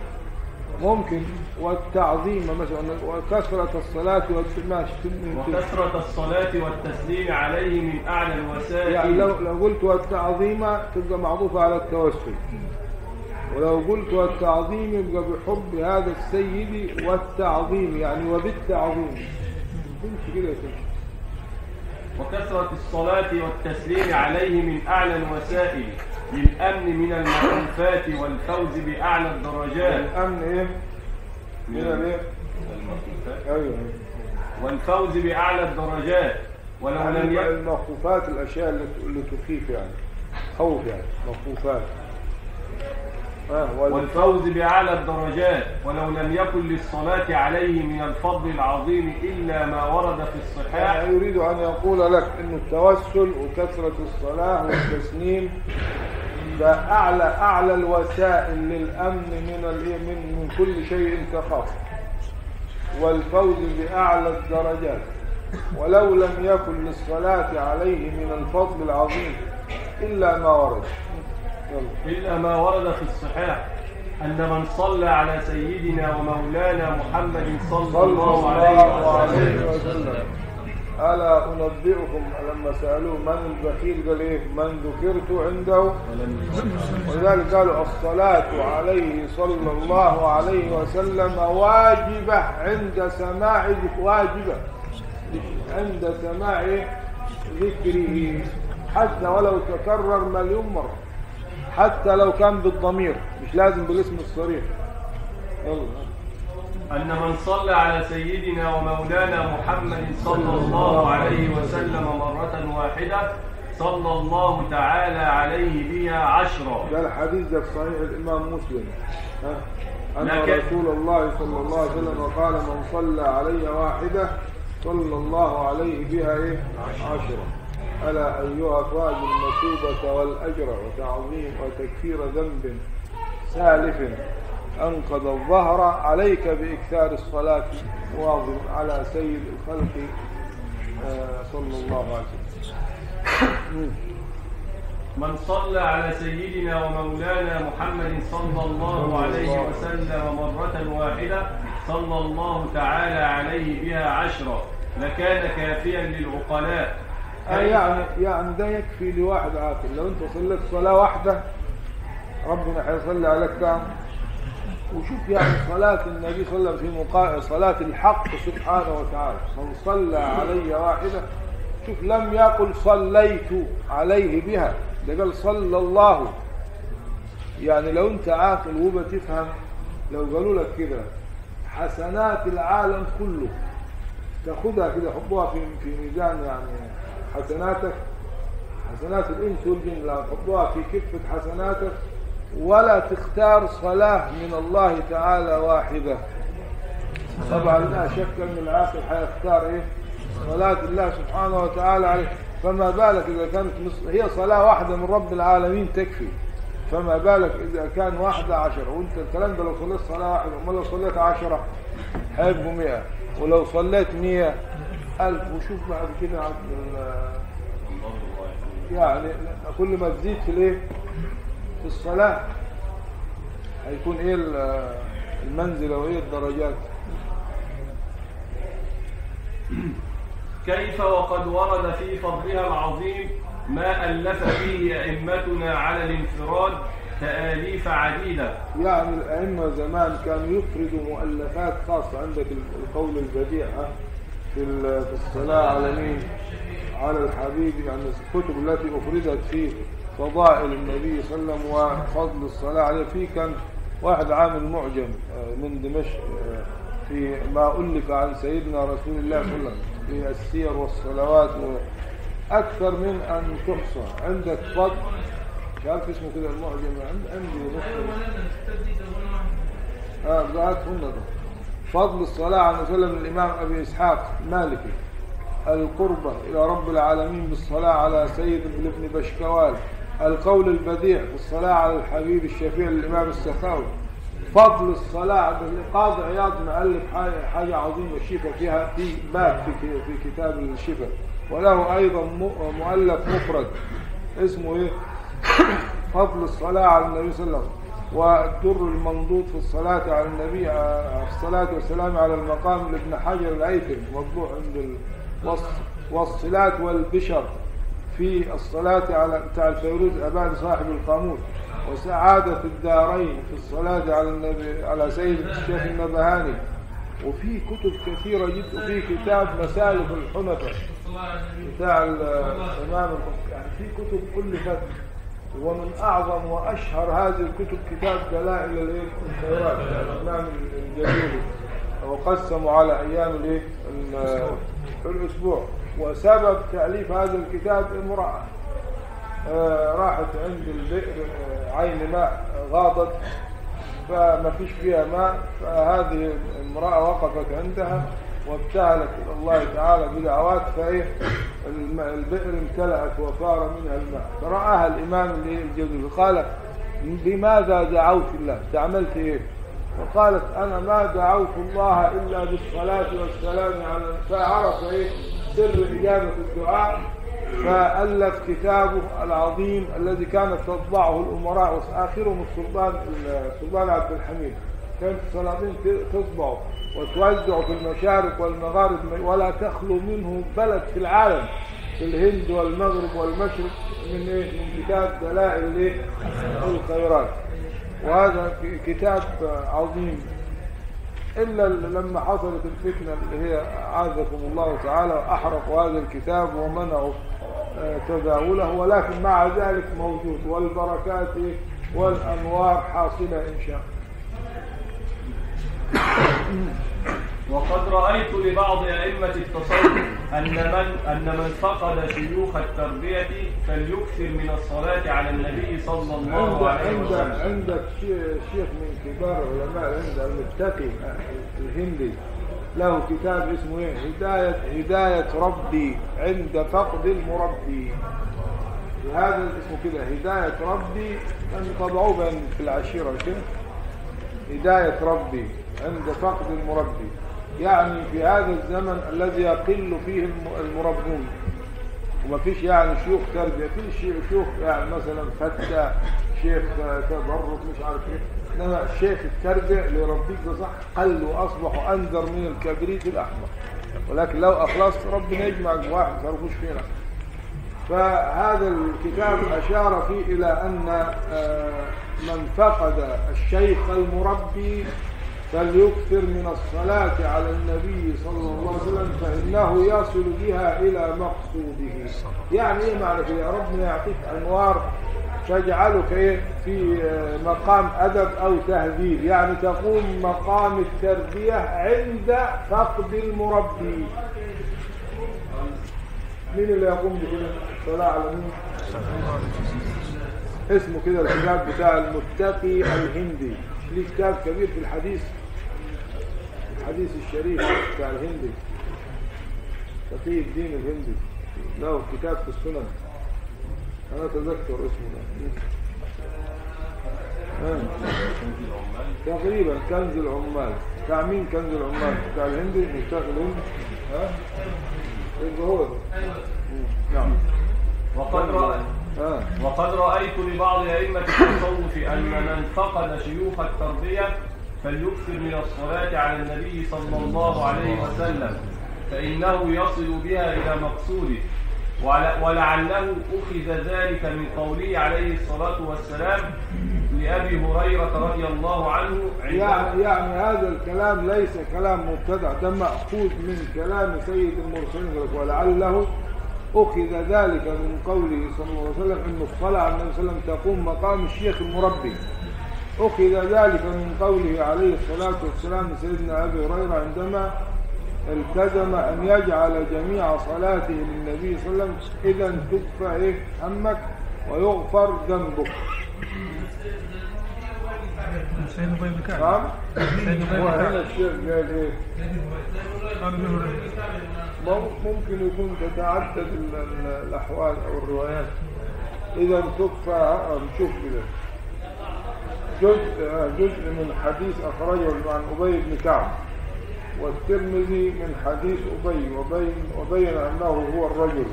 ممكن. والتعظيم مثلا وكثرة الصلاة والتسليم وكثرة الصلاة والتسليم عليه من أعلى الوسائل. يعني لو لو قلت والتعظيم تبقى معطوفة على التوسل. ولو قلت والتعظيم يبقى بحب هذا السيد والتعظيم يعني وبالتعظيم. تمشي كده تمشي وكثرة الصلاة والتسليم عليه من أعلى الوسائل للأمن من المخوفات والفوز بأعلى الدرجات. الأمن إيه؟ من أيوه أيوه. والفوز بأعلى الدرجات ولو لم يعني يكن المخوفات الأشياء اللي تخيف يعني خوف يعني مخوفات. آه وال- والفوز بأعلى الدرجات ولو لم يكن للصلاة عليه من الفضل العظيم إلا ما ورد في الصحاح يعني يريد أن يقول لك أن التوسل وكثرة الصلاة والتسليم ده أعلى أعلى الوسائل للأمن من؟ من من كل شيء تخاف. والفوز بأعلى الدرجات. ولو لم يكن للصلاة عليه من الفضل العظيم إلا ما ورد. يلا إلا ما ورد في الصحاح أن من صلى على سيدنا ومولانا محمد صلى الله عليه وسلم. ألا أنبئكم لما سألوه من البخيل قال إيه؟ من ذكرت عنده. ولذلك قالوا الصلاة عليه صلى الله عليه وسلم واجبة عند سماع واجبة عند سماع ذكره. حتى ولو تكرر مليون مرة. حتى لو كان بالضمير مش لازم بالاسم الصريح. يلا. أن من صلى على سيدنا ومولانا محمد صلى الله عليه وسلم مرة واحدة صلى الله تعالى عليه بها عشرا ده الحديث ده في صحيح الإمام مسلم؟ أن رسول الله صلى الله عليه وسلم قال من صلى علي واحدة صلى الله عليه بها إيه؟ عشرة ألا أيها فاز المثوبة والأجر وتعظيم وتكفير ذنب سالف أنقذ الظهر عليك بإكثار الصلاة واظب على سيد الخلق آه، صلى الله عليه وسلم. من صلى على سيدنا ومولانا محمد صلى الله عليه وسلم. مرة واحدة صلى الله تعالى عليه بها عشرا لكان كافيا للعقلاء. آه يعني يعني ده يكفي لواحد عاقل لو أنت صليت صلاة واحدة ربنا هيصلي عليك كام وشوف يعني صلاة النبي صلى الله عليه وسلم في. صلاة الحق سبحانه وتعالى. من صلى علي واحدة. شوف لم يقل صليت عليه بها. ده قال صلى الله. يعني لو أنت عاقل وبتفهم لو قالوا لك كده حسنات العالم كله. تاخدها كده حطوها في في ميزان يعني حسناتك. حسنات الإنس والجن لا تحطوها في كفة حسناتك. ولا تختار صلاه من الله تعالى واحدة. طبعا لا شك أن العاقل حيختار إيه؟ صلاة الله سبحانه وتعالى عليه. فما بالك إذا كانت هي صلاة واحدة من رب العالمين تكفي. فما بالك إذا كان واحدة عشرة؟ وأنت الكلام ده لو صليت صلاة واحدة أمال لو صليت عشرة؟ هيبقوا 100 ولو صليت 100 ألف. وشوف بعد كده يعني كل ما تزيد في الإيه؟ في الصلاة. هيكون إيه ال- المنزلة وإيه الدرجات؟ كيف وقد ورد في فضلها العظيم ما ألف به أئمتنا على الانفراد تآليف عديدة. يعني الأئمة زمان كانوا يفردوا مؤلفات خاصة. عندك القول البديع؟ في ال- في الصلاة على مين؟ على الحبيب يعني الكتب التي أفردت في فضائل النبي صلى الله عليه وسلم وفضل الصلاة عليه. في كان واحد عامل معجم آه، من دمشق آه، في ما ألف عن سيدنا رسول الله صلى الله عليه وسلم في السير والصلوات. أكثر من أن تحصى. عندك فضل. مش عارف اسمه كده المعجم عند عندي آه فضل الصلاة على وسلم الإمام أبي إسحاق مالكي. القربة إلى رب العالمين بالصلاة على سيد ابن بشكوال. القول البديع في الصلاة على الحبيب الشفيع للإمام السخاوي. فضل الصلاة القاضي عياض مؤلف حاجة- عظيمة الشفاء فيها في باب في في كتاب الشفاء وله أيضا مؤلف مفرد اسمه إيه؟ فضل الصلاة على النبي صلى الله عليه وسلم. والدر المنضود في الصلاة على النبي آه، الصلاة والسلام على المقام لابن حجر الأيثم مطبوع عند ال- والص- والصلاة والبشر. في الصلاة على بتاع الفيروز أبان صاحب القاموس وسعادة الدارين في الصلاة على النبي على سيد الشيخ النبهاني. وفي كتب كثيرة جدا وفي كتاب مسالك الحنفاء بتاع ال- الإمام يعني في كتب ألفت ومن أعظم وأشهر هذه الكتب كتاب دلائل؟ الخيرات. الإمام الجليلي وقسموا على أيام الأسبوع. وسبب تأليف هذا الكتاب امرأة آه، راحت عند البئر آه، عين ماء غاضت فما فيش فيها ماء فهذه المرأة وقفت عندها وابتهلت إلى الله تعالى بدعوات فإيه البئر امتلأت وفار منها الماء. فرآها الإمام الجليل قال بماذا دعوت الله؟ تعملت إيه؟ فقالت أنا ما دعوت الله إلا بالصلاة والسلام على فعرف إيه سر إجابة الدعاء فألف كتابه العظيم الذي كانت تطبعه الأمراء وآخرهم السلطان السلطان عبد الحميد كانت السلاطين تطبعه وتوزع في المشارق والمغارب ولا تخلو منه بلد في العالم في الهند والمغرب والمشرق من إيه؟ من كتاب دلائل؟ الخيرات وهذا كتاب عظيم إلا لما حصلت الفتنة اللي هي عاذكم الله تعالى أحرقوا هذا الكتاب ومنعوا آه، تداوله ولكن مع ذلك موجود. والبركات والأنوار حاصلة إن شاء وقد رأيت لبعض أئمة التصوف أن من أن من فقد شيوخ التربية فليكثر من الصلاة على النبي صلى الله عندك عليه عندك وسلم. عندك شي- شيخ من كبار علماء الهند المتقي الهندي. له كتاب اسمه إيه؟ هداية هداية ربي عند فقد المربي. هذا اسمه كده هداية ربي طبعوه بين في العشيرة كده هداية ربي عند فقد المربي. يعني في هذا الزمن الذي يقل فيه الم- المربون. وما فيش يعني شيوخ تربية في شي- شيوخ يعني مثلا فتى شيخ آه، تبرك مش عارف إيه. إنما شيخ التربية اللي يربيك ده صح قل واصبحوا أنذر من الكبريت الأحمر. ولكن لو أخلصت ربنا يجمعك بواحد ما تعرفوش فينا. فهذا الكتاب أشار فيه إلى أن آه، من فقد الشيخ المربي فليكثر من الصلاة على النبي صلى الله عليه وسلم فإنه يصل بها إلى مقصوده. يعني إيه معنى كده؟ ربنا يعطيك أنوار تجعلك إيه؟ في مقام أدب أو تهذيب. يعني تقوم مقام التربية عند فقد المربي. مين اللي يقوم بكده؟ الصلاة على مين؟ اسمه كده الكتاب بتاع المتقي الهندي. ليه كتاب كبير في الحديث. الحديث الشريف بتاع الهندي تقي الدين الهندي له كتاب في السنن. أنا اتذكر اسمه. آه. تقريبا كنز العمال. بتاع مين كنز العمال؟ بتاع الهندي الهندي ها؟ يبقى هو. نعم. وقد رأى. وقد رأيت لبعض أئمة التصوف أن من فقد شيوخ التربية فليكثر من الصلاة على النبي صلى الله عليه وسلم فإنه يصل بها إلى مقصوده. ولعله أخذ ذلك من قوله عليه الصلاة والسلام لأبي هريرة رضي الله عنه يعني يعني هذا الكلام ليس كلام مبتدع ده مأخوذ من كلام سيد المرسلين ولعله أخذ ذلك من قوله صلى الله عليه وسلم أن الصلاة على النبي صلى الله عليه وسلم تقوم مقام الشيخ المربي. أخذ ذلك من قوله عليه الصلاة والسلام لسيدنا أبي هريرة عندما التزم أن يجعل جميع صلاته للنبي صلى الله عليه وسلم. إذا تكفى إيه؟ همك ويغفر ذنبك. نعم. وهنا الشيخ قال مم- ممكن يكون تتعدد ال- ال- الأحوال أو الروايات. إذا تكفى آه، نشوف كده. جزء جزء من حديث أخرجه عن أبي بن كعب والترمذي من حديث أبي وبين, وبين أنه هو الرجل.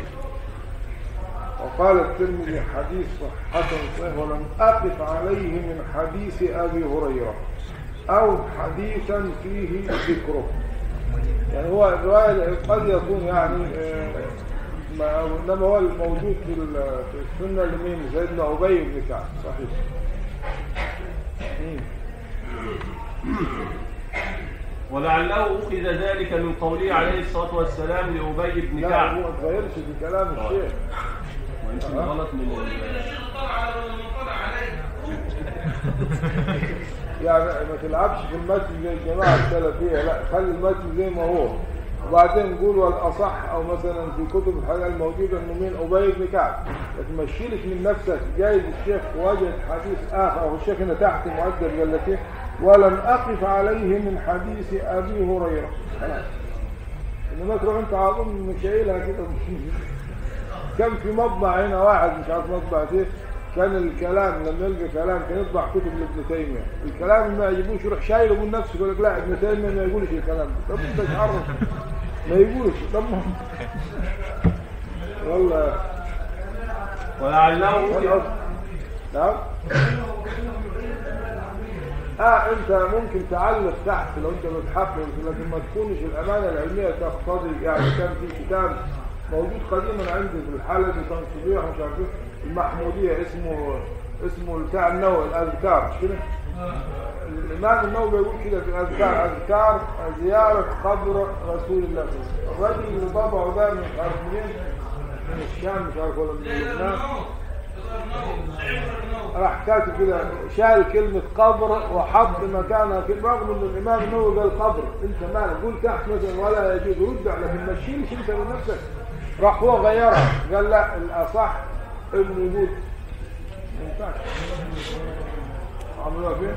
وقال الترمذي حديث حسن صحيح ولم أقف عليه من حديث أبي هريرة أو حديثا فيه ذكره. يعني هو الرواية قد يكون يعني آه، ما إنما هو الموجود في ال- في السنة لمين؟ سيدنا أبي بن كعب صحيح. ولعله أخذ ذلك من قوله عليه الصلاة والسلام لأبي بن لا كعب. هو ما تغيرش في كلام الشيخ. ويمكن غلط من ال- يعني ما تلعبش في المتن زي الجماعة السلفية لا خلي المتن زي ما هو. وبعدين قول والأصح أو مثلا في كتب الحاجة الموجودة إنه مين؟ أبي بن كعب. لكن ما تشيلش من نفسك. جايز الشيخ وجد حديث آخر. أو الشيخ هنا تحت مؤدب قال لك إيه؟ ولم أقف عليه من حديث أبي هريرة. خلاص. إنما تروح عظم مش شايلها كده. كان في مطبع هنا؟ واحد مش عارف مطبع إيه كان الكلام لما يلقى كلام كان يطبع كتب لابن تيمية. الكلام ما يعجبوش يروح شايله من نفسه يقول لك لا ابن تيمية ما يقولش الكلام ده. طب انت تعرف؟ ما يقولش. طب والله. ولعله نعم. آه انت ممكن تعلق تحت لو انت بتحفظ لكن ما تكونش الأمانة العلمية تقتضي يعني كان في كتاب موجود قديما عندي في الحلبي كان صبيح مش عارف المحمودية اسمه اسمه بتاع النووي الأذكار مش كده؟ الإمام النووي بيقول كده في الأذكار أذكار زيارة قبر رسول الله. صلى الله عليه وسلم الراجل اللي طبعه ده مش عارف منين من الشام مش عارف ولا من لبنان. راح كاتب كده شال كلمة قبر وحط مكانها كلمة رغم إن الإمام النووي قال قبر. أنت مالك قول تحت مثلا ولا يجوز رد ما تشيلش أنت من نفسك. راح هو غيرها قال لا الأصح يقول ما ينفعش عملوها فين؟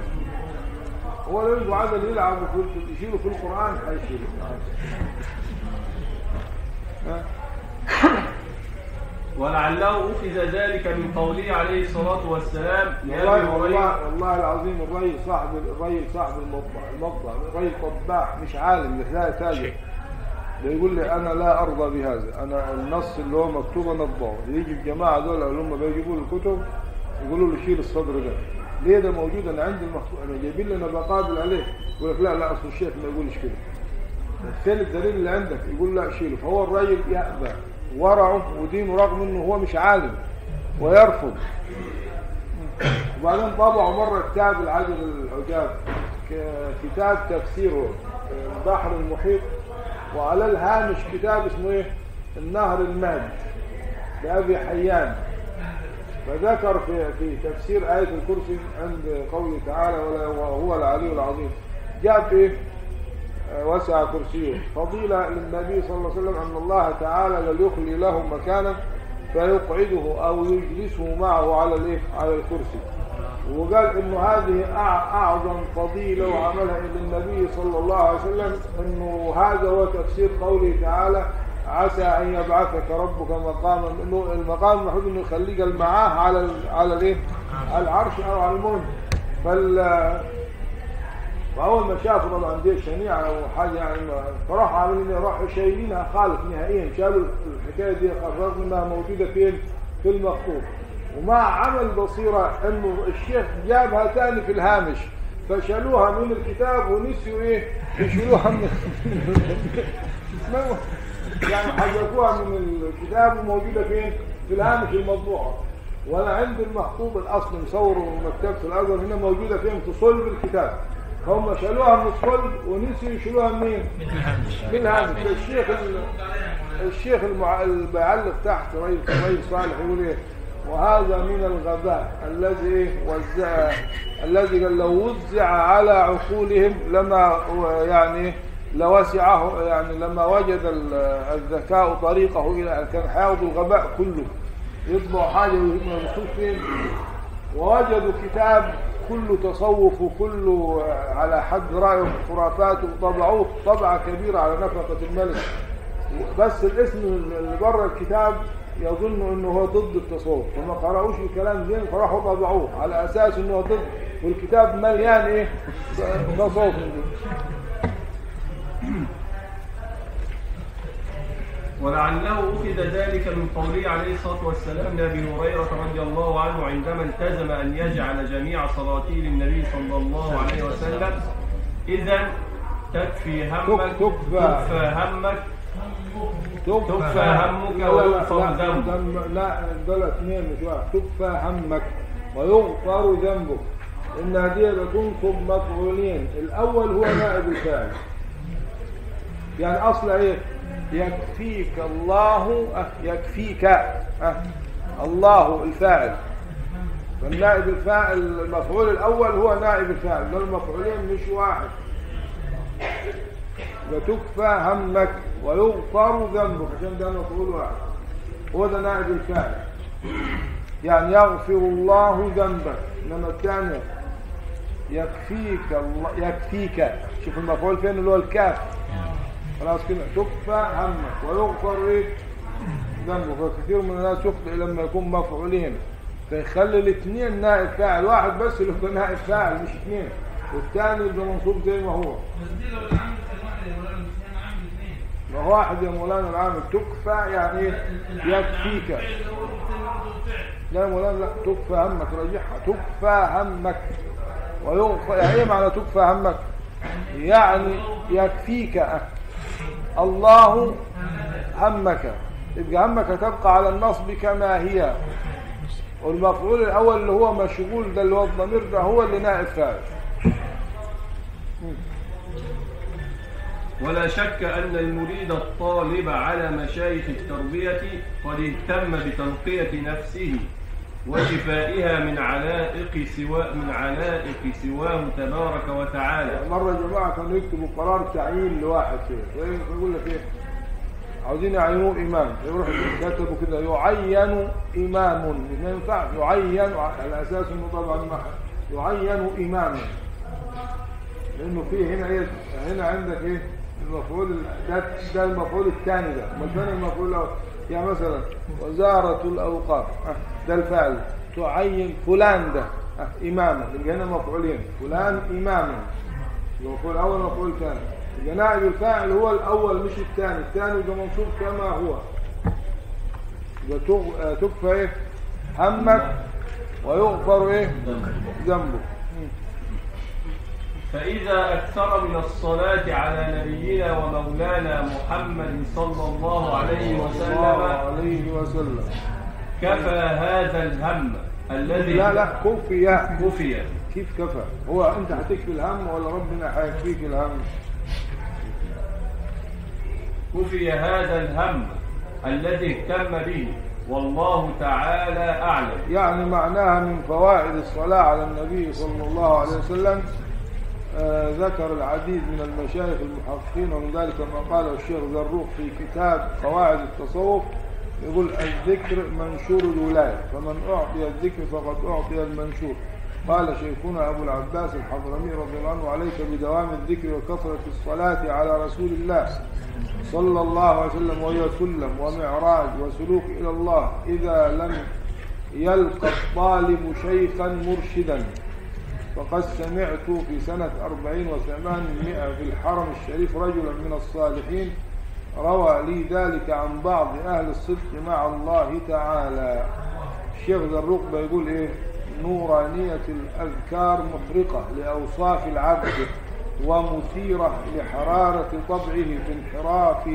هو لو يبقوا عدل يلعبوا في يشيلوا في القرآن هيشيلوا؟ ولعله أخذ ذلك من قوله عليه الصلاة والسلام والله والله والله العظيم الرجل صاحب الرجل صاحب المطبع المطبع الرجل طباع مش عالم لا تاجر ده يقول لي أنا لا أرضى بهذا. أنا النص اللي هو مكتوب أنا اطبعه يجي الجماعة دول اللي هم بيجيبوا لي الكتب يقولوا له شيل الصدر ده. ليه ده موجود؟ أنا عندي المخطوط أنا جايبين لي أنا بقابل عليه. يقول لك لا لا أصل الشيخ ما يقولش كده. فين الدليل اللي عندك يقول لا شيله. فهو الراجل يأبى ورعه ودينه رغم إنه هو مش عالم ويرفض. وبعدين طبعوا مرة كتاب العجب العجاب كتاب تفسيره البحر المحيط. وعلى الهامش كتاب اسمه إيه؟ النهر الماج لأبي حيان. فذكر في في تفسير آية الكرسي عند قوله تعالى وهو العلي العظيم. جاب إيه آه، وسع كرسيه. فضيلة للنبي صلى الله عليه وسلم أن الله تعالى ليخلي له مكانا فيقعده أو يجلسه معه على على الكرسي. وقال إنه هذه أعظم فضيلة وعملها للنبي صلى الله عليه وسلم إنه هذا هو تفسير قوله تعالى عسى أن يبعثك ربك مقاما إنه المقام المفروض إنه يخليك معاه على على الإيه؟ العرش أو على المنى فال فاول ما شافوا طبعا دي شنيعة وحاجة يعني فراحوا عاملين راحوا شايلينها خالص نهائيا. شالوا الحكاية دي رغم انها موجودة فين؟ في المخطوط. ومع عمل بصيرة إنه الشيخ جابها تاني في الهامش. فشالوها من الكتاب ونسيوا إيه؟ يشيلوها من يعني حذفوها من الكتاب وموجودة فين؟ في الهامش المطبوعة. وأنا عندي المخطوط الاصلي مصوره من مكتبة الازهر هنا موجودة فين؟ في صلب الكتاب. هم شالوها من الصلب ونسيوا يشيلوها منين؟ من الهامش. الشيخ ال- الشيخ المع... اللي بيعلق تحت رئيس صالح يقول إيه؟ وهذا من الغباء الذي؟ وزع الذي لو وزع على عقولهم لما يعني لوسعه يعني لما وجد ال- الذكاء طريقه إلى كان حياخذ الغباء كله. يطبع حاجة ويرسوه فين ووجدوا كتاب كله تصوف وكله على حد رأيهم خرافات وطبعوه. طبعة كبيرة على نفقة الملك. بس الاسم اللي بره الكتاب يظن إنه هو ضد التصوف. فما قرأوش الكلام زين فراحوا طبعوه. على أساس إنه هو ضد. والكتاب مليان إيه؟ تصوف. ولعله أخذ ذلك من قوله عليه الصلاة والسلام لأبي هريرة رضي الله عنه عندما التزم أن يجعل جميع صلاتي للنبي صلى الله عليه وسلم. إذا تكفي همك. تكفى همك تكفى همك ويغفر ذنبك. ذنب- لا دول اثنين مش واحد تكفى همك ويغفر ذنبك. إن دي بتنصب مفعولين. الأول هو نائب الفاعل. يعني أصل إيه؟ يكفيك الله أه يكفيك أه الله الفاعل. فالنائب الفاعل المفعول الأول هو نائب الفاعل. دول مفعولين مش واحد. وتكفى همك ويغفر ذنبك. عشان ده مفعول واحد. هو ده نائب الفاعل يعني يغفر الله ذنبك. إنما الثاني يكفيك الله يكفيك. شوف المفعول فين؟ اللي هو الكاف. خلاص كده. تكفى همك ويغفر إيه؟ ذنبك. وكثير من الناس يخطئ لما يكون مفعولين. فيخلي الاثنين نائب فاعل واحد بس اللي هو نائب فاعل مش اثنين. والثاني يبقى منصوب زي ما هو. ما هو واحد يا مولانا العامل تكفى يعني يكفيك لا يا مولانا لا تكفى همك رجعها. تكفى همك. ويغفى يعني إيه معنى تكفى همك؟ يعني يكفيك الله همك. يبقى همك تبقى على النصب كما هي. والمفعول الأول اللي هو مشغول ده اللي هو الضمير ده هو اللي نائب فاعل. ولا شك أن المريد الطالب على مشايخ التربية قد اهتم بتنقية نفسه وشفائها من علائق سواء من علائق سواه تبارك وتعالى. مرة يا جماعة كانوا يكتبوا قرار تعيين لواحد كده يقول لك إيه؟ عاوزين يعينوه إمام. يروحوا كتبوا كده يعين إمام. ما ينفع يعين على أساس إنه طبعا يعين إماما لأنه في هنا إيه؟ هنا عندك إيه؟ المفعول ده ده المفعول الثاني ده. فين المفعول الأول؟ يعني مثلا وزارة الأوقاف. آه، ده الفاعل. تعين فلان ده. آه، إماما. يبقى هنا مفعولين فلان إماما. المفعول الأول مفعول ثاني يبقى نائب الفاعل هو الأول مش الثاني. الثاني يبقى منصوب كما هو. يبقى آه، تكفى إيه؟ همك ويغفر إيه؟ ذنبك. فإذا أكثر من الصلاة على نبينا ومولانا محمد صلى الله عليه وسلم عليه وسلم. كفى هذا الهم الذي لا لا كفي. كفي. كيف كفى؟ هو أنت هتكفي الهم ولا ربنا هيكفيك الهم؟ كفي هذا الهم الذي اهتم به. والله تعالى أعلم. يعني معناها من فوائد الصلاة على النبي صلى الله عليه وسلم آه ذكر العديد من المشايخ المحققين ومن ذلك ما قاله الشيخ زروق في كتاب قواعد التصوف يقول الذكر منشور الولاية فمن أعطي الذكر فقد أعطي المنشور. قال شيخنا أبو العباس الحضرمي رضي الله عنه عليك بدوام الذكر وكثرة الصلاة على رسول الله صلى الله عليه وسلم وهي سلم ومعراج وسلوك إلى الله إذا لم يلقى الطالب شيخا مرشدا. فقد سمعت في سنة أربعين وثمانمائة في الحرم الشريف رجلا من الصالحين روى لي ذلك عن بعض أهل الصدق مع الله تعالى. الشيخ زروق بيقول إيه؟ نورانية الأذكار محرقة لأوصاف العبد ومثيرة لحرارة طبعه بانحراف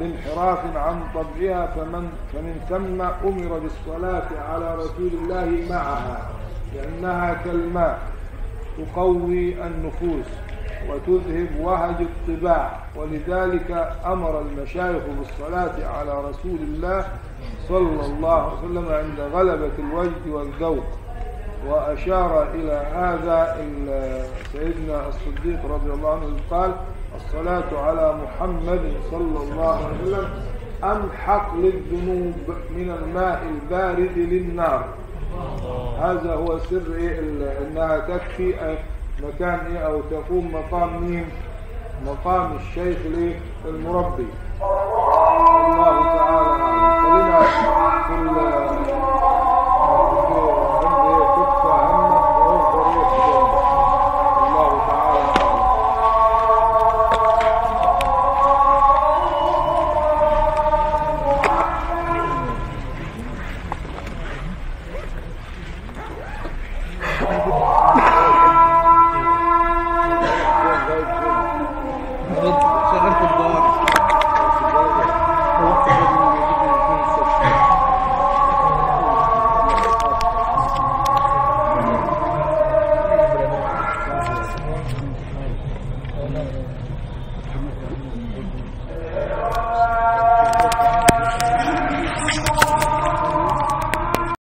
بانحراف عن طبعها فمن فمن ثم أمر بالصلاة على رسول الله معها. لأنها كالماء تقوي النفوس وتذهب وهج الطباع. ولذلك أمر المشايخ بالصلاة على رسول الله صلى الله عليه وسلم عند غلبة الوجد والذوق. وأشار إلى هذا سيدنا الصديق رضي الله عنه قال الصلاة على محمد صلى الله عليه وسلم أمحق للذنوب من الماء البارد للنار. هذا هو سر إيه؟ إنها تكفي مكان إيه؟ أو تقوم مقام مين؟ مقام الشيخ المربي. الله تعالى خلينا في